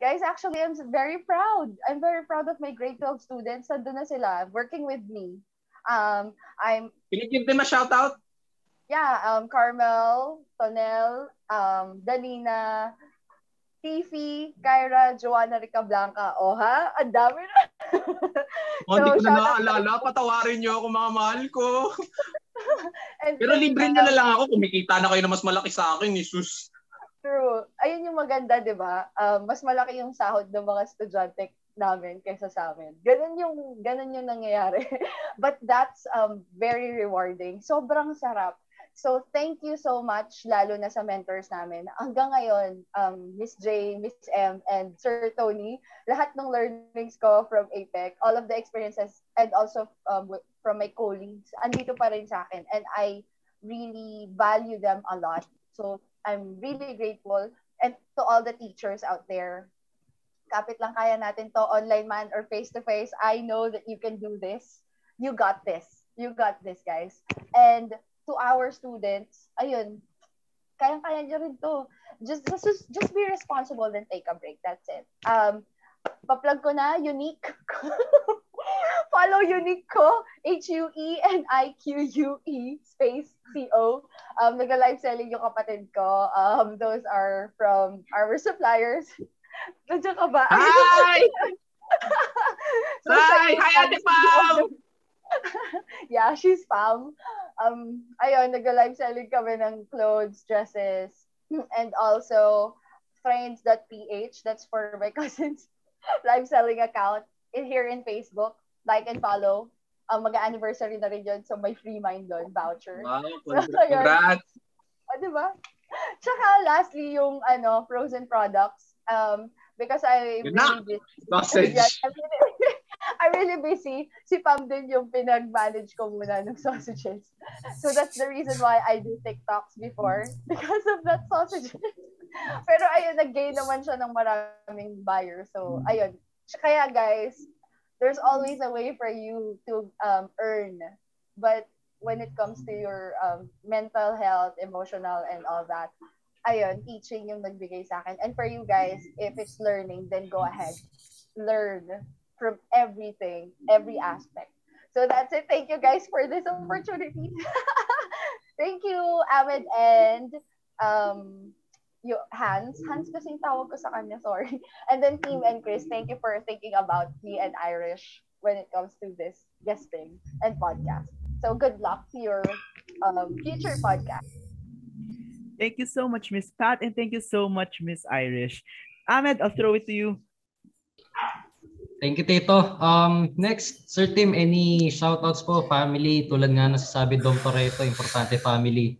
Guys, actually, I'm very proud. I'm very proud of my grade 12 students. Nandun na sila, working with me. Um, I'm... Can you give them a shout out? Yeah, um, Carmel, Tonel, um, Danina, Tiffy, Kyra, Joanna Rica Blanca. O ha? Ang dami na. Hindi ko na naaalala. Patawarin niyo ako, mga mahal ko. And Pero libre niyo na lang ako. Kumikita na kayo na mas malaki sa akin, Jesus. True. Ayun yung maganda, di ba? Um, mas malaki yung sahod ng mga estudyante namin kaysa sa amin. Ganun yung, ganun yung nangyayari. But that's um, very rewarding. Sobrang sarap. So, thank you so much, lalo na sa mentors namin. Hanggang ngayon, um, Miss J, Miss M, and Sir Tony, lahat ng learnings ko from APEC, all of the experiences, and also um, from my colleagues, andito pa rin sa akin. And I really value them a lot. So, I'm really grateful. And to all the teachers out there, kapit lang kaya natin to, online man or face-to-face, I know that you can do this. You got this. You got this, guys. And to our students, ayun, kayang-kaya nyo rin to. Just, just, just be responsible and take a break. That's it. Um, pa-plug ko na, Unique. Follow Unique ko, H-U-E-N-I-Q-U-E space C-O. Um, nag-live selling yung kapatid ko. Um, those are from our suppliers. Nandiyan ka ba? Hi! so, Hi! Hi, Ate Pam! yeah, she's Pam. Um, ayun, nag-live selling kami ng clothes, dresses, and also friends.ph. That's for my cousin's live selling account in here in Facebook. Like and follow. Um, mag-anniversary na rin yun, so may free mind doon, voucher. Wow, congrats! So, oh, diba? Tsaka lastly, yung ano, frozen products. Um, because I Yun really did, Sausage. Yeah, I really, I'm really busy. Si Pam din yung pinag-manage ko muna ng sausages. So that's the reason why I do TikToks before because of that sausages. Pero ayun, nag-gain naman siya ng maraming buyer. So ayun. Kaya guys, there's always a way for you to um, earn. But when it comes to your um, mental health, emotional, and all that, ayun, teaching yung nagbigay sa akin. And for you guys, if it's learning, then go ahead. Learn from everything, every aspect. So that's it. Thank you guys for this opportunity. Thank you, Ahmed and um, you, Hans. Hans kasing tawag ko sa kanya, sorry. And then Team and Chris, thank you for thinking about me and Irish when it comes to this guesting and podcast. So good luck to your um, future podcast. Thank you so much, Miss Pat, and thank you so much, Miss Irish. Ahmed, I'll throw it to you. Thank you, Tito. Um, next, Sir Tim, any shoutouts po, family, tulad nga nasasabi Dom Toretto, importante family.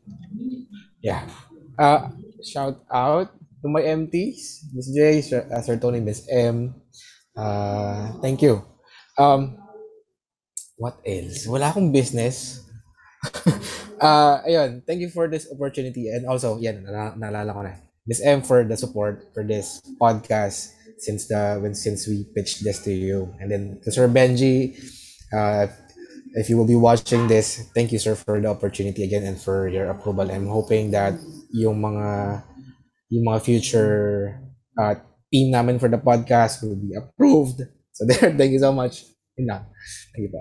Yeah. Uh, shout out to my MTs, Miss J, Sir, uh, Sir Tony, Miss M. Uh, thank you. Um, what else? Wala akong business. uh, ayun, thank you for this opportunity. And also, yan, na- naalala ko na. Miss M for the support for this podcast since the when since we pitched this to you. And then to Sir Benji, uh, if you will be watching this, thank you sir for the opportunity again and for your approval. I'm hoping that yung mga yung mga future uh, team namin for the podcast will be approved. So there, thank you so much. Yun. Thank you po.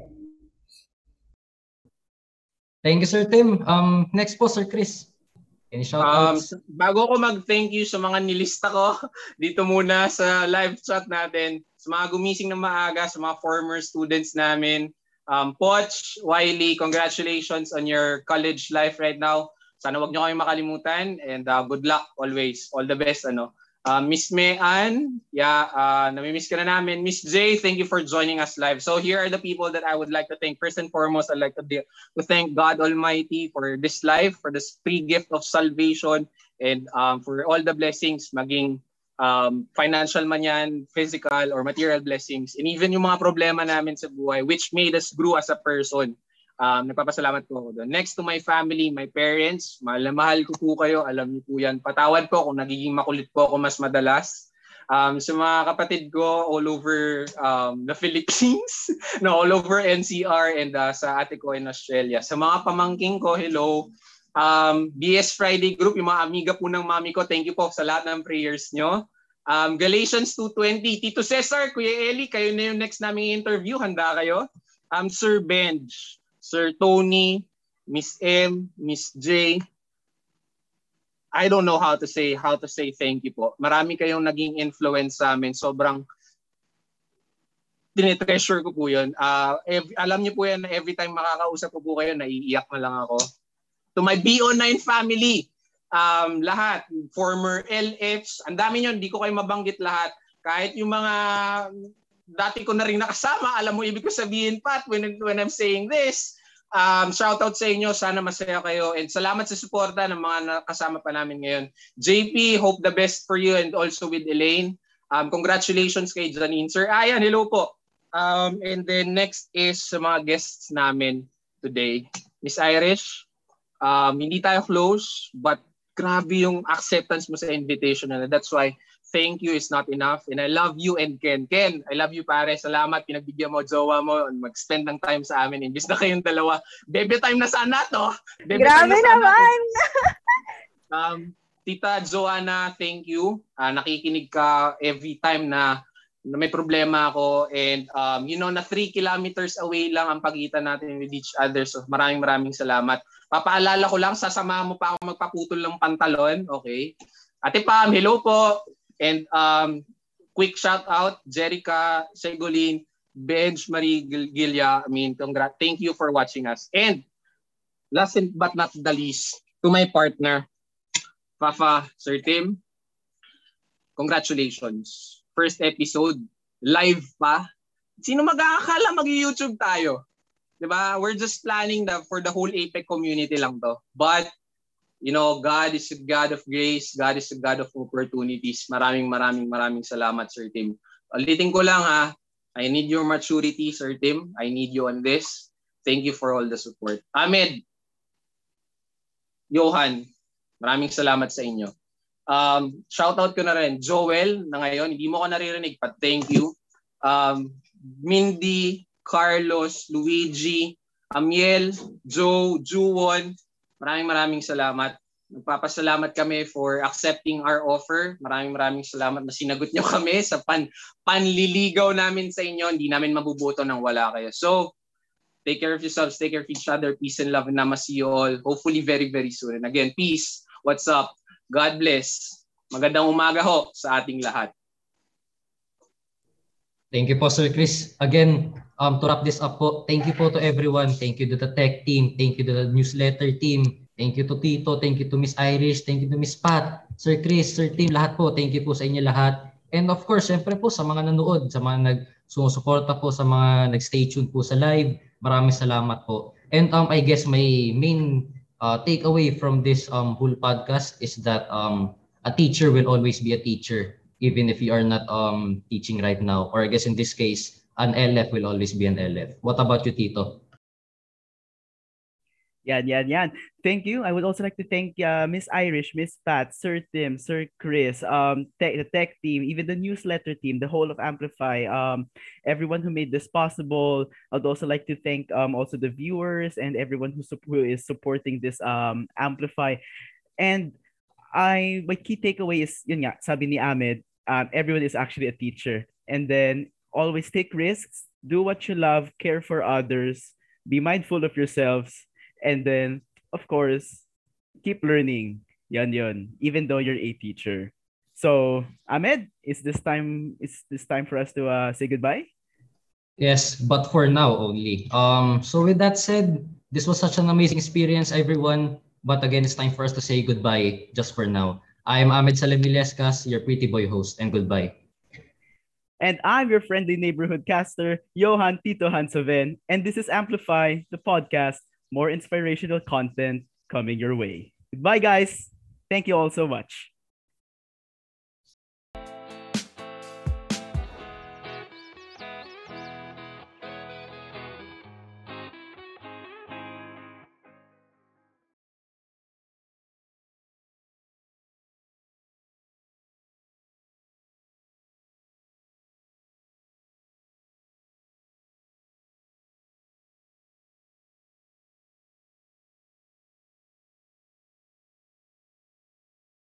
Thank you, Sir Tim. Um, next po, Sir Chris. Any Um, shoutouts? bago ko mag-thank you sa mga nilista ko dito muna sa live chat natin, sa mga gumising ng maaga, sa mga former students namin, um, Poch, Wiley, congratulations on your college life right now. Sana wag niyo kayong makalimutan and uh, good luck always. All the best ano. Uh, Miss Mayan, yeah, uh, namimiss ka na namin. Miss J, thank you for joining us live. So here are the people that I would like to thank. First and foremost, I'd like to, de- to thank God Almighty for this life, for this free gift of salvation, and um, for all the blessings, maging um, financial man yan, physical or material blessings, and even yung mga problema namin sa buhay, which made us grow as a person. Um, nagpapasalamat po ako doon. Next to my family, my parents, mahal na mahal ko po kayo, alam niyo po yan. Patawad po kung nagiging makulit po ako mas madalas. Um, sa mga kapatid ko all over um, the Philippines, no, all over NCR and uh, sa ate ko in Australia. Sa mga pamangking ko, hello. Um, BS Friday group, yung mga amiga po ng mami ko, thank you po sa lahat ng prayers nyo. Um, Galatians 2.20, Tito Cesar, Kuya Eli, kayo na yung next naming interview. Handa kayo? Um, Sir Benj, Sir Tony, Miss M, Miss J. I don't know how to say how to say thank you po. Marami kayong naging influence sa amin. Sobrang tinetreasure ko po yun. Uh, every, alam niyo po yan na every time makakausap ko po kayo, naiiyak na lang ako. To my BO9 family, um, lahat, former LFs, ang dami nyo, hindi ko kayo mabanggit lahat. Kahit yung mga dati ko na rin nakasama, alam mo ibig ko sabihin, Pat, when, when I'm saying this, um, shout out sa inyo, sana masaya kayo, and salamat sa suporta ng mga nakasama pa namin ngayon. JP, hope the best for you and also with Elaine. Um, congratulations kay Janine. Sir Ayan, hello po. Um, and then next is sa mga guests namin today. Miss Irish, um, hindi tayo close, but grabe yung acceptance mo sa invitation na. That's why thank you is not enough. And I love you and Ken. Ken, I love you pare. Salamat. Pinagbigyan mo jowa mo mag-spend ng time sa amin. Imbis na kayong dalawa. Bebe time na sana to. Bebe Grabe time na naman! To. um, Tita Joanna, thank you. Uh, nakikinig ka every time na na may problema ako and um, you know na 3 kilometers away lang ang pagitan natin with each other so maraming maraming salamat papaalala ko lang sasama mo pa ako magpaputol ng pantalon okay Ate Pam hello po and um, quick shout out Jerica Segolin Benj Marie Gilya I mean congrats thank you for watching us and last but not the least to my partner Fafa Sir Tim congratulations first episode, live pa. Sino mag-aakala mag-YouTube tayo? 'Di ba? We're just planning the for the whole APEC community lang to. But you know, God is a God of grace, God is a God of opportunities. Maraming maraming maraming salamat Sir Tim. Ulitin ko lang ha, I need your maturity, Sir Tim. I need you on this. Thank you for all the support. Ahmed, Johan, maraming salamat sa inyo. Um, shout out ko na rin, Joel, na ngayon, hindi mo ko naririnig, but thank you. Um, Mindy, Carlos, Luigi, Amiel, Joe, Juwon, maraming maraming salamat. Nagpapasalamat kami for accepting our offer. Maraming maraming salamat na sinagot nyo kami sa pan panliligaw namin sa inyo. Hindi namin mabubuto nang wala kayo. So, take care of yourselves, take care of each other. Peace and love and nama you all. Hopefully very, very soon. And again, peace. What's up? God bless. Magandang umaga ho sa ating lahat. Thank you po, Sir Chris. Again, um, to wrap this up po, thank you po to everyone. Thank you to the tech team. Thank you to the newsletter team. Thank you to Tito, thank you to Miss Irish, thank you to Miss Pat, Sir Chris, Sir Team, lahat po. Thank you po sa inyo lahat. And of course, syempre po sa mga nanood, sa mga nag-sumusuporta po, sa mga nag-stay tuned po sa live, maraming salamat po. And um, I guess my main uh, takeaway from this um, whole podcast is that um, a teacher will always be a teacher even if you are not um, teaching right now. Or I guess in this case, an LF will always be an LF. What about you, Tito? Yan, yan, yan. Thank you. I would also like to thank uh, Miss Irish, Miss Pat, Sir Tim, Sir Chris, um, the tech team, even the newsletter team, the whole of Amplify, um, everyone who made this possible. I'd also like to thank um, also the viewers and everyone who, who is supporting this um, Amplify. And I my key takeaway is yun nga, sabi ni Ahmed, um, everyone is actually a teacher. And then always take risks, do what you love, care for others, be mindful of yourselves And then, of course, keep learning. Yan yon. Even though you're a teacher. So, Ahmed, is this time is this time for us to uh, say goodbye? Yes, but for now only. Um, so with that said, this was such an amazing experience, everyone. But again, it's time for us to say goodbye just for now. I'm Ahmed Salamilescas, your pretty boy host, and goodbye. And I'm your friendly neighborhood caster, Johan Tito Hansoven. And this is Amplify, the podcast more inspirational content coming your way. Goodbye, guys. Thank you all so much.